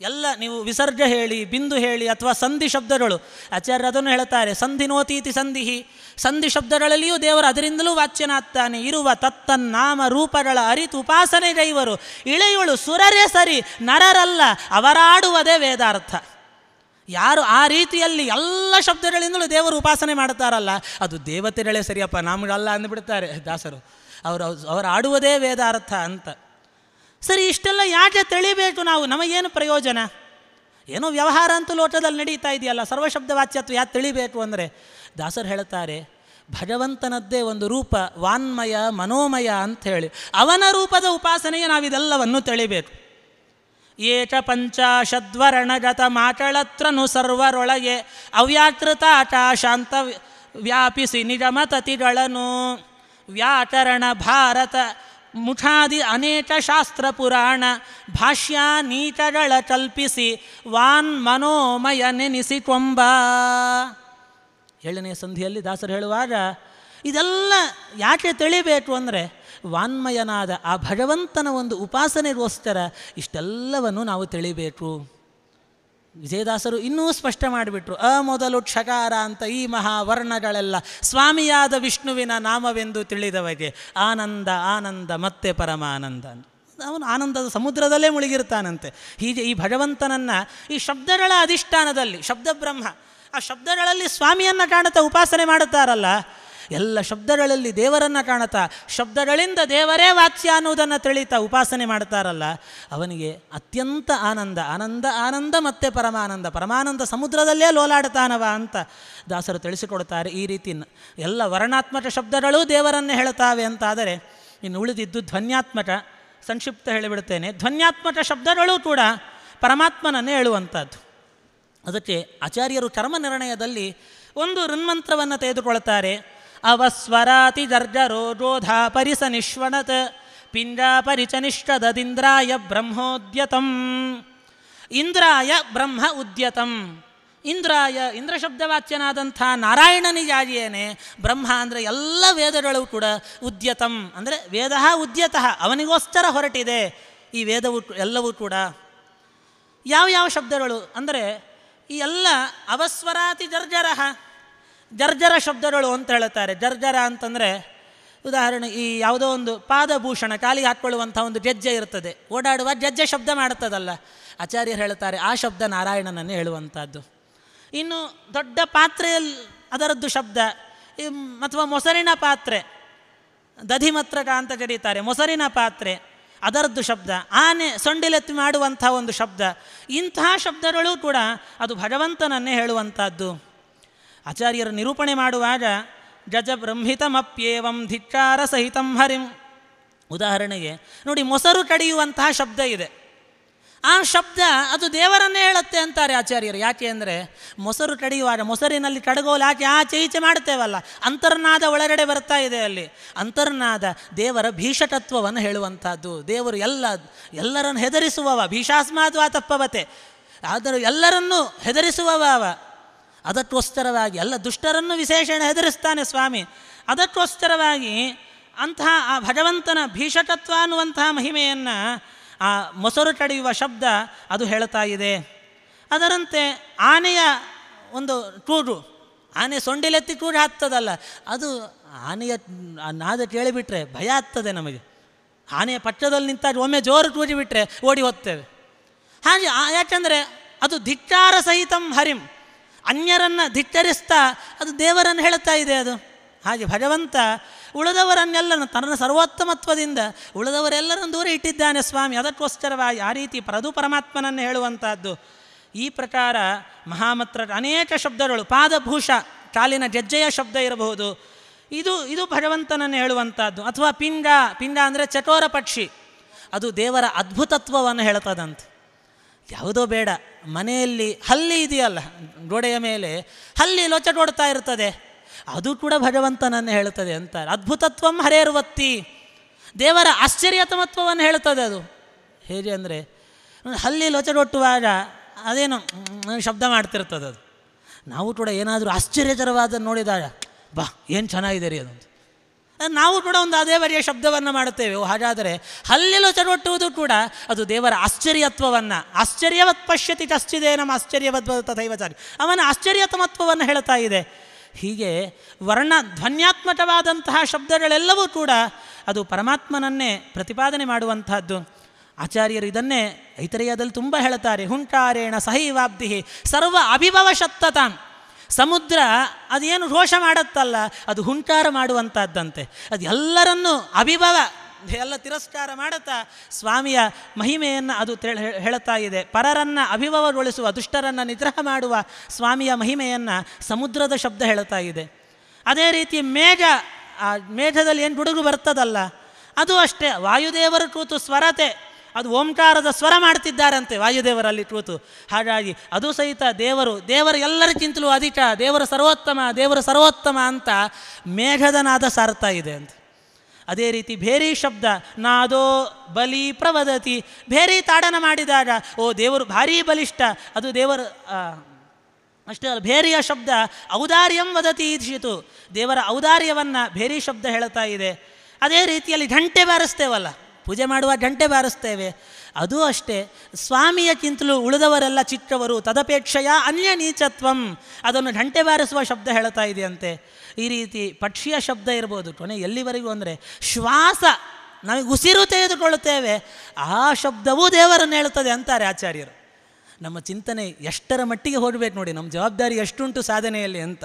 Speaker 1: ಎಲ್ಲ ನೀವು ವಿಸರ್ಜ ಹೇಳಿ, ಬಿಂದು ಹೇಳಿ ಅಥವಾ ಸಂಧಿ ಶಬ್ದಗಳು, ಆಚಾರ್ಯ ಅದನ್ನು ಹೇಳ್ತಾರೆ ಸಂಧಿನೋತೀತಿ ಸಂಧಿಹಿ. ಸಂಧಿ ಶಬ್ದಗಳಲ್ಲಿಯೂ ದೇವರು ಅದರಿಂದಲೂ ವಾಚ್ಯನಾಗ್ತಾನೆ. ಇರುವ ತತ್ತನ್ನಾಮ ರೂಪಗಳ ಅರಿತು ಉಪಾಸನೆ ದೈವರು. ಇಳೆಯುಳು ಸುರರೇ ಸರಿ, ನರರಲ್ಲ, ಅವರಾಡುವುದೇ ವೇದಾರ್ಥ. ಯಾರು ಆ ರೀತಿಯಲ್ಲಿ ಎಲ್ಲ ಶಬ್ದಗಳಿಂದಲೂ ದೇವರು ಉಪಾಸನೆ ಮಾಡ್ತಾರಲ್ಲ, ಅದು ದೇವತೆಗಳೇ ಸರಿಯಪ್ಪ ನಮಗಲ್ಲ ಅಂದುಬಿಡ್ತಾರೆ ದಾಸರು. ಅವರು ಅವರು ಆಡುವುದೇ ವೇದಾರ್ಥ ಅಂತ. ಸರಿ, ಇಷ್ಟೆಲ್ಲ ಯಾಕೆ ತಿಳಿಬೇಕು ನಾವು? ನಮಗೇನು ಪ್ರಯೋಜನ? ಏನೋ ವ್ಯವಹಾರ ಅಂತೂ ಲೋಟದಲ್ಲಿ ನಡೀತಾ ಇದೆಯಲ್ಲ ಸರ್ವಶಬ್ದ ವಾಚ್ಯತ್ವ ಯಾಕೆ ತಿಳಿಬೇಕು ಅಂದರೆ, ದಾಸರು ಹೇಳ್ತಾರೆ ಭಗವಂತನದ್ದೇ ಒಂದು ರೂಪ, ವಾನ್ಮಯ, ಮನೋಮಯ ಅಂಥೇಳಿ ಅವನ ರೂಪದ ಉಪಾಸನೆಯೇ ನಾವಿದೆಲ್ಲವನ್ನು ತಿಳಿಬೇಕು. ಏಟ ಪಂಚಾಶದ್ವರಣಗತ ಮಾಟಳತ್ರನು ಸರ್ವರೊಳಗೆ ಅವ್ಯಾಕೃತ ಆಕಾಶಾಂತ ವ್ಯಾಪಿಸಿ ನಿಗಮತತಿಗಳನ್ನು ವ್ಯಾಕರಣ ಭಾರತ ಮುಠಾದಿ ಅನೇಕ ಶಾಸ್ತ್ರ ಪುರಾಣ ಭಾಷ್ಯ ನೀಟಗಳ ಕಲ್ಪಿಸಿ ವಾನ್ ಮನೋಮಯ ನೆನೆಸಿಕೊಂಬ. ಏಳನೇ ಸಂಧಿಯಲ್ಲಿ ದಾಸರು ಹೇಳುವಾಗ, ಇದೆಲ್ಲ ಯಾಕೆ ತಿಳಿಬೇಕು ಅಂದರೆ ವಾನ್ಮಯನಾದ ಆ ಭಗವಂತನ ಒಂದು ಉಪಾಸನೆಗೋಸ್ಕರ ಇಷ್ಟೆಲ್ಲವನ್ನು ನಾವು ತಿಳಿಬೇಕು. ವಿಜಯದಾಸರು ಇನ್ನೂ ಸ್ಪಷ್ಟ ಮಾಡಿಬಿಟ್ರು, ಅ ಮೊದಲು ಕ್ಷಕಾರ ಅಂತ ಈ ಮಹಾವರ್ಣಗಳೆಲ್ಲ ಸ್ವಾಮಿಯಾದ ವಿಷ್ಣುವಿನ ನಾಮವೆಂದು ತಿಳಿದವಗೆ, ಆನಂದ ಆನಂದ, ಮತ್ತೆ ಪರಮಾನಂದ. ಅವನು ಆನಂದದ ಸಮುದ್ರದಲ್ಲೇ ಮುಳುಗಿರ್ತಾನಂತೆ ಹೀಗೆ ಈ ಭಗವಂತನನ್ನು ಈ ಶಬ್ದಗಳ ಅಧಿಷ್ಠಾನದಲ್ಲಿ ಶಬ್ದ ಬ್ರಹ್ಮ ಆ ಶಬ್ದಗಳಲ್ಲಿ ಸ್ವಾಮಿಯನ್ನು ಕಾಣುತ್ತಾ ಉಪಾಸನೆ ಮಾಡುತ್ತಾರಲ್ಲ ಎಲ್ಲ ಶಬ್ದಗಳಲ್ಲಿ ದೇವರನ್ನು ಕಾಣುತ್ತಾ, ಶಬ್ದಗಳಿಂದ ದೇವರೇ ವಾಚ್ಯ ಅನ್ನುವುದನ್ನು ತಿಳಿತಾ ಉಪಾಸನೆ ಮಾಡ್ತಾರಲ್ಲ, ಅವನಿಗೆ ಅತ್ಯಂತ ಆನಂದ ಆನಂದ ಆನಂದ ಮತ್ತೆ ಪರಮಾನಂದ ಪರಮಾನಂದ ಸಮುದ್ರದಲ್ಲೇ ಲೋಲಾಡ್ತಾನವ ಅಂತ ದಾಸರು ತಿಳಿಸಿಕೊಡ್ತಾರೆ ಈ ರೀತಿ ಎಲ್ಲ ವರ್ಣಾತ್ಮಕ ಶಬ್ದಗಳೂ ದೇವರನ್ನು ಹೇಳುತ್ತಾವೆ ಅಂತಾದರೆ, ಇನ್ನು ಉಳಿದಿದ್ದು ಧ್ವನ್ಯಾತ್ಮಕ, ಸಂಕ್ಷಿಪ್ತ ಹೇಳಿಬಿಡ್ತೇನೆ ಧ್ವನ್ಯಾತ್ಮಕ ಶಬ್ದಗಳೂ ಕೂಡ ಪರಮಾತ್ಮನನ್ನೇ ಹೇಳುವಂಥದ್ದು. ಅದಕ್ಕೆ ಆಚಾರ್ಯರು ಕರ್ಮ ನಿರ್ಣಯದಲ್ಲಿ ಒಂದು ಋನ್ಮಂತ್ರವನ್ನು ತೆಗೆದುಕೊಳ್ತಾರೆ ಅವಸ್ವರಾತಿ ಪರಿಸ ನಿಷ್ವಣತ್ ಪಿಂಡ ಪರಿಚನಿಷ್ಠದಿಂದ್ರಾಯ ಬ್ರಹ್ಮೋದ್ಯತಂ. ಇಂದ್ರಾಯ ಬ್ರಹ್ಮ ಉದ್ಯತಂ. ಇಂದ್ರಾಯ ಇಂದ್ರ ಶಬ್ದವಾಚ್ಯನಾದಂಥ ನಾರಾಯಣನಿಗಾಗಿಯೇನೆ ಬ್ರಹ್ಮ ಅಂದರೆ ಎಲ್ಲ ವೇದಗಳು ಕೂಡ ಉದ್ಯತಂ. ಅಂದರೆ ವೇದ ಉದ್ಯತಃ, ಅವನಿಗೋಸ್ಕರ ಹೊರಟಿದೆ ಈ ವೇದವು ಎಲ್ಲವೂ ಕೂಡ. ಯಾವ ಯಾವ ಶಬ್ದಗಳು? ಅಂದರೆ ಈ ಎಲ್ಲ ಅವಸ್ವರಾತಿ ಜರ್ಜರ ಜರ್ಜರ ಶಬ್ದಗಳು ಅಂತ ಹೇಳುತ್ತಾರೆ. ಜರ್ಜರ ಅಂತಂದರೆ ಉದಾಹರಣೆ, ಈ ಯಾವುದೋ ಒಂದು ಪಾದಭೂಷಣ ಕಾಲಿಗೆ ಹಾಕ್ಕೊಳ್ಳುವಂಥ ಒಂದು ಗೆಜ್ಜೆ ಇರ್ತದೆ. ಓಡಾಡುವ ಜಜ್ಜೆ ಶಬ್ದ ಮಾಡುತ್ತದಲ್ಲ. ಆಚಾರ್ಯರು ಹೇಳುತ್ತಾರೆ, ಆ ಶಬ್ದ ನಾರಾಯಣನನ್ನೇ ಹೇಳುವಂಥದ್ದು. ಇನ್ನು ದೊಡ್ಡ ಪಾತ್ರೆಯಲ್ಲಿ ಅದರದ್ದು ಶಬ್ದ ಅಥವಾ ಮೊಸರಿನ ಪಾತ್ರೆ. ದಧಿಮತ್ರಕ ಅಂತ ಕರೀತಾರೆ, ಮೊಸರಿನ ಪಾತ್ರೆ, ಅದರದ್ದು ಶಬ್ದ. ಆನೆ ಸೊಂಡಿಲೆತ್ತಿ ಮಾಡುವಂಥ ಒಂದು ಶಬ್ದ. ಇಂತಹ ಶಬ್ದಗಳು ಕೂಡ ಅದು ಭಗವಂತನನ್ನೇ ಹೇಳುವಂಥದ್ದು. ಆಚಾರ್ಯರು ನಿರೂಪಣೆ ಮಾಡುವಾಗ ಜಜ ಬ್ರಹ್ಮಿತಮಪ್ಯೇವಂ ಧಿಕ್ಕಾರ ಸಹಿತಂ ಹರಿಂ. ಉದಾಹರಣೆಗೆ, ನೋಡಿ, ಮೊಸರು ಕಡಿಯುವಂತಹ ಶಬ್ದ ಇದೆ. ಆ ಶಬ್ದ ಅದು ದೇವರನ್ನೇ ಹೇಳುತ್ತೆ ಅಂತಾರೆ ಆಚಾರ್ಯರು. ಯಾಕೆ ಅಂದರೆ, ಮೊಸರು ಕಡಿಯುವಾಗ ಮೊಸರಿನಲ್ಲಿ ಕಡಗೋಲು ಹಾಕಿ ಆಚೆ, ಈಚೆ ಮಾಡುತ್ತೇವಲ್ಲ, ಅಂತರ್ನಾದ ಒಳಗಡೆ ಬರ್ತಾ ಇದೆ ಅಲ್ಲಿ. ಅಂತರ್ನಾದ ದೇವರ ಭೀಷಟತ್ವವನ್ನು ಹೇಳುವಂಥದ್ದು. ದೇವರು ಎಲ್ಲ, ಎಲ್ಲರನ್ನು ಹೆದರಿಸುವವ ಭೀಷಾಸ್ಮಾದ್ವಾ ತಪ್ಪವತೆ ಆದರೂ ಎಲ್ಲರನ್ನೂ ಹೆದರಿಸುವವ ಅದಕ್ಕೋಸ್ಕರವಾಗಿ ಎಲ್ಲ ದುಷ್ಟರನ್ನು ವಿಶೇಷಣ ಹೆದರಿಸ್ತಾನೆ ಸ್ವಾಮಿ. ಅದಕ್ಕೋಸ್ಕರವಾಗಿ ಅಂತಹ ಆ ಭಗವಂತನ ಭೀಷಕತ್ವ ಅನ್ನುವಂತಹ ಮಹಿಮೆಯನ್ನು ಆ ಮೊಸರು ಕಡಿಯುವ ಶಬ್ದ ಅದು ಹೇಳ್ತಾ ಇದೆ. ಅದರಂತೆ ಆನೆಯ ಒಂದು ಕೂಗು, ಆನೆ ಸೊಂಡಿಲೆತ್ತಿ ಕೂಗು ಹಾಕ್ತದಲ್ಲ ಅದು ಆನೆಯ ನಾದ ಕೇಳಿಬಿಟ್ರೆ ಭಯ ಆಗ್ತದೆ ನಮಗೆ. ಆನೆಯ ಪಕ್ಕದಲ್ಲಿ ನಿಂತಾಗ ಒಮ್ಮೆ ಜೋರು ಟೂರಿ ಬಿಟ್ಟರೆ ಓಡಿ ಹೋಗ್ತೇವೆ. ಹಾಗೆ ಯಾಕಂದರೆ ಅದು ಧಿಕ್ಕಾರ ಸಹಿತಂ ಹರಿಂ. ಅನ್ಯರನ್ನು ಧಿಕ್ಕರಿಸ್ತಾ ಅದು ದೇವರನ್ನು ಹೇಳ್ತಾ ಇದೆ ಅದು. ಹಾಗೆ ಭಗವಂತ ಉಳಿದವರನ್ನೆಲ್ಲರನ್ನು ತನ್ನ ಸರ್ವೋತ್ತಮತ್ವದಿಂದ ಉಳಿದವರೆಲ್ಲರನ್ನು ದೂರ ಇಟ್ಟಿದ್ದಾನೆ ಸ್ವಾಮಿ. ಅದಕ್ಕೋಸ್ಕರವಾಗಿ ಆ ರೀತಿ ಪ್ರದು ಪರಮಾತ್ಮನನ್ನು ಹೇಳುವಂಥದ್ದು ಈ ಪ್ರಕಾರ ಮಹಾಮತ್ರ ಅನೇಕ ಶಬ್ದಗಳು. ಪಾದಭೂಷ, ಕಾಲಿನ ಜಜ್ಜೆಯ ಶಬ್ದ ಇರಬಹುದು. ಇದು ಇದು ಭಗವಂತನನ್ನು ಹೇಳುವಂಥದ್ದು ಅಥವಾ ಪಿಂಗ ಪಿಂಗ ಅಂದರೆ ಚಟೋರ ಪಕ್ಷಿ. ಅದು ದೇವರ ಅದ್ಭುತತ್ವವನ್ನು ಹೇಳ್ತದಂತೆ ಯಾವುದೋ ಬೇಡ. ಮನೆಯಲ್ಲಿ ಹಲ್ಲಿ ಇದೆಯಲ್ಲ, ಗೋಡೆಯ ಮೇಲೆ ಹಲ್ಲಿ ಲೊಚಟೋಡ್ತಾ ಇರ್ತದೆ. ಅದು ಕೂಡ ಭಗವಂತನನ್ನು ಹೇಳುತ್ತದೆ ಅಂತಾರೆ. ಅದ್ಭುತತ್ವಂ ಹರೇರುವತ್ತಿ. ದೇವರ ಆಶ್ಚರ್ಯತಮತ್ವವನ್ನು ಹೇಳುತ್ತದೆ ಅದು. ಹೇಗೆ ಅಂದರೆ, ಹಲ್ಲಿ ಲೊಚಡೊಟ್ಟುವಾಗ ಅದೇನು ಶಬ್ದ ಮಾಡ್ತಿರ್ತದೆ ಅದು. ನಾವು ಕೂಡ ಏನಾದರೂ ಆಶ್ಚರ್ಯಕರವಾದ ನೋಡಿದಾಗ, ಬಾ, ಏನು ಚೆನ್ನಾಗಿದೆ ರೀ ಅದಂತ ನಾವು ಕೂಡ ಒಂದು ಅದೇ ಬರಿಯ ಶಬ್ದವನ್ನು ಮಾಡುತ್ತೇವೆ. ಹಾಗಾದರೆ ಹಲ್ಲೆಲು ಚಡೊಟ್ಟುವುದು ಕೂಡ ಅದು ದೇವರ ಆಶ್ಚರ್ಯತ್ವವನ್ನು, ಆಶ್ಚರ್ಯವತ್ ಪಶ್ಯತಿ ಕಶ್ಚಿದೇ ನಮ್ಮ ಆಶ್ಚರ್ಯವದ್ ತಥೈವಚಾರಿ ಅವನ ಆಶ್ಚರ್ಯತಮತ್ವವನ್ನು ಹೇಳ್ತಾ ಇದೆ. ಹೀಗೆ ವರ್ಣ ಧ್ವನ್ಯಾತ್ಮಕವಾದಂತಹ ಶಬ್ದಗಳೆಲ್ಲವೂ ಕೂಡ ಅದು ಪರಮಾತ್ಮನನ್ನೇ ಪ್ರತಿಪಾದನೆ ಮಾಡುವಂತಹದ್ದು. ಆಚಾರ್ಯರು ಇದನ್ನೇ ಐತರೇಯದಲ್ಲಿ ತುಂಬ ಹೇಳ್ತಾರೆ. ಹುಂಕಾರೇಣ ಸಹೈವಾಬ್ಧಿ ಸರ್ವ ಅಭಿಭವ ಶತ್ತತಾಂ ಸಮುದ್ರ ಅದೇನು ರೋಷ ಮಾಡುತ್ತಲ್ಲ, ಅದು ಹುಂಕಾರ ಮಾಡುವಂಥದ್ದಂತೆ ಅದು ಎಲ್ಲರನ್ನೂ ಅಭಿಭವ ಎಲ್ಲ ತಿರಸ್ಕಾರ ಮಾಡುತ್ತಾ ಸ್ವಾಮಿಯ ಮಹಿಮೆಯನ್ನು ಅದು ಹೇಳುತ್ತಾ ಇದೆ. ಪರರನ್ನು ಅಭಿಭವಗೊಳಿಸುವ ದುಷ್ಟರನ್ನು ನಿಗ್ರಹ ಮಾಡುವ ಸ್ವಾಮಿಯ ಮಹಿಮೆಯನ್ನು ಸಮುದ್ರದ ಶಬ್ದ ಹೇಳುತ್ತಾ ಇದೆ. ಅದೇ ರೀತಿ ಮೇಘ, ಆ ಮೇಘದಲ್ಲಿ ಏನು ಗುಡುಗು ಬರ್ತದಲ್ಲ, ಅದು ಅಷ್ಟೇ. ವಾಯುದೇವರ ಕೂತು ಸ್ವರತೆ ಅದು ಓಂಕಾರದ ಸ್ವರ ಮಾಡ್ತಿದ್ದಾರಂತೆ ವಾಯುದೇವರಲ್ಲಿ ಕೂತು ಹಾಗಾಗಿ ಅದು ಸಹಿತ ದೇವರು ದೇವರು ಎಲ್ಲರಿಗಿಂತಲೂ ಅಧಿಕ, ದೇವರು ಸರ್ವೋತ್ತಮ ದೇವರು ಸರ್ವೋತ್ತಮ ಅಂತ ಮೇಘದ ನಾದ ಸಾರ್ತಾ ಇದೆ ಅಂತ. ಅದೇ ರೀತಿ ಭೇರಿ ಶಬ್ದ, ನಾದೋ ಬಲಿ ಪ್ರವದತಿ, ಭೇರಿ ತಾಡನ ಮಾಡಿದಾಗ, ಓ ದೇವರು ಭಾರೀ ಬಲಿಷ್ಠ, ಅದು ದೇವರು ಅಷ್ಟೇ ಅಲ್ಲ, ಭೇರಿಯ ಶಬ್ದ, ಔದಾರ್ಯಂ ವದತಿ ಈರ್ಷಿತು ದೇವರ ಔದಾರ್ಯವನ್ನು ಭೇರಿ ಶಬ್ದ ಹೇಳ್ತಾ ಇದೆ. ಅದೇ ರೀತಿಯಲ್ಲಿ ಘಂಟೆ ಬಾರಿಸ್ತೇವಲ್ಲ. ಪೂಜೆ ಮಾಡುವ ಗಂಟೆ ಬಾರಿಸ್ತೇವೆ. ಅದು ಅಷ್ಟೇ ಸ್ವಾಮಿಯಕ್ಕಿಂತಲೂ ಉಳಿದವರೆಲ್ಲ ಚಿಕ್ಕವರು, ತದಪೇಕ್ಷೆಯ ಅನ್ಯ ನೀಚತ್ವಂ. ಅದನ್ನು ಗಂಟೆ ಬಾರಿಸುವ ಶಬ್ದ ಹೇಳ್ತಾ ಇದೆಯಂತೆ. ಈ ರೀತಿ ಪಕ್ಷಿಯ ಶಬ್ದ ಇರ್ಬೋದು, ಕೊನೆ ಎಲ್ಲಿವರೆಗೂ ಅಂದರೆ ಶ್ವಾಸ, ನಮಗೆ ಉಸಿರು ತೆಗೆದುಕೊಳ್ಳುತ್ತೇವೆ. ಆ ಶಬ್ದವೂ ದೇವರನ್ನು ಹೇಳುತ್ತದೆ ಅಂತಾರೆ ಆಚಾರ್ಯರು. ನಮ್ಮ ಚಿಂತನೆ ಎಷ್ಟರ ಮಟ್ಟಿಗೆ ಹೋಗಬೇಕು ನೋಡಿ, ನಮ್ಮ ಜವಾಬ್ದಾರಿ ಎಷ್ಟುಂಟು ಸಾಧನೆಯಲ್ಲಿ ಅಂತ.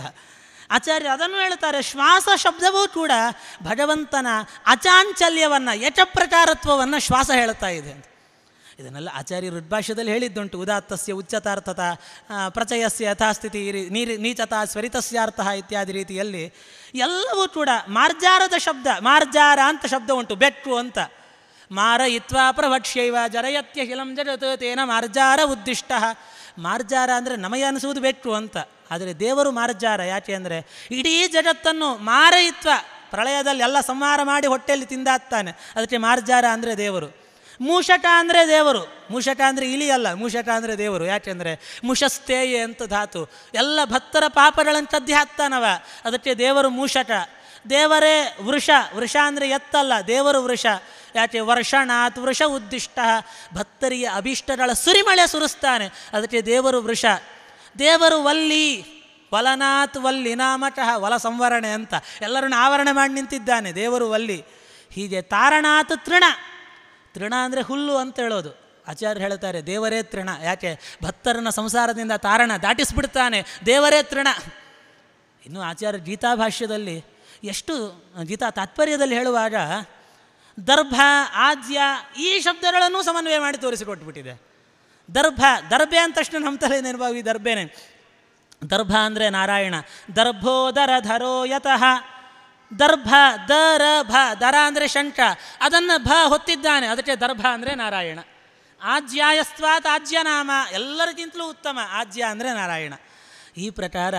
Speaker 1: ಆಚಾರ್ಯ ಅದನ್ನು ಹೇಳ್ತಾರೆ, ಶ್ವಾಸ ಶಬ್ದವೂ ಕೂಡ ಭಗವಂತನ ಅಚಾಂಚಲ್ಯವನ್ನು ಯಚಪ್ರಕಾರತ್ವವನ್ನು ಶ್ವಾಸ ಹೇಳ್ತಾ ಇದೆ ಅಂತ. ಇದನ್ನೆಲ್ಲ ಆಚಾರ್ಯ ಋದ್ಭಾಷ್ಯದಲ್ಲಿ ಹೇಳಿದ್ದುಂಟು, ಉದಾತ್ತಸ್ಯ, ಉಚ್ಚತಾರ್ಥತ ಪ್ರಚಯಸ್ಯ, ಯಥಾಸ್ಥಿತಿ ನೀರಿ, ನೀಚತಾ, ಸ್ವರಿತಸ್ಯಾರ್ಥ ಇತ್ಯಾದಿ ರೀತಿಯಲ್ಲಿ ಎಲ್ಲವೂ ಕೂಡ ಮಾರ್ಜಾರದ ಶಬ್ದ, ಮಾರ್ಜಾರ ಅಂತ ಶಬ್ದ ಉಂಟು, ಬೆಕ್ಕು ಅಂತ. ಮಾರಯಿತ್ವಾ ಪ್ರಭಕ್ಷ್ಯೈವ ಜರಯತ್ಯ ಹಿಲಂ ಜಗತ್ತೇನ ಮಾರ್ಜಾರ ಉದ್ದಿಷ್ಟ. ಮಾರ್ಜಾರ ಅಂದರೆ ನಮಯ ಅನಿಸುವುದು ಬೆಕ್ಕು ಅಂತ. ಆದರೆ ದೇವರು ಮಾರ್ಜಾರ ಯಾಕೆ ಅಂದರೆ ಇಡೀ ಜಗತ್ತನ್ನು ಮಾರಯಿತ್ವ. ಪ್ರಳಯದಲ್ಲಿ ಎಲ್ಲ ಸಂಹಾರ ಮಾಡಿ ಹೊಟ್ಟೆಯಲ್ಲಿ ತಿಂದಾಕ್ತಾನೆ ಅದಕ್ಕೆ ಮಾರ್ಜಾರ ಅಂದರೆ ದೇವರು. ಮೂಷಟ ಅಂದರೆ ದೇವರು. ಮೂಷಟ ಅಂದರೆ ಇಲಿ ಅಲ್ಲ. ಮೂಷಟ ಅಂದರೆ ದೇವರು. ಯಾಕೆಂದರೆ ಮುಷಸ್ತೇಯೆ ಅಂತ ಧಾತು. ಎಲ್ಲ ಭಕ್ತರ ಪಾಪಗಳನ್ನು ತದ್ದಿ ಹಾಕ್ತಾನವ. ಅದಕ್ಕೆ ದೇವರು ಮೂಷಟ ದೇವರೇ ವೃಷ. ವೃಷ ಅಂದರೆ ಎತ್ತಲ್ಲ. ದೇವರು ವೃಷ. ಯಾಕೆ ವರ್ಷಣಾತ್ ವೃಷ ಉದ್ದಿಷ್ಟ. ಭಕ್ತರಿಗೆ ಅಭೀಷ್ಟಗಳ ಸುರಿಮಳೆ ಸುರಿಸ್ತಾನೆ. ಅದಕ್ಕೆ ದೇವರು ವೃಷ. ದೇವರು ವಲ್ಲಿ ವಲನಾಥ್ ವಲ್ಲಿ ನಾಮಕಃ ವಲ ಸಂವರಣೆ ಅಂತ ಎಲ್ಲರನ್ನು ಆವರಣೆ ಮಾಡಿ ನಿಂತಿದ್ದಾನೆ ದೇವರು ವಲ್ಲಿ ಹೀಗೆ ತಾರಣಾತ್ ತೃಣ. ತೃಣ ಅಂದರೆ ಹುಲ್ಲು ಅಂತ ಹೇಳೋದು. ಆಚಾರ್ಯ ಹೇಳ್ತಾರೆ, ದೇವರೇ ತೃಣ. ಯಾಕೆ? ಭಕ್ತರನ್ನ ಸಂಸಾರದಿಂದ ತಾರಣ ದಾಟಿಸ್ಬಿಡ್ತಾನೆ, ದೇವರೇ ತೃಣ. ಇನ್ನು ಆಚಾರ್ಯ ಗೀತಾ ಭಾಷ್ಯದಲ್ಲಿ ಎಷ್ಟು, ಗೀತಾ ತಾತ್ಪರ್ಯದಲ್ಲಿ ಹೇಳುವಾಗ, ದರ್ಭ, ಆದ್ಯ ಈ ಶಬ್ದಗಳನ್ನು ಸಮನ್ವಯ ಮಾಡಿ ತೋರಿಸಿಕೊಟ್ಬಿಟ್ಟಿದೆ. ದರ್ಭ, ದರ್ಭೆ ಅಂದ ತಕ್ಷಣ ನಮ್ಮ ತಲೆ ನೆನಪಾಗಿ ದರ್ಭೆನೆ. ದರ್ಭ ಅಂದರೆ ನಾರಾಯಣ. ದರ್ಭೋದರ ಧರೋ ಯತಃ. ದರ್ಭ, ದರ, ಭ, ದರ ಅಂದರೆ ಶಂಕ ಅದನ್ನು ಭ ಹೊತ್ತಿದ್ದಾನೆ, ಅದಕ್ಕೆ ದರ್ಭ ಅಂದರೆ ನಾರಾಯಣ. ಆಜ್ಯಾಯಸ್ವಾತ್ ಆಜ್ಯನಾಮ. ಎಲ್ಲರಿಗಿಂತಲೂ ಉತ್ತಮ, ಆಜ್ಯ ಅಂದರೆ ನಾರಾಯಣ. ಈ ಪ್ರಕಾರ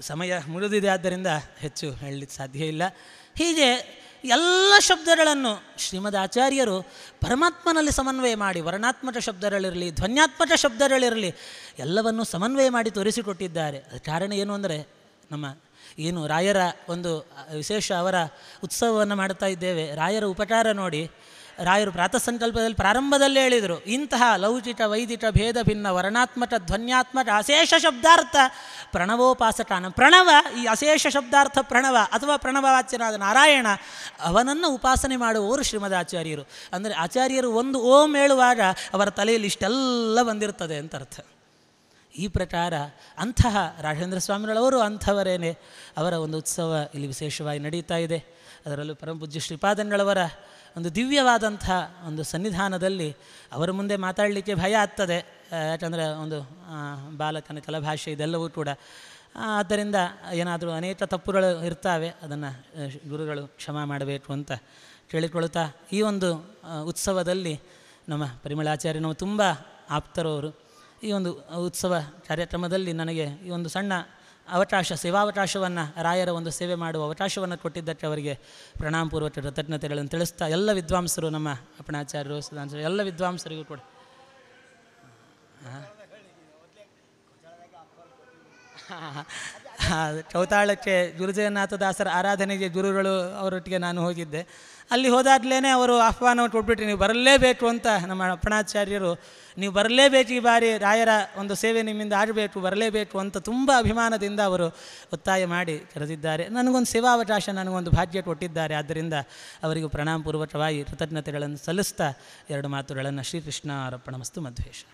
Speaker 1: ಸಮಯ ಮುಳಿದಿದೆ ಆದ್ದರಿಂದ ಹೆಚ್ಚು ಹೇಳಲಿಕ್ಕೆ ಸಾಧ್ಯ ಇಲ್ಲ. ಹೀಗೆ ಎಲ್ಲ ಶಬ್ದಗಳನ್ನು ಶ್ರೀಮದ್ ಆಚಾರ್ಯರು ಪರಮಾತ್ಮನಲ್ಲಿ ಸಮನ್ವಯ ಮಾಡಿ, ವರ್ಣಾತ್ಮಕ ಶಬ್ದಗಳಿರಲಿ ಧ್ವನ್ಯಾತ್ಮಕ ಶಬ್ದಗಳಿರಲಿ ಎಲ್ಲವನ್ನು ಸಮನ್ವಯ ಮಾಡಿ ತೋರಿಸಿಕೊಟ್ಟಿದ್ದಾರೆ. ಕಾರಣ ಏನು ಅಂದರೆ, ನಮ್ಮ ಏನು ರಾಯರ ಒಂದು ವಿಶೇಷ ಅವರ ಉತ್ಸವವನ್ನು ಮಾಡ್ತಾ ಇದ್ದೇವೆ. ರಾಯರ ಉಪಕಾರ ನೋಡಿ ರಾಯರು ಪ್ರಾತಃ ಸಂಕಲ್ಪದಲ್ಲಿ ಪ್ರಾರಂಭದಲ್ಲೇ ಹೇಳಿದರು, ಇಂತಹ ಲೌಕಿಕ ವೈದಿಕ ಭೇದ ಭಿನ್ನ, ವರ್ಣಾತ್ಮಕ, ಧ್ವನ್ಯಾತ್ಮಕ, ಅಶೇಷ ಶಬ್ದಾರ್ಥ ಪ್ರಣವೋಪಾಸಕಾನ ಪ್ರಣವ, ಈ ಅಶೇಷ ಶಬ್ದಾರ್ಥ ಪ್ರಣವ ಅಥವಾ ಪ್ರಣವವಾಚ್ಯನಾದ ನಾರಾಯಣ, ಅವನನ್ನು ಉಪಾಸನೆ ಮಾಡುವವರು ಶ್ರೀಮದ್ ಆಚಾರ್ಯರು ಅಂದರೆ ಆಚಾರ್ಯರು ಒಂದು ಓಂ ಹೇಳುವಾಗ ಅವರ ತಲೆಯಲ್ಲಿ ಇಷ್ಟೆಲ್ಲ ಬಂದಿರ್ತದೆ ಅಂತ ಅರ್ಥ. ಈ ಪ್ರಕಾರ ಅಂತಹ ರಾಘೇಂದ್ರ ಸ್ವಾಮಿಗಳವರು ಅಂಥವರೇನೆ ಅವರ ಒಂದು ಉತ್ಸವ ಇಲ್ಲಿ ವಿಶೇಷವಾಗಿ ನಡೀತಾ ಇದೆ. ಅದರಲ್ಲೂ ಪರಮಪೂಜ್ಯ ಶ್ರೀಪಾದಂಗಳವರ ಒಂದು ದಿವ್ಯವಾದಂಥ ಒಂದು ಸನ್ನಿಧಾನದಲ್ಲಿ ಅವರ ಮುಂದೆ ಮಾತಾಡಲಿಕ್ಕೆ ಭಯ ಆಗ್ತದೆ. ಯಾಕಂದರೆ ಒಂದು ಬಾಲಕನ ಕಲಭಾಷೆ ಇದೆಲ್ಲವೂ ಕೂಡ. ಆದ್ದರಿಂದ ಏನಾದರೂ ಅನೇಕ ತಪ್ಪುಗಳು ಇರ್ತಾವೆ, ಅದನ್ನು ಗುರುಗಳು ಕ್ಷಮ ಮಾಡಬೇಕು ಅಂತ ಕೇಳಿಕೊಳ್ತಾ ಈ ಒಂದು ಉತ್ಸವದಲ್ಲಿ ನಮ್ಮ ಪರಿಮಳಾಚಾರ್ಯನವು ತುಂಬ ಆಪ್ತರವರು. ಈ ಒಂದು ಉತ್ಸವ ಕಾರ್ಯಕ್ರಮದಲ್ಲಿ ನನಗೆ ಈ ಒಂದು ಸಣ್ಣ ಅವಕಾಶ, ಸೇವಾವಕಾಶವನ್ನು ರಾಯರ ಒಂದು ಸೇವೆ ಮಾಡುವ ಅವಕಾಶವನ್ನು ಕೊಟ್ಟಿದ್ದಕ್ಕೆ ಅವರಿಗೆ ಪ್ರಣಾಮಪೂರ್ವಕ ಕೃತಜ್ಞತೆಗಳನ್ನು ತಿಳಿಸ್ತಾ ಎಲ್ಲ ವಿದ್ವಾಂಸರು ನಮ್ಮ ಅಪ್ಪಣಾಚಾರ್ಯರು ಸುಧಾಂಸರು ಎಲ್ಲ ವಿದ್ವಾಂಸರಿಗೂ ಕೂಡ. ಚೌತಾಳಕ್ಕೆ ಗುರುಜಗನ್ನಾಥ ದಾಸರ ಆರಾಧನೆಗೆ ಗುರುಗಳು ಅವರೊಟ್ಟಿಗೆ ನಾನು ಹೋಗಿದ್ದೆ. ಅಲ್ಲಿ ಹೋದಾಗಲೇ ಅವರು ಆಹ್ವಾನ ಕೊಟ್ಬಿಟ್ರಿ, ನೀವು ಬರಲೇಬೇಕು ಅಂತ ನಮ್ಮ ಅಪ್ಪಣಾಚಾರ್ಯರು. ನೀವು ಬರಲೇಬೇಕು ಈ ಬಾರಿ ರಾಯರ ಒಂದು ಸೇವೆ ನಿಮ್ಮಿಂದ ಆಗಬೇಕು, ಬರಲೇಬೇಕು ಅಂತ ತುಂಬ ಅಭಿಮಾನದಿಂದ ಅವರು ಒತ್ತಾಯ ಮಾಡಿ ಕರೆದಿದ್ದಾರೆ. ನನಗೊಂದು ಸೇವಾವಕಾಶ, ನನಗೊಂದು ಭಾಗ್ಯ ಕೊಟ್ಟಿದ್ದಾರೆ. ಆದ್ದರಿಂದ ಅವರಿಗೂ ಪ್ರಣಾಮಪೂರ್ವಕವಾಗಿ ಕೃತಜ್ಞತೆಗಳನ್ನು ಸಲ್ಲಿಸ್ತಾ ಎರಡು ಮಾತುಗಳನ್ನು ಶ್ರೀಕೃಷ್ಣ ಅರ್ಪಣ ಮಸ್ತು ಮಧ್ವೇಶ.